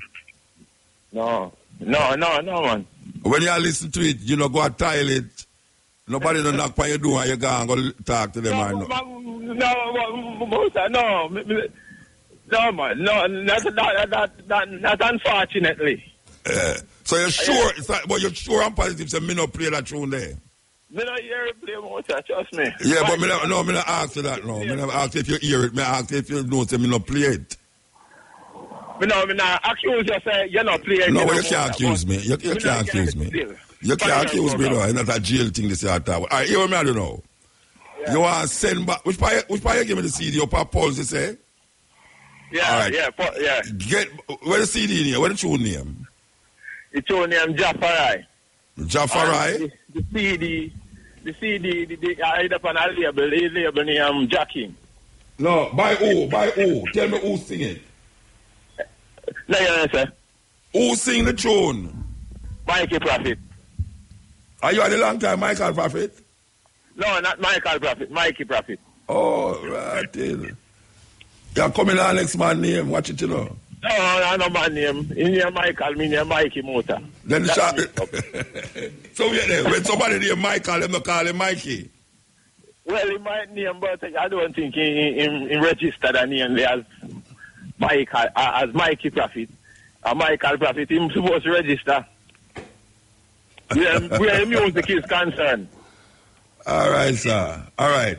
Speaker 18: No, no, no, no, man.
Speaker 2: When you listen to it, you know, go to toilet. Nobody don't knock on your door and you go and go talk to them.
Speaker 18: No, no, no, me- no, man, no, not, not, not, not, not unfortunately.
Speaker 2: Eh, so you're sure, it's not, but you're sure I'm positive, so me not play that tune there.
Speaker 18: Me not hear it play Musa, trust me.
Speaker 2: Yeah, but me not, no, me not ask you that, no. Me not ask if you hear it, me ask if you know, say me not play it.
Speaker 18: No, me accuse you, say, you're not playing.
Speaker 2: No,
Speaker 18: you
Speaker 2: but
Speaker 18: know,
Speaker 2: you can't accuse me. You, you can't accuse me. You can't accuse me, though. It's not a jail thing this year. All right, hear me, I don't know. You want to send back, which part, which part you give me the CD, your pop Pulse, you say?
Speaker 18: Yeah,
Speaker 2: All right.
Speaker 18: yeah, but, yeah.
Speaker 2: Get, where the CD in here? Where the tune name?
Speaker 18: It's your name, Jafarai.
Speaker 2: Jafarai?
Speaker 18: And ah, The, the CD, the CD, the, the, I had up on a label, the label name Jacking.
Speaker 2: No, by who? By who? Tell me who sing it.
Speaker 18: No, know, sir.
Speaker 2: Who sing the tune?
Speaker 18: Mikey Prophet.
Speaker 2: Are you had a long time, Michael Prophet?
Speaker 18: No, not Michael Prophet, Mikey Prophet.
Speaker 2: Oh, right. You're coming on next man name. Watch it, you know.
Speaker 18: No, I know my name. In name Michael, me name Mikey Motor.
Speaker 2: Then the shot. so yeah, then, when somebody name Michael, them call him Mikey.
Speaker 18: Well, in my name, but I don't think he, he, he, he registered a name as Michael, uh, as Mikey Prophet. A Michael Prophet, he's supposed to register. Where, where music is concerned.
Speaker 2: All right, sir. All right.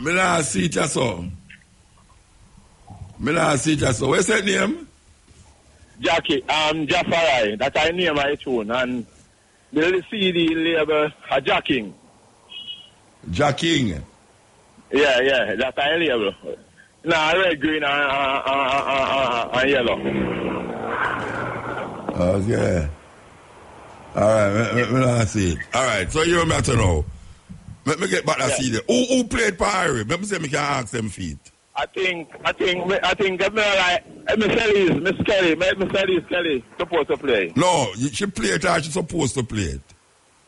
Speaker 2: Me not see it as so. Me not see it as so. What's that name?
Speaker 18: Jackie, um, Jafarai, that I name my tune, and the CD label, a Jacking.
Speaker 2: Jacking.
Speaker 18: Yeah, yeah, that I label. Nah, red, green, and, and, and, and, and yellow.
Speaker 2: Okay. All right, me, me, me see it. All right, so you matter now. Let me get back that CD. Who, who played Pirate? Let me say me can ask them feet.
Speaker 18: I think, I think, I think, I like, Miss Kelly, Miss Kelly, Miss Kelly, Kelly, supposed to play.
Speaker 2: No, she played it or she supposed to play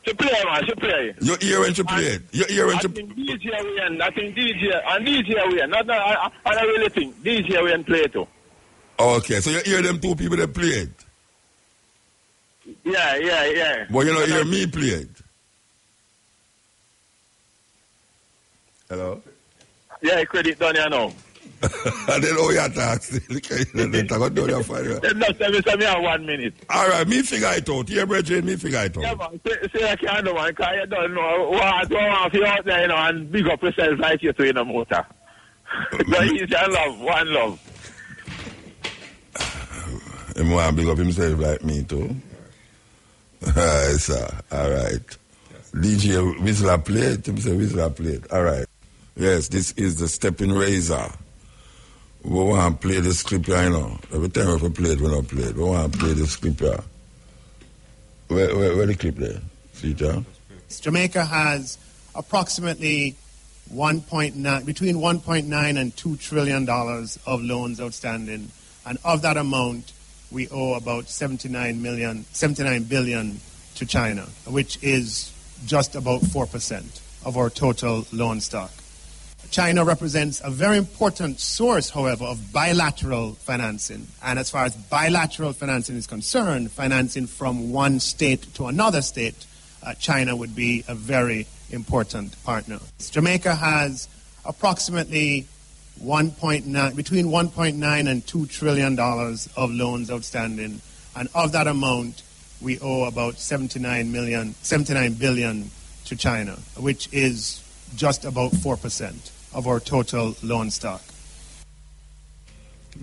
Speaker 18: She play, man, she play.
Speaker 2: You hear when she played? You hear when
Speaker 18: I
Speaker 2: she...
Speaker 18: think DJ Wayne, I think DJ, and DJ Wayne, not, not, I, I I don't really think DJ Wayne play too.
Speaker 2: Okay, so you hear them two people that played.
Speaker 18: Yeah, yeah, yeah.
Speaker 2: But you know, hear me play it. Hello?
Speaker 18: Yeah, credit done here now.
Speaker 2: and then oh, all you talk still. Then talk down your fire.
Speaker 18: Them not say me, have one minute.
Speaker 2: All right, me figure it out. Here, brethren, me figure it
Speaker 18: Yeah,
Speaker 2: out.
Speaker 18: man, say, say I can't do, man, because you don't know what, what want you out there, you know, and big up yourself like you to in a motor. Go easy and love, one love.
Speaker 2: Him want to big up himself like me too. All right, sir. All right. DJ Whistler played. Him say Whistler played. All right. Yes, this is the stepping razor. We want to play the script here, you know. Every time we play it, we don't play it. We want to play the script here. Where, where, where the clip there? See yeah?
Speaker 23: Jamaica has approximately 1.9 between 1.9 and 2 trillion dollars of loans outstanding, and of that amount, we owe about 79 million, 79 billion to China, which is just about four percent of our total loan stock. China represents a very important source, however, of bilateral financing. And as far as bilateral financing is concerned, financing from one state to another state, uh, China would be a very important partner. Jamaica has approximately 1.9 between 1.9 and 2 trillion dollars of loans outstanding, and of that amount, we owe about 79 million, 79 billion to China, which is just about four percent of our total loan stock.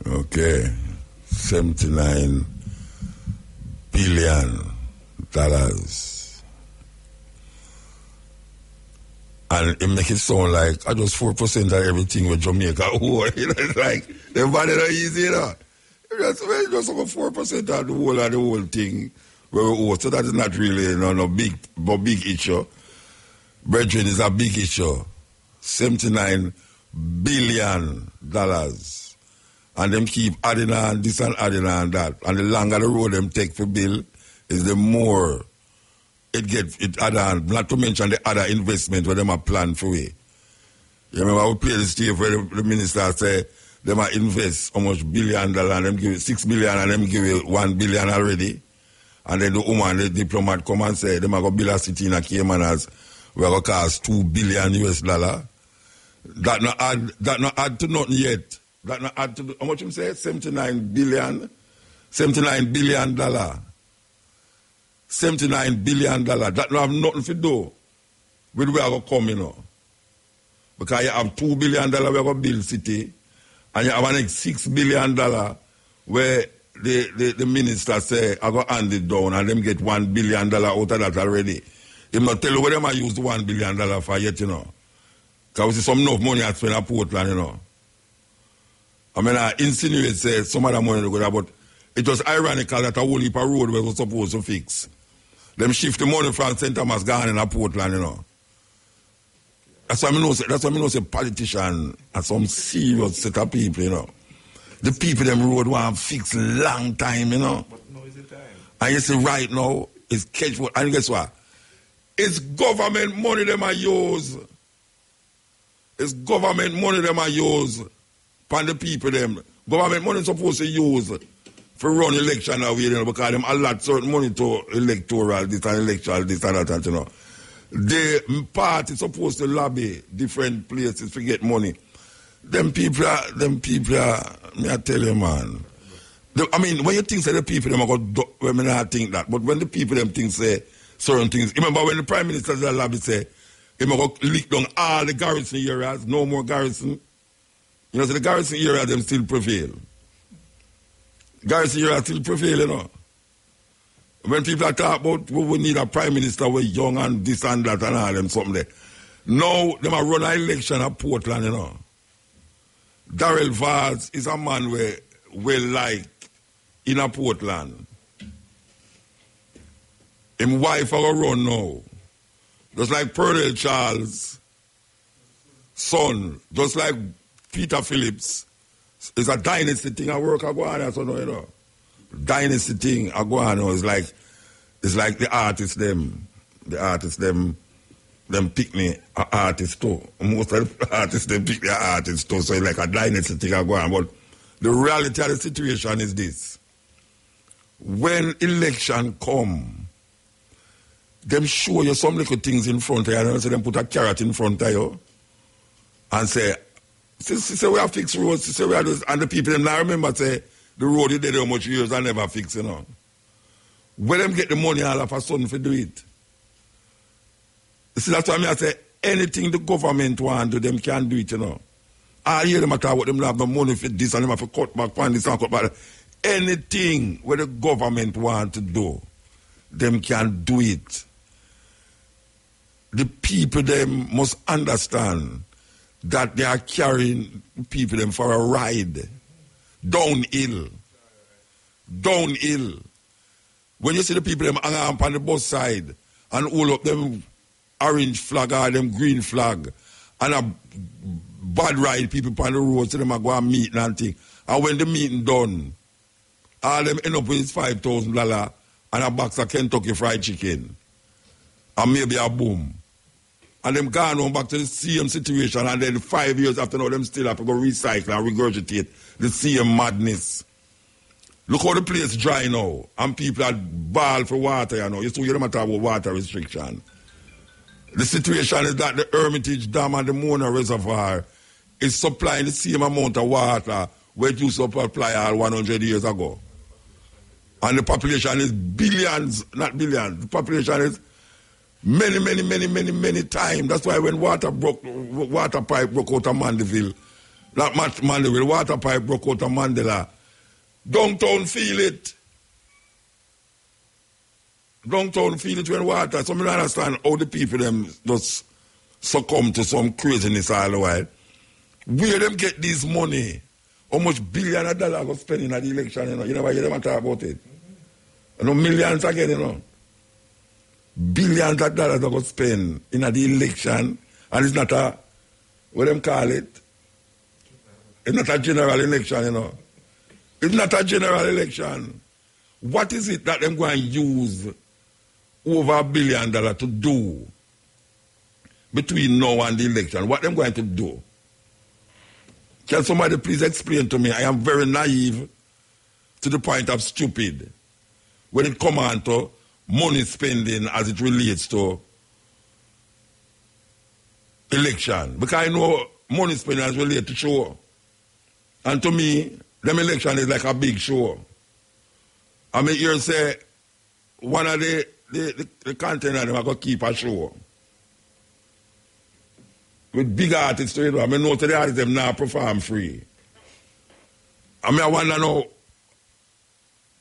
Speaker 2: Okay. 79 billion dollars. And it make it sound like I just 4% of everything with Jamaica owe. You know, like, the money not easy, you know. It's just, just about 4% of the whole of the whole thing where we. So that is not really you know, no big, but big issue. Brethren is a big issue. 79 billion dollars. And them keep adding on this and adding on that. And the longer the road them take for bill, is the more it get it add on. Not to mention the other investment where them are planned for it. You remember we play the stage where the, the minister say them are invest almost billion dollar and them give it six billion and them give it one billion already. And then the woman, the diplomat come and say them are gonna build a city in a Caymanas we're gonna cost two billion US dollar. That not add that not add to nothing yet. That not add to how much you say? Seventy nine billion? Seventy nine billion dollar. Seventy nine billion dollar. That not have nothing to do with where go come, you know. Because you have two billion dollar where go build city and you have an six billion dollar where the, the, the minister say I go hand it down and them get one billion dollar out of that already. Him not tell you where them I use the one billion dollar for yet, you know. Because we see some enough money I spend at Portland, you know. I mean, I insinuate say some of the money to go there, but it was ironical that a whole heap of road was supposed to fix. Them shift the money from St. Thomas gone in a Portland, you know. That's why I know that's why I know say politician and some serious set of people, you know. The people them road want fix long time, you know. But now is the And you see right now, it's catch and guess what? It's government money them are use. It's government money them are use. Pan the people them. Government money supposed to use for run election now, you know, because them allot certain money to electoral, this and electoral, this and that, you know. The party supposed to lobby different places to get money. Them people are, them people are, me I tell you, man. The, I mean, when you think say the people them are going to, when not think that, but when the people them think say certain things, remember when the Prime Minister of the lobby say, him go lick down all the garrison areas, no more garrison. You know, so the garrison area them still prevail. Garrison area still prevail, you know. When people are talking about we need a prime minister we young and this and that and all them something there. Now them run an election at Portland, you know. Daryl Vaz is a man we well like in a Portland. Him wife are run now. Just like Pearnel Charles, son, just like Peter Phillips. It's a dynasty thing I work I go so no, you know. Dynasty thing I go it's like it's like the artists them. The artists them them pick me a artist too. Most of the artists they pick their artists too. So it's like a dynasty thing I go. But the reality of the situation is this. When election come, them show you some little things in front of you, and say them put a carrot in front of you and say, say, say we have fixed roads, say we have this, and the people them now remember say the road you did how much years I never fix, you know. Where them get the money all of a sudden for do it? See, that's why I say anything the government want to do, them can do it, you know. I hear them talk about them have the money for this and them have to cut back on this and cut back. Anything where the government want to do, them can do it. The people them must understand that they are carrying people them for a ride downhill. Downhill. When you see the people them hang on the bus side and hold up them orange flag or them green flag and a bad ride people on the road so them a go and meet and thing. And when the meeting done, all them end up with five thousand dollar and a box of Kentucky fried chicken. And maybe a boom. And them gone on back to the same situation and then five years after now them still have to go recycle and regurgitate the same madness. Look how the place dry now and people are ball for water, you know. You see, you don't talk about water restriction. The situation is that the Hermitage Dam and the Mona Reservoir is supplying the same amount of water where it used to supply all 100 years ago. And the population is billions, not billions. The population is many, many, many, many, many times. That's why when water broke, water pipe broke out of Mandeville, not much Mandeville, water pipe broke out of Mandela. Downtown feel it. Downtown feel it when water. So I don't understand how the people them just succumb to some craziness all the while. Where them get this money? How much billion of dollars go spending at the election, you know? You never hear them talk about it. You know, millions again, you know. Billions of dollars they go spend in the election, and it's not a, what them call it? It's not a general election, you know. It's not a general election. What is it that them going to use over a billion dollars to do between now and the election? What them going to do? Can somebody please explain to me? I am very naive to the point of stupid when it comes on to money spending as it relates to election. Because I know money spending as related to show. And to me, them election is like a big show. I mean, you say one of the, the, the, the content of them are going to keep a show. With big artists, you know, I mean, no to the artists, them now perform free. I mean, I wonder now,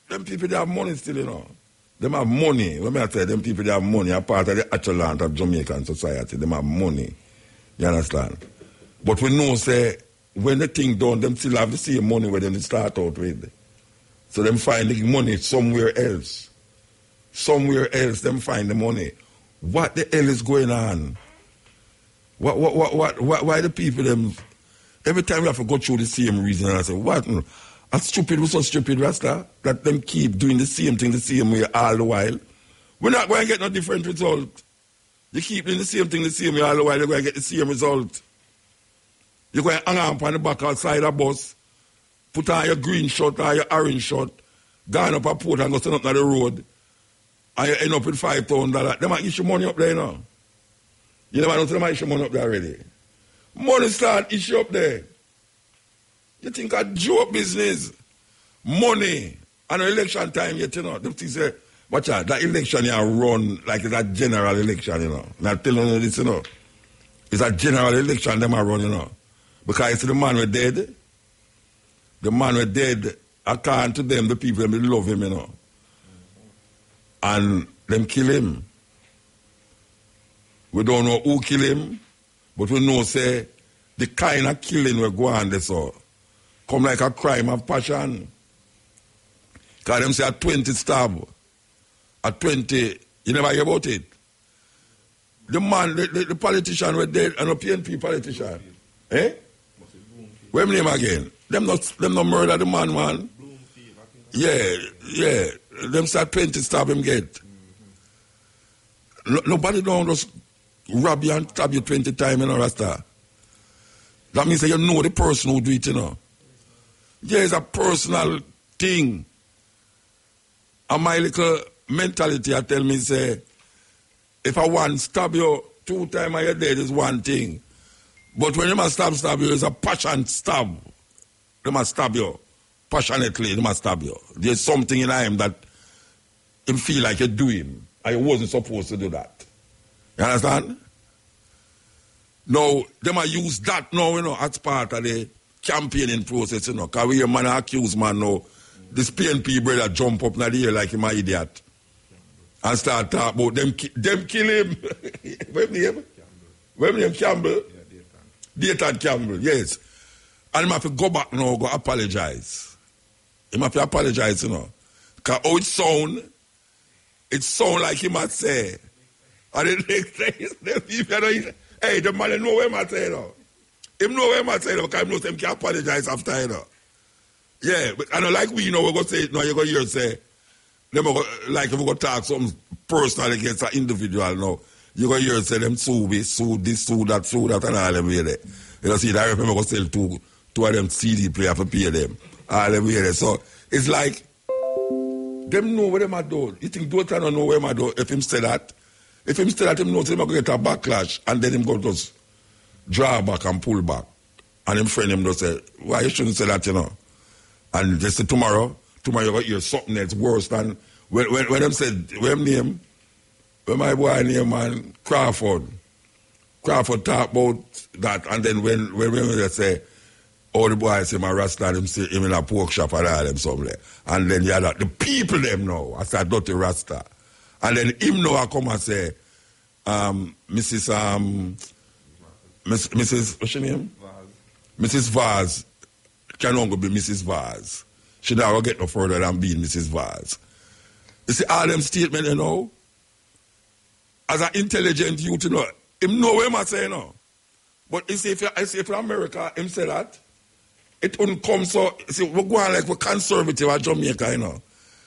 Speaker 2: them people, they have money still, you know. Them have money. Let me tell you, them people, they have money. A part of the echelon of Jamaican society. Them have money. You understand? But we know, say, when the thing done, them still have the same money where they start out with. So them find the money somewhere else. Somewhere else, them find the money. What the hell is going on? What, what, what, what, what why the people them? Every time we have to go through the same reason, I say, what? A stupid was so stupid, Rasta, that them keep doing the same thing the same way all the while. We're not going to get no different result. You keep doing the same thing the same way all the while, you're going to get the same result. You're going to hang on on the back outside a bus, put on your green shirt or your orange shirt, go up a port and go stand up on the road, and you end up with $5,000. They might issue money up there, now. you know. You never know they might issue money up there already. Money start issue up there. You think a joke business, money, and election time yet, you know. Them things say, watch out, that election you run like it's a general election, you know. Now telling you this, you know. It's a general election them are run, you know. Because it's the man were dead. The man were dead, I can't to them, the people they love him, you know. And them kill him. We don't know who kill him, but we know say the kind of killing we go on this so come like a crime of passion. Because them say a 20 stab, a 20, you never hear about it. The man, the, the, the politician were dead, an PNP politician. Eh? What's name again? Them not, them not murder the man, man. Yeah, yeah. Them start 20 stab him get. No, nobody don't just rob you and stab you 20 times, you know, Rasta. That means that you know the person who do it, you know. Yeah, it's a personal thing. And my little mentality, I tell me, say, if I want stab you two times a dead is one thing. But when you must stab, stab you, it's a passion stab. They must stab you. Passionately, they must stab you. There's something in him that him feel like you do him. I wasn't supposed to do that. You understand? Now, they might use that now, you know, as part of the campaigning process, you know, because we hear man accuse man now, this PNP brother jump up in the air like him an idiot and start talk about them, ki- them kill him. What name? What name? Campbell? Dayton Campbell, yes. And him have to go back now, go apologize. Him have to apologize, you know. Because how it sound, it sound like him might say. And the next day, the people, you know, hey, the man know where I say, though. Him know where I say, though, because he knows him can apologize after, you know. Yeah, but I know like we, you know, we're going to say, no, you're going to hear say, them go, like if we go talk something personal against an individual now, you're going to hear say them sue me, sue this, sue that, sue that, and all them way there. You know, see, I remember go sell two, two of them CD player for pay them. All them way there. So it's like, them know where them are doing. You think Dota don't know where them are doing if him say that? If him say that, him knows him going to get a backlash and then him go just draw back and pull back. And him friend him just say, why you shouldn't say that, you know? And they say tomorrow, tomorrow you got hear something that's worse than when when, when them said when name when my boy name man Crawford. Crawford talk about that and then when when, when they say all the boys say my Rasta them say him in a pork shop and all them somewhere. And then yeah the people them know I said dirty Rasta. And then him know I come and say um, Mrs. Um, Miss, Mrs. what's your name? Mrs. Vaz can only be Mrs. Vaz. She never get no further than being Mrs. Vaz. You see, all them statement, you know, as an intelligent youth, you know, him know what I'm saying, you know. But you see, if you, I see, for America, him say that, it wouldn't come so, see, we're going like we're conservative at Jamaica, you know.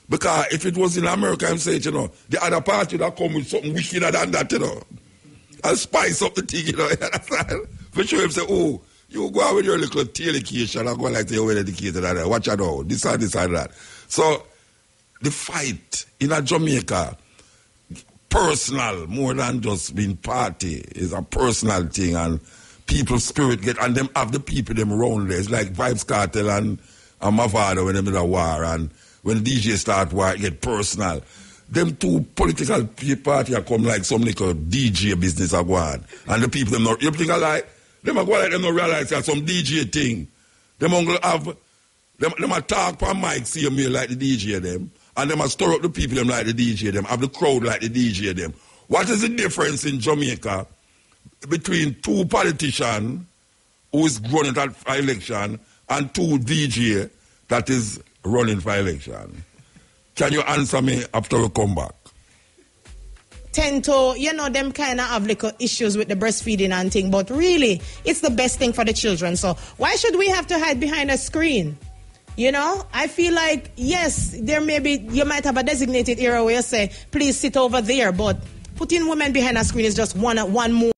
Speaker 2: Because if it was in America, I'm saying, you know, the other party that come with something wickeder than that, you know. And spice up the thing, you know, you understand? For sure, say, oh, you go out with your little education and go like say you're well educated and that. Watch out. This and this and that. So the fight in a Jamaica, personal more than just being party is a personal thing and people's spirit get and them have the people them around there. It's like Vybz Kartel and, and Mavado when them in a war and when DJ start war it get personal. Them two political party are come like some little DJ business are going and the people them not you think I like them a go like them not realize that some DJ thing. Them only have them them talk per mic see me like the DJ them. And them a stir up the people them like the DJ them, have the crowd like the DJ them. What is the difference in Jamaica between two politicians who is running for election and two DJ that is running for election? Can you answer me after we come back?
Speaker 5: tend to, you know, them kind of have little issues with the breastfeeding and thing. But really, it's the best thing for the children. So why should we have to hide behind a screen? You know, I feel like, yes, there may be, you might have a designated area where you say, please sit over there, but putting women behind a screen is just one, one more